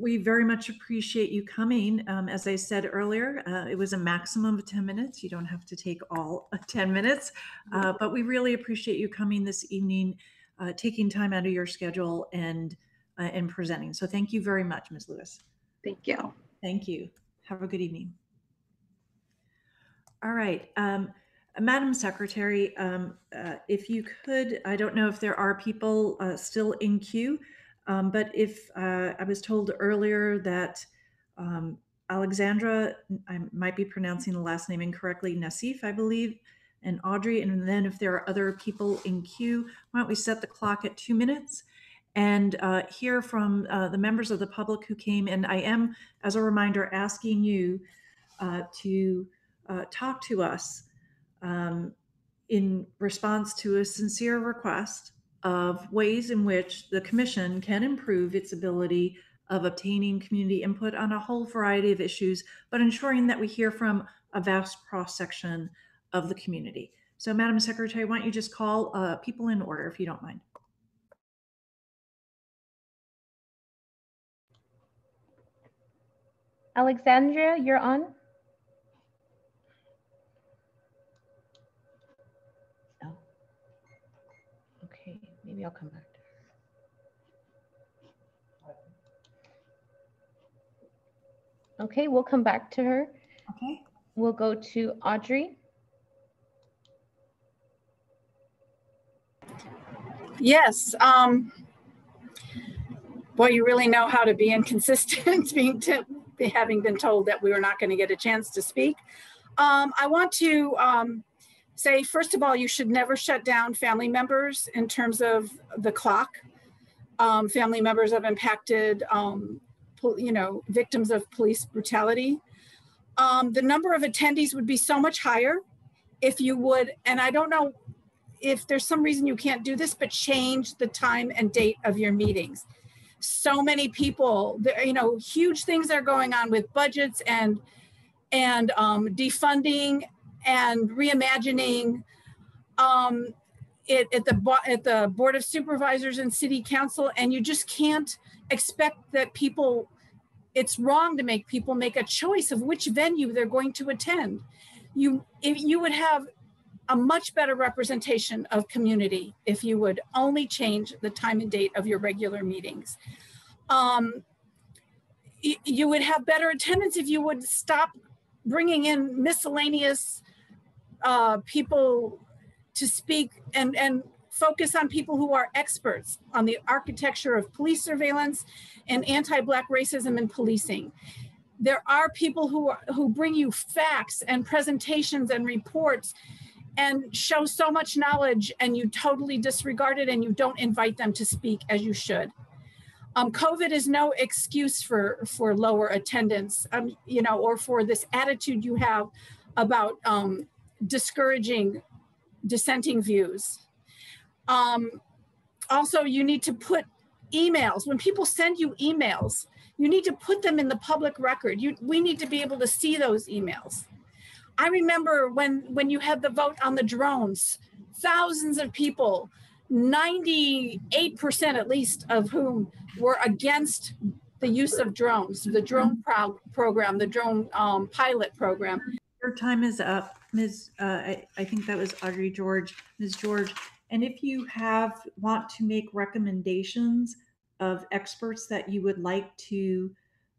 we very much appreciate you coming. Um, as I said earlier, uh, it was a maximum of 10 minutes. You don't have to take all 10 minutes, uh, but we really appreciate you coming this evening, uh, taking time out of your schedule and uh, and presenting. So thank you very much, Ms. Lewis. Thank you. Thank you. Have a good evening. All right. Um, Madam Secretary, um, uh, if you could, I don't know if there are people uh, still in queue, um, but if uh, I was told earlier that um, Alexandra, I might be pronouncing the last name incorrectly, Nassif, I believe, and Audrey, and then if there are other people in queue, why don't we set the clock at two minutes? and uh, hear from uh, the members of the public who came. And I am, as a reminder, asking you uh, to uh, talk to us um, in response to a sincere request of ways in which the commission can improve its ability of obtaining community input on a whole variety of issues, but ensuring that we hear from a vast cross section of the community. So, Madam Secretary, why don't you just call uh, people in order if you don't mind? Alexandria, you're on. Maybe I'll come back. to her. Okay, we'll come back to her. Okay. We'll go to Audrey. Yes. Um, boy, you really know how to be inconsistent, being to, having been told that we were not going to get a chance to speak. Um, I want to um, say, first of all, you should never shut down family members in terms of the clock. Um, family members of impacted, um, you know, victims of police brutality. Um, the number of attendees would be so much higher if you would, and I don't know if there's some reason you can't do this, but change the time and date of your meetings. So many people, you know, huge things are going on with budgets and and um, defunding and reimagining. Um, it, at the at the board of supervisors and city council, and you just can't expect that people. It's wrong to make people make a choice of which venue they're going to attend. You if you would have a much better representation of community if you would only change the time and date of your regular meetings. Um, you would have better attendance if you would stop bringing in miscellaneous uh, people to speak and, and focus on people who are experts on the architecture of police surveillance and anti-Black racism in policing. There are people who, are, who bring you facts and presentations and reports and show so much knowledge and you totally disregard it and you don't invite them to speak as you should. Um, COVID is no excuse for, for lower attendance, um, you know, or for this attitude you have about um, discouraging dissenting views. Um, also, you need to put emails, when people send you emails, you need to put them in the public record. You, we need to be able to see those emails. I remember when when you had the vote on the drones, thousands of people, 98% at least of whom were against the use of drones, the drone pro program, the drone um, pilot program. Your time is up, Ms. Uh, I, I think that was Audrey George, Ms. George. And if you have want to make recommendations of experts that you would like to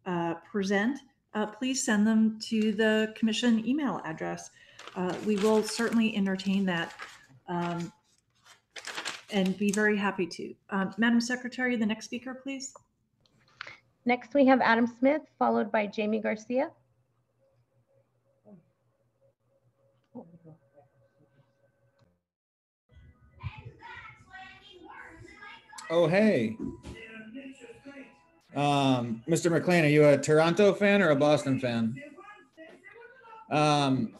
uh, present, uh, please send them to the commission email address. Uh, we will certainly entertain that um, and be very happy to. Um, Madam Secretary, the next speaker, please. Next, we have Adam Smith, followed by Jamie Garcia. Oh, hey. Um, Mr. McLean, are you a Toronto fan or a Boston fan? Um,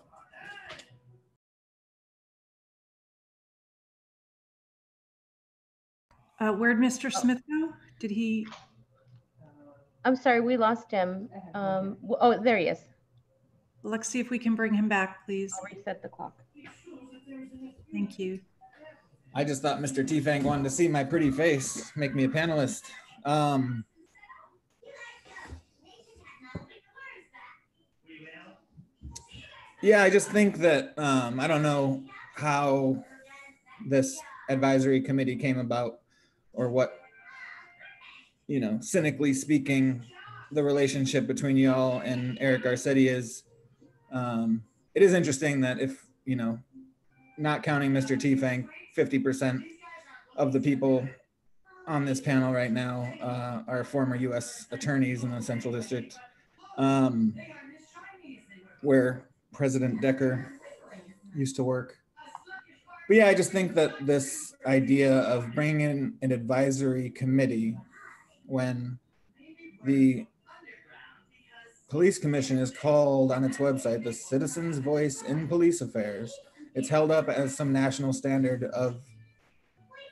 Uh, where'd Mr. Smith go? Did he? I'm sorry, we lost him. Um, oh, there he is. Let's see if we can bring him back, please. I'll reset the clock. Thank you. I just thought Mr. Tefank wanted to see my pretty face, make me a panelist. Um, yeah, I just think that um, I don't know how this advisory committee came about or what, you know, cynically speaking, the relationship between y'all and Eric Garcetti is. Um, it is interesting that if, you know, not counting Mr. Tefank, 50% of the people on this panel right now uh, are former U.S. attorneys in the Central District, um, where President Decker used to work. But yeah, I just think that this idea of bringing in an advisory committee when the police commission is called on its website the citizens voice in police affairs it's held up as some national standard of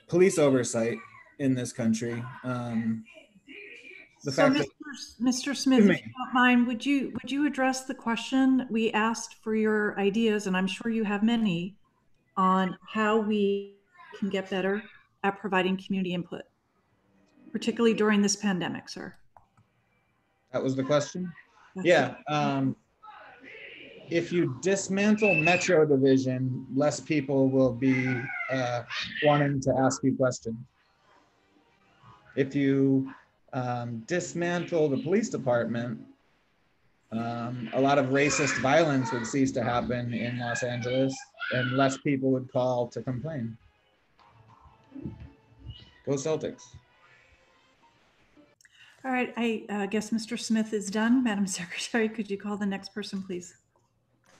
police oversight in this country. Um, the So, fact that Mr. Mr. Smith, if you don't mind, would you, would you address the question? We asked for your ideas, and I'm sure you have many, on how we can get better at providing community input, particularly during this pandemic, sir. that was the question. That's Yeah. Um, if you dismantle Metro Division, less people will be uh, wanting to ask you questions. If you um, dismantle the police department, um, a lot of racist violence would cease to happen in Los Angeles, and less people would call to complain. Go Celtics. All right, I uh, guess Mr. Smith is done. Madam Secretary, could you call the next person, please?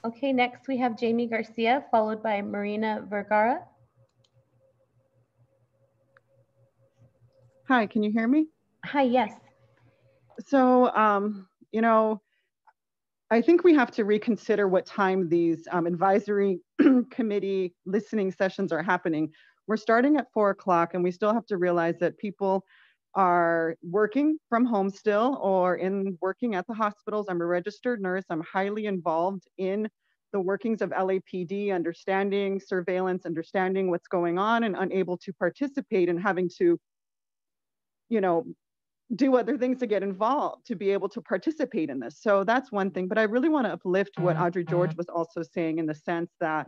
Okay, next we have Jamie Garcia, followed by Marina Vergara. Hi, can you hear me? Hi, yes. So, um, you know, I think we have to reconsider what time these um, advisory committee listening sessions are happening. We're starting at four o'clock and we still have to realize that people are working from home still or in working at the hospitals. I'm a registered nurse. I'm highly involved in the workings of LAPD, understanding surveillance, understanding what's going on and unable to participate and having to, you know, do other things to get involved to be able to participate in this. So that's one thing. But I really want to uplift what Audrey George was also saying in the sense that,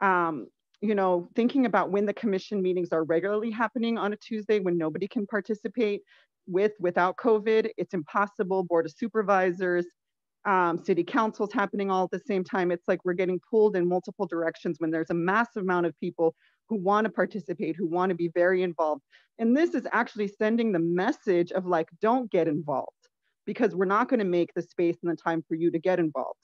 um, you know, thinking about when the commission meetings are regularly happening on a Tuesday when nobody can participate with without COVID, it's impossible. Board of Supervisors, um, city councils happening all at the same time. It's like we're getting pulled in multiple directions when there's a massive amount of people who want to participate, who want to be very involved. And this is actually sending the message of like, don't get involved because we're not going to make the space and the time for you to get involved.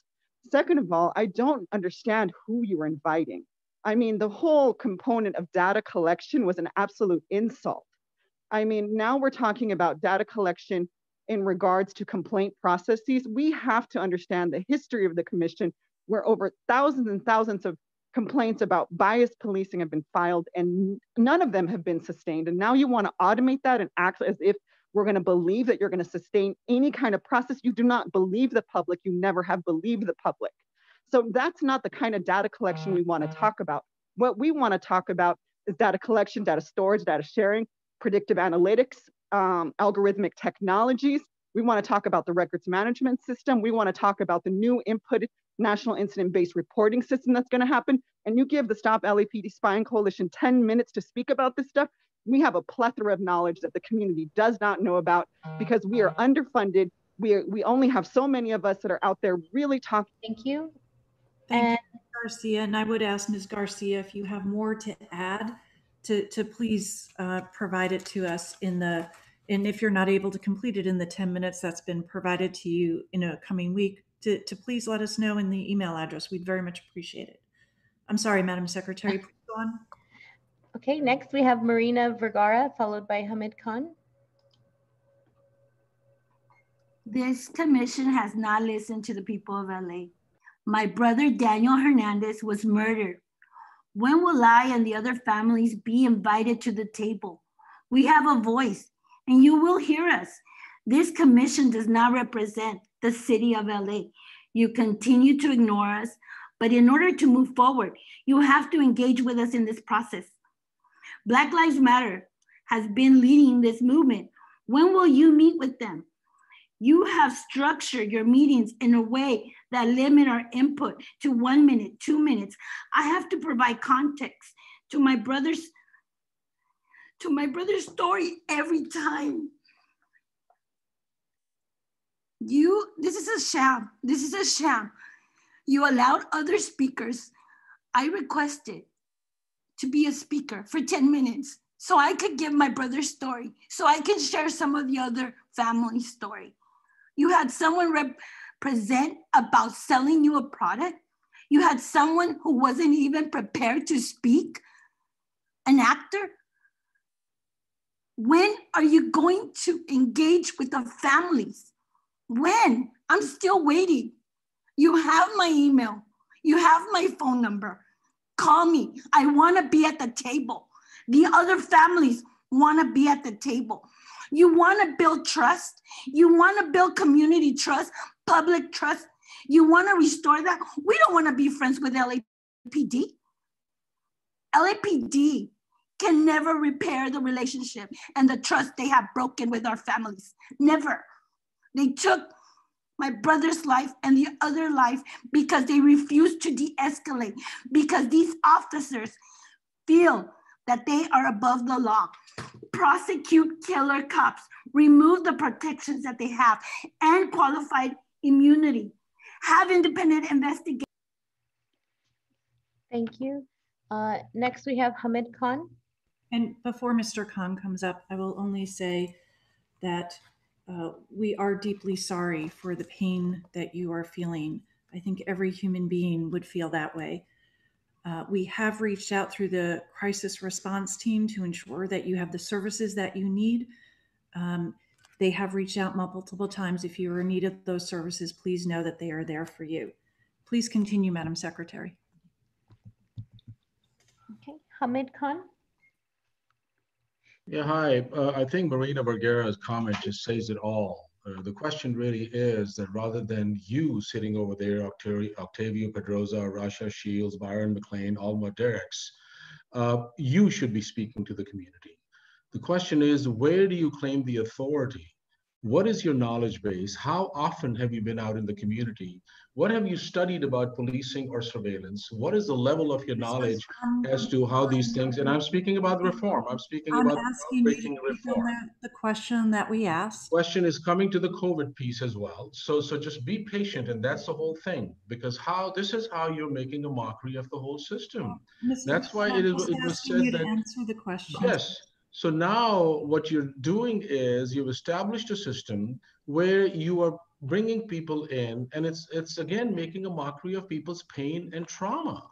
Second of all, I don't understand who you're inviting. I mean, the whole component of data collection was an absolute insult. I mean, now we're talking about data collection in regards to complaint processes. We have to understand the history of the commission where over thousands and thousands of complaints about biased policing have been filed and none of them have been sustained. And now you want to automate that and act as if we're going to believe that you're going to sustain any kind of process. You do not believe the public. You never have believed the public. So that's not the kind of data collection we want to talk about. What we want to talk about is data collection, data storage, data sharing, predictive analytics, um, algorithmic technologies. We want to talk about the records management system. We want to talk about the new input national incident-based reporting system that's going to happen. And you give the Stop LAPD Spying Coalition 10 minutes to speak about this stuff. We have a plethora of knowledge that the community does not know about because we are underfunded. We, are, we only have so many of us that are out there really talking. Thank you. Thank you, Ms. Garcia. And I would ask Ms. Garcia if you have more to add, to, to please uh, provide it to us in the, and if you're not able to complete it in the 10 minutes that's been provided to you in a coming week, to, to please let us know in the email address. We'd very much appreciate it. I'm sorry, Madam Secretary, please go on. Okay, next we have Marina Vergara, followed by Hamid Khan. This commission has not listened to the people of LA. My brother Daniel Hernandez was murdered. When will I and the other families be invited to the table? We have a voice and you will hear us. This commission does not represent the city of LA. You continue to ignore us, but in order to move forward, you have to engage with us in this process. Black Lives Matter has been leading this movement. When will you meet with them? You have structured your meetings in a way that limit our input to one minute, two minutes. I have to provide context to my brother's to my brother's story every time. You, this is a sham. This is a sham. You allowed other speakers. I requested to be a speaker for 10 minutes so I could give my brother's story, so I can share some of the other family story. You had someone represent about selling you a product. You had someone who wasn't even prepared to speak, an actor. When are you going to engage with the families? When? I'm still waiting. You have my email. You have my phone number. call me. I want to be at the table. The other families want to be at the table. You want to build trust. You want to build community trust, public trust. You want to restore that. We don't want to be friends with LAPD. LAPD can never repair the relationship and the trust they have broken with our families. Never. They took my brother's life and the other life because they refused to de escalate, because these officers feel that they are above the law. Prosecute killer cops, remove the protections that they have, and qualified immunity. Have independent investigation. Thank you. Uh, next, we have Hamid Khan. And before Mr. Khan comes up, I will only say that uh, we are deeply sorry for the pain that you are feeling. I think every human being would feel that way. Uh, we have reached out through the crisis response team to ensure that you have the services that you need. Um, they have reached out multiple times. If you are in need of those services, please know that they are there for you. Please continue, Madam Secretary. Okay, Hamid Khan. Yeah, hi. Uh, I think Marina Vergara's comment just says it all. Uh, the question really is that rather than you sitting over there, Octavio, Octavio Pedroza, Rasha Shields, Byron McLean, Alma Derricks, uh, you should be speaking to the community. The question is, where do you claim the authority what is your knowledge base? How often have you been out in the community? What have you studied about policing or surveillance? What is the level of your knowledge um, as to how um, these things, and I'm speaking about reform, I'm speaking I'm about asking you to breaking reform. the- the question that we asked. Question is coming to the COVID piece as well. So, so just be patient, and that's the whole thing. Because how, this is how you're making a mockery of the whole system. Mr. That's why it is, it was said to that. Answer the question. Yes. So now what you're doing is you've established a system where you are bringing people in and it's it's again making a mockery of people's pain and trauma.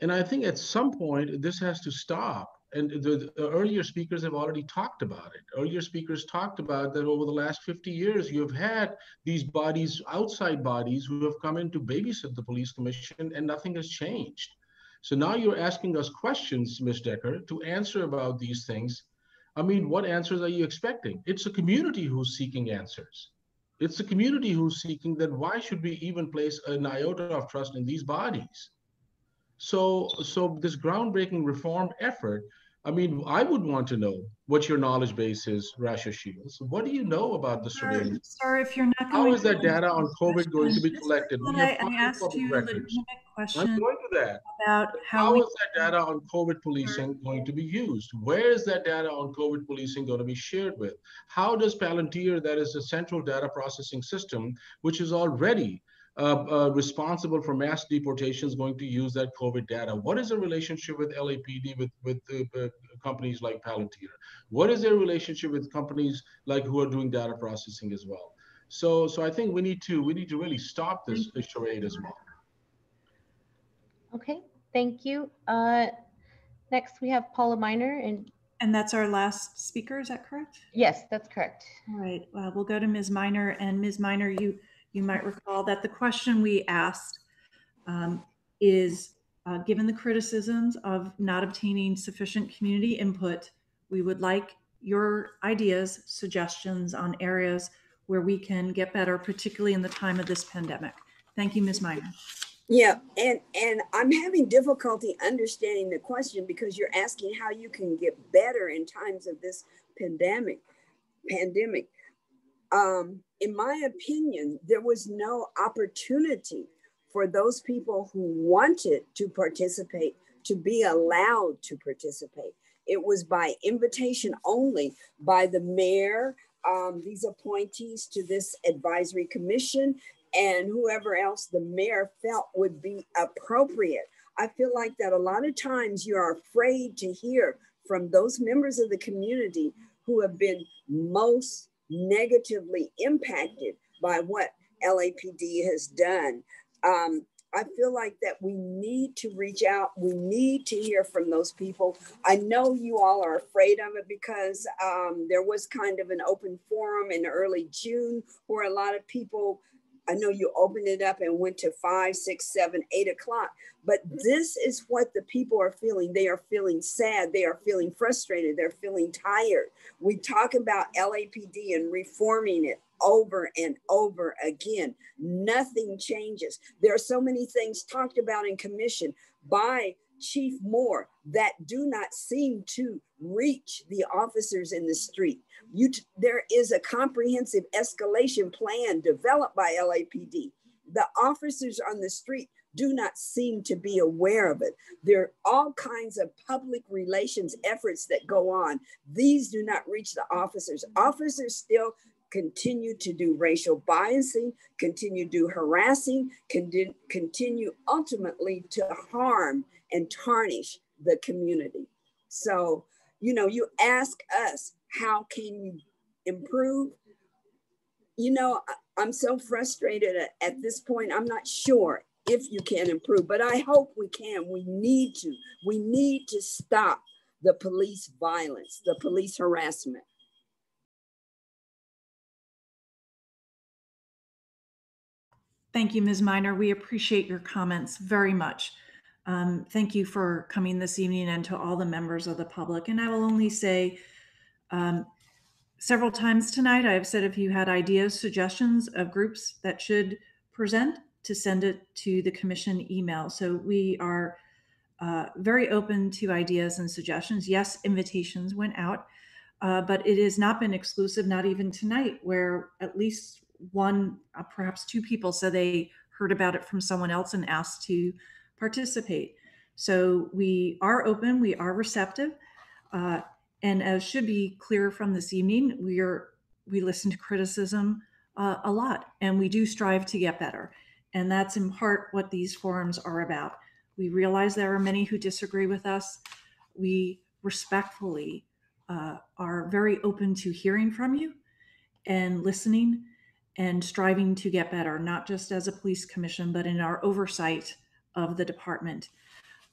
And I think at some point this has to stop. And the, the earlier speakers have already talked about it. Earlier speakers talked about that over the last 50 years, you've had these bodies, outside bodies, who have come in to babysit the police commission and nothing has changed. So now you're asking us questions, Ms. Decker, to answer about these things. I mean, what answers are you expecting? It's a community who's seeking answers. It's a community who's seeking that why should we even place an iota of trust in these bodies? So, so this groundbreaking reform effort, I mean, I would want to know what your knowledge base is, Rasha Shields. What do you know about the Sir, surveillance? sir, if you're not How is that data on COVID going to be collected? I, I asked you a records. I'm question going to that. about how How we is that data on COVID policing going to be used? Where is that data on COVID policing going to be shared with? How does Palantir, that is a central data processing system, which is already uh, uh, responsible for mass deportations, going to use that COVID data? What is the relationship with LAPD with with uh, uh, companies like Palantir? What is their relationship with companies like who are doing data processing as well? So, so I think we need to we need to really stop this charade as well. Okay, thank you. Uh, next, we have Paula Minor and. And that's our last speaker, is that correct? Yes, that's correct. All right, uh, we'll go to Ms. Minor, and Ms. Minor, you, you might recall that the question we asked um, is, uh, given the criticisms of not obtaining sufficient community input, we would like your ideas, suggestions on areas where we can get better, particularly in the time of this pandemic. Thank you, Ms. Minor. Yeah, and and I'm having difficulty understanding the question because you're asking how you can get better in times of this pandemic. Pandemic. Um, in my opinion, there was no opportunity for those people who wanted to participate to be allowed to participate. It was by invitation only by the mayor, um, these appointees to this advisory commission, and whoever else the mayor felt would be appropriate. I feel like that a lot of times you are afraid to hear from those members of the community who have been most negatively impacted by what LAPD has done. Um, I feel like that we need to reach out. We need to hear from those people. I know you all are afraid of it because um, there was kind of an open forum in early June where a lot of people I know you opened it up and went to five, six, seven, eight o'clock, but mm-hmm. this is what the people are feeling. They are feeling sad. They are feeling frustrated. They're feeling tired. We talk about LAPD and reforming it over and over again. Nothing changes. There are so many things talked about in commission by Chief Moore that do not seem to reach the officers in the street. You, there is a comprehensive escalation plan developed by LAPD. The officers on the street do not seem to be aware of it. There are all kinds of public relations efforts that go on. These do not reach the officers. Officers still continue to do racial biasing, continue to do harassing, continue ultimately to harm and tarnish the community. So, you know, you ask us, how can you improve? You know, I'm so frustrated at, at this point. I'm not sure if you can improve, but I hope we can. We need to. We need to stop the police violence, the police harassment. Thank you, Ms. Minor. We appreciate your comments very much. Um, thank you for coming this evening and to all the members of the public. And I will only say um, several times tonight, I have said if you had ideas, suggestions of groups that should present, to send it to the commission email. So we are uh, very open to ideas and suggestions. Yes, invitations went out, uh, but it has not been exclusive, not even tonight, where at least one, uh, perhaps two people said they heard about it from someone else and asked to participate. So we are open, we are receptive, uh, and as should be clear from this evening, we are we listen to criticism uh, a lot, and we do strive to get better, and that's in part what these forums are about. We realize there are many who disagree with us. We respectfully uh, are very open to hearing from you and listening and striving to get better, not just as a police commission, but in our oversight of the department.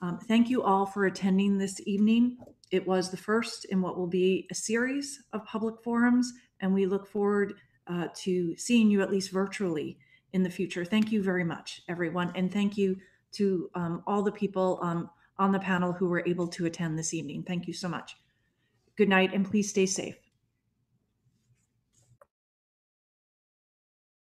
Um, thank you all for attending this evening. It was the first in what will be a series of public forums, and we look forward uh, to seeing you at least virtually in the future. Thank you very much, everyone, and thank you to um, all the people um, on the panel who were able to attend this evening. Thank you so much. Good night, and please stay safe.